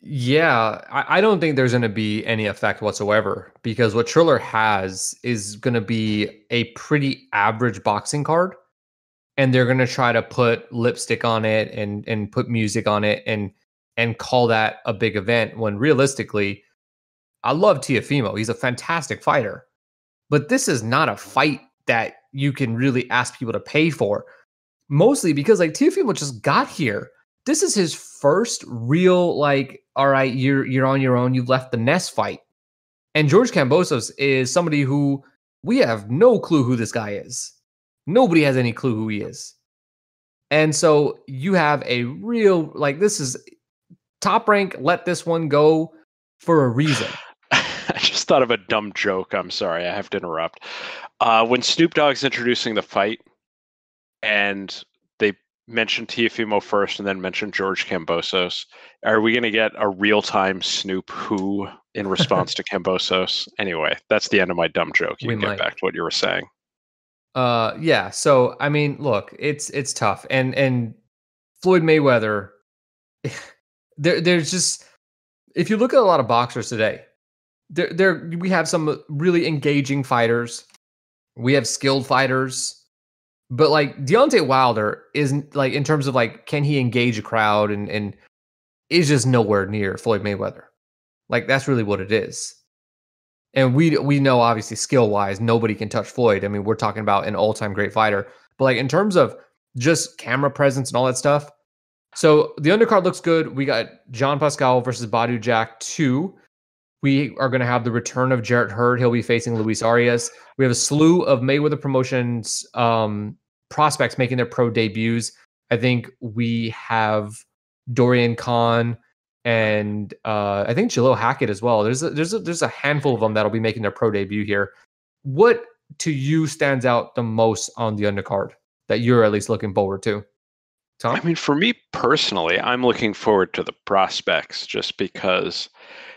Yeah, I, I don't think there's going to be any effect whatsoever because what Triller has is going to be a pretty average boxing card, and they're going to try to put lipstick on it and and put music on it and and call that a big event. When realistically, I love Teofimo; he's a fantastic fighter, but this is not a fight that you can really ask people to pay for. Mostly because like Teofimo just got here. This is his first real like all right you're you're on your own. You've left the nest fight. And george kambosos is somebody who we have no clue who this guy is. Nobody has any clue who he is. And so you have a real like this is top rank let this one go for a reason I just thought of a dumb joke. I'm sorry, I have to interrupt. Uh, when Snoop Dogg's introducing the fight, and mention Teofimo first and then mention George Kambosos. Are we going to get a real time Snoop who in response to Kambosos? Anyway, that's the end of my dumb joke. You we can might. get back to what you were saying. Uh, yeah. So I mean, look, it's it's tough, and and Floyd Mayweather, there there's just if you look at a lot of boxers today, there there we have some uh, really engaging fighters. We have skilled fighters but like Deontay Wilder isn't like in terms of like can he engage a crowd and and is just nowhere near Floyd Mayweather. Like that's really what it is. And we we know obviously skill wise nobody can touch Floyd. I mean we're talking about an all time great fighter, but like in terms of just camera presence and all that stuff. So the undercard looks good. We got Jean Pascal versus Badou Jack two. We are going to have the return of Jarrett Hurd. He'll be facing Luis Arias. We have a slew of Mayweather Promotions um, prospects making their pro debuts. I think we have Dorian Khan and uh, I think Jalil Hackett as well. There's a, there's a, there's a handful of them that'll be making their pro debut here. What to you stands out the most on the undercard that you're at least looking forward to? Tom? I mean, for me personally, I'm looking forward to the prospects just because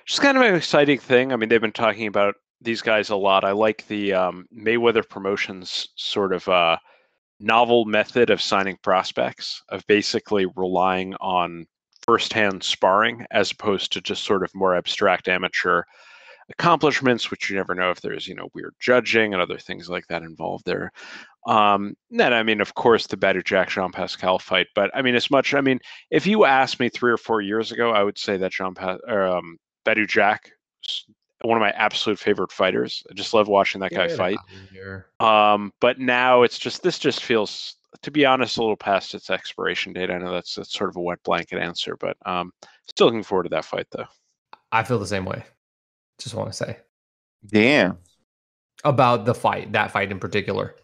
it's kind of an exciting thing. I mean, they've been talking about these guys a lot. I like the um, Mayweather Promotions sort of uh, novel method of signing prospects, of basically relying on firsthand sparring as opposed to just sort of more abstract amateur accomplishments, which you never know if there's you know weird judging and other things like that involved there. Um, then I mean, of course, the Badou Jack Jean Pascal fight, but I mean, as much I mean, if you asked me three or four years ago, I would say that Jean pa- um, Badou Jack, one of my absolute favorite fighters. I just love watching that guy fight. Um, but now it's just this just feels, to be honest, a little past its expiration date. I know that's that's sort of a wet blanket answer, but um, still looking forward to that fight though. I feel the same way. Just want to say. Damn. About the fight, that fight in particular.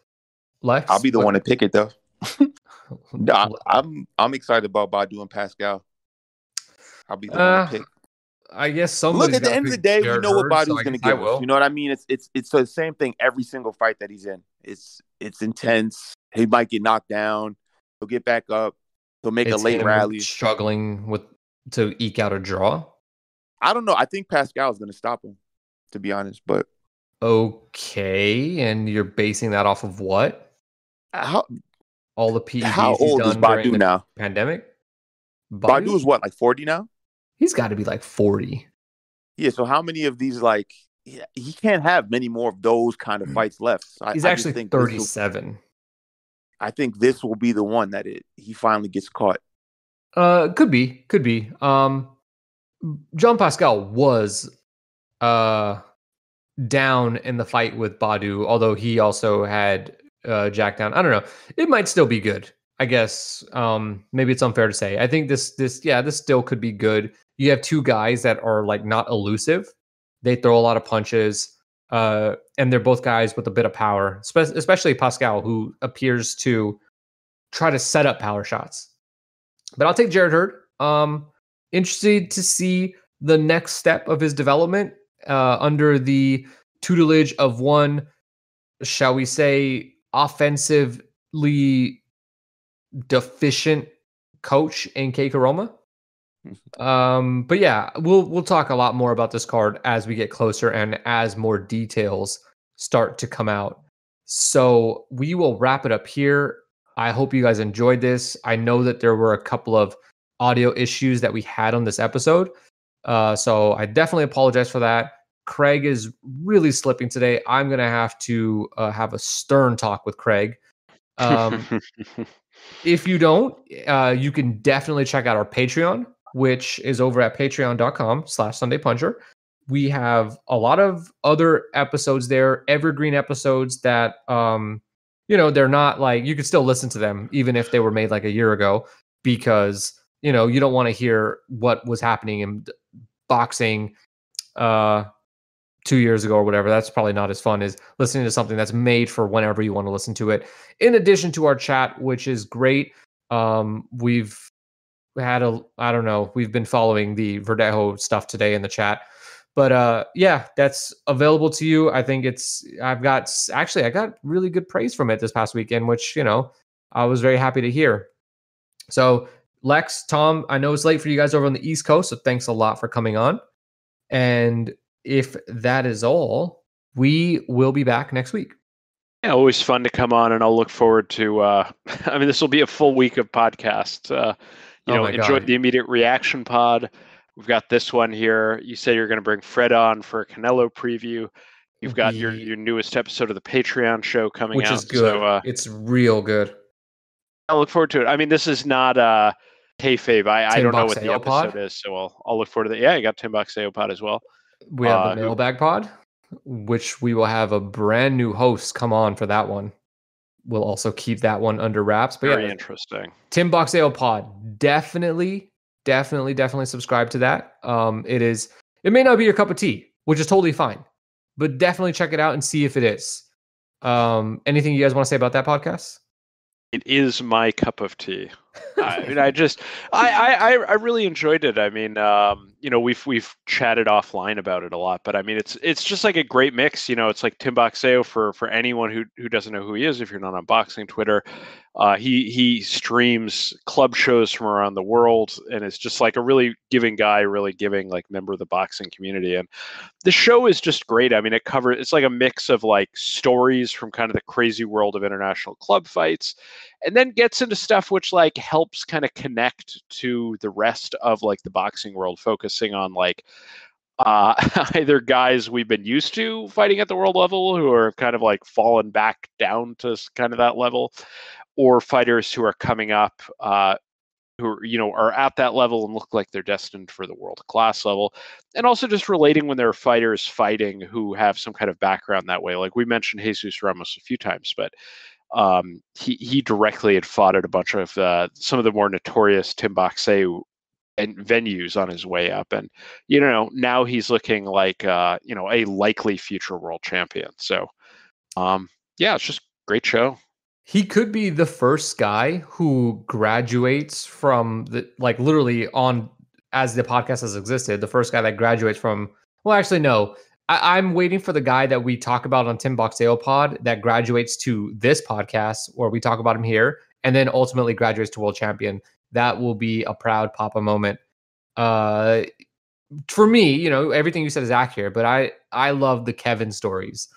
Lex, I'll be the what? one to pick it though. no, I'm I'm excited about Badou and Pascal. I'll be the uh, one to pick. I guess some. Look, at the end of the day, we know what Badou's so going to give us. You know what I mean? It's it's it's the same thing every single fight that he's in. It's it's intense. He might get knocked down. He'll get back up. He'll make it's a late rally. Struggling with to eke out a draw. I don't know. I think Pascal is going to stop him, to be honest. But okay, and you're basing that off of what? How all the PEDs How old is Badou now? Pandemic. Badou? Badou is what, like forty now? He's got to be like 40. Yeah. So how many of these like he can't have many more of those kind of mm. fights left. So He's I, actually think 37. Will, I think this will be the one that it he finally gets caught. Uh, could be, could be. Um, Jean Pascal was uh down in the fight with Badou, although he also had uh Jack down. I don't know. It might still be good. I guess um maybe it's unfair to say. I think this this yeah, this still could be good you have two guys that are like not elusive. They throw a lot of punches, uh, and they're both guys with a bit of power, spe- especially Pascal, who appears to try to set up power shots. But I'll take Jarrett Hurd. Um, interested to see the next step of his development uh, under the tutelage of one, shall we say, offensively deficient coach in Keiko um, but yeah, we'll we'll talk a lot more about this card as we get closer and as more details start to come out. So we will wrap it up here. I hope you guys enjoyed this. I know that there were a couple of audio issues that we had on this episode. Uh, so I definitely apologize for that. Craig is really slipping today. I'm gonna have to uh, have a stern talk with Craig. Um, if you don't, uh, you can definitely check out our Patreon, which is over at patreon.com slash Sunday Puncher. We have a lot of other episodes there, evergreen episodes that um, you know, they're not like you could still listen to them even if they were made like a year ago, because you know, you don't want to hear what was happening in boxing uh two years ago or whatever. That's probably not as fun as listening to something that's made for whenever you want to listen to it. In addition to our chat, which is great. Um, we've had a I don't know, we've been following the Verdejo stuff today in the chat. But uh yeah, that's available to you. I think it's I've got actually I got really good praise from it this past weekend, which, you know, I was very happy to hear. So Lex, Tom, I know it's late for you guys over on the East Coast, so thanks a lot for coming on. And if that is all, we will be back next week. Yeah, always fun to come on, and I'll look forward to. Uh, I mean, this will be a full week of podcasts. Uh, you Oh know, enjoy the immediate reaction pod. We've got this one here. You said you're going to bring Fred on for a Canelo preview. You've got your, your newest episode of the Patreon show coming Which out. is good. So uh, it's real good. I look forward to it. I mean, this is not uh, kayfabe. I, I don't know what the Boxeo pod? episode is, so I'll, I'll look forward to that. Yeah, I got Tim Boxeo pod as well. We have Uh, the mailbag pod, which we will have a brand new host come on for that one. We'll also keep that one under wraps. But Very yeah, interesting. Tim Boxeo Pod, definitely, definitely, definitely subscribe to that. Um, it is. It may not be your cup of tea, which is totally fine, but definitely check it out and see if it is. Um, anything you guys want to say about that podcast? It is my cup of tea. I mean, I just, I, I, I- I really enjoyed it. I mean, um, you know, we've we've chatted offline about it a lot, but I mean, it's it's just like a great mix. You know, it's like Tim Boxeo for for anyone who who doesn't know who he is. If you're not on boxing Twitter, uh, he he streams club shows from around the world, and it's just like a really giving guy, really giving like member of the boxing community. And the show is just great. I mean, it covers it's like a mix of like stories from kind of the crazy world of international club fights and then gets into stuff which like helps kind of connect to the rest of like the boxing world focusing on like uh either guys we've been used to fighting at the world level who are kind of like fallen back down to kind of that level or fighters who are coming up uh who you know are at that level and look like they're destined for the world class level and also just relating when there are fighters fighting who have some kind of background that way. Like we mentioned jesus ramos a few times but um, he he directly had fought at a bunch of uh, some of the more notorious Tim Boxeo and venues on his way up, and you know now he's looking like uh, you know a likely future world champion. So, um, yeah, it's just great show. He could be the first guy who graduates from the like literally on as the podcast has existed, the first guy that graduates from well, actually, no. I, I'm waiting for the guy that we talk about on Tim Boxeo Pod that graduates to this podcast where we talk about him here and then ultimately graduates to world champion. That will be a proud Papa moment. Uh for me, you know, everything you said is accurate, but I I love the Kevin stories.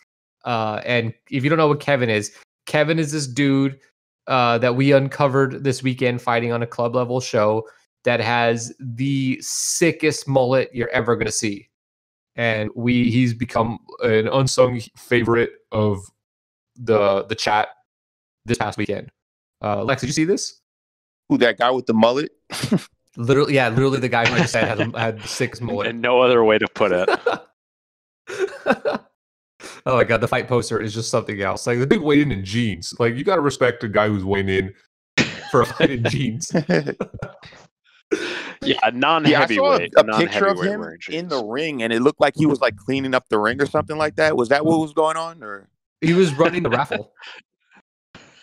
Uh and if you don't know what Kevin is, Kevin is this dude uh, that we uncovered this weekend fighting on a club level show that has the sickest mullet you're ever going to see. And we he's become an unsung favorite of the the chat this past weekend. Uh, Lex, did you see this? Who that guy with the mullet? Literally, yeah, literally the guy who I just said had, had the sickest mullet. And no other way to put it. oh my god, the fight poster is just something else. like the big weighing in jeans. Like you got to respect a guy who's weighing in for a fight in jeans. yeah, yeah, I saw non-heavyweight, a, a non-heavyweight picture of him in the ring, and it looked like he was like cleaning up the ring or something like that. Was that what was going on? Or he was running the raffle.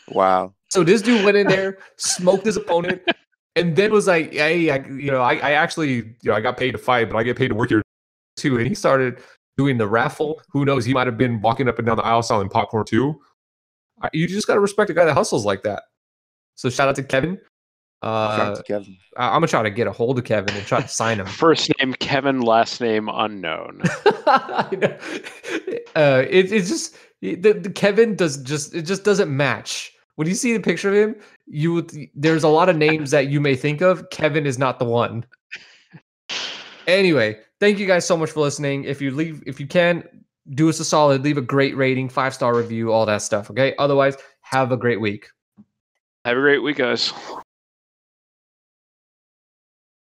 Wow, So this dude went in there, smoked his opponent, and then was like, "Hey, I, you know, I, I actually, you know, I got paid to fight, but I get paid to work here too." And he started doing the raffle. Who knows? He might have been walking up and down the aisle selling popcorn too. I- You just got to respect a guy that hustles like that. So shout out to Kevin. Shout out Uh, to Kevin. I- I'm gonna try to get a hold of Kevin and try to sign him. First name Kevin, last name unknown. I know. uh, it, it's just the, the Kevin does just it just doesn't match. When you see the picture of him, you would there's a lot of names that you may think of. Kevin is not the one. Anyway, thank you guys so much for listening. If you leave, if you can, do us a solid, leave a great rating, five star review, all that stuff. Okay. Otherwise, have a great week. Have a great week, guys.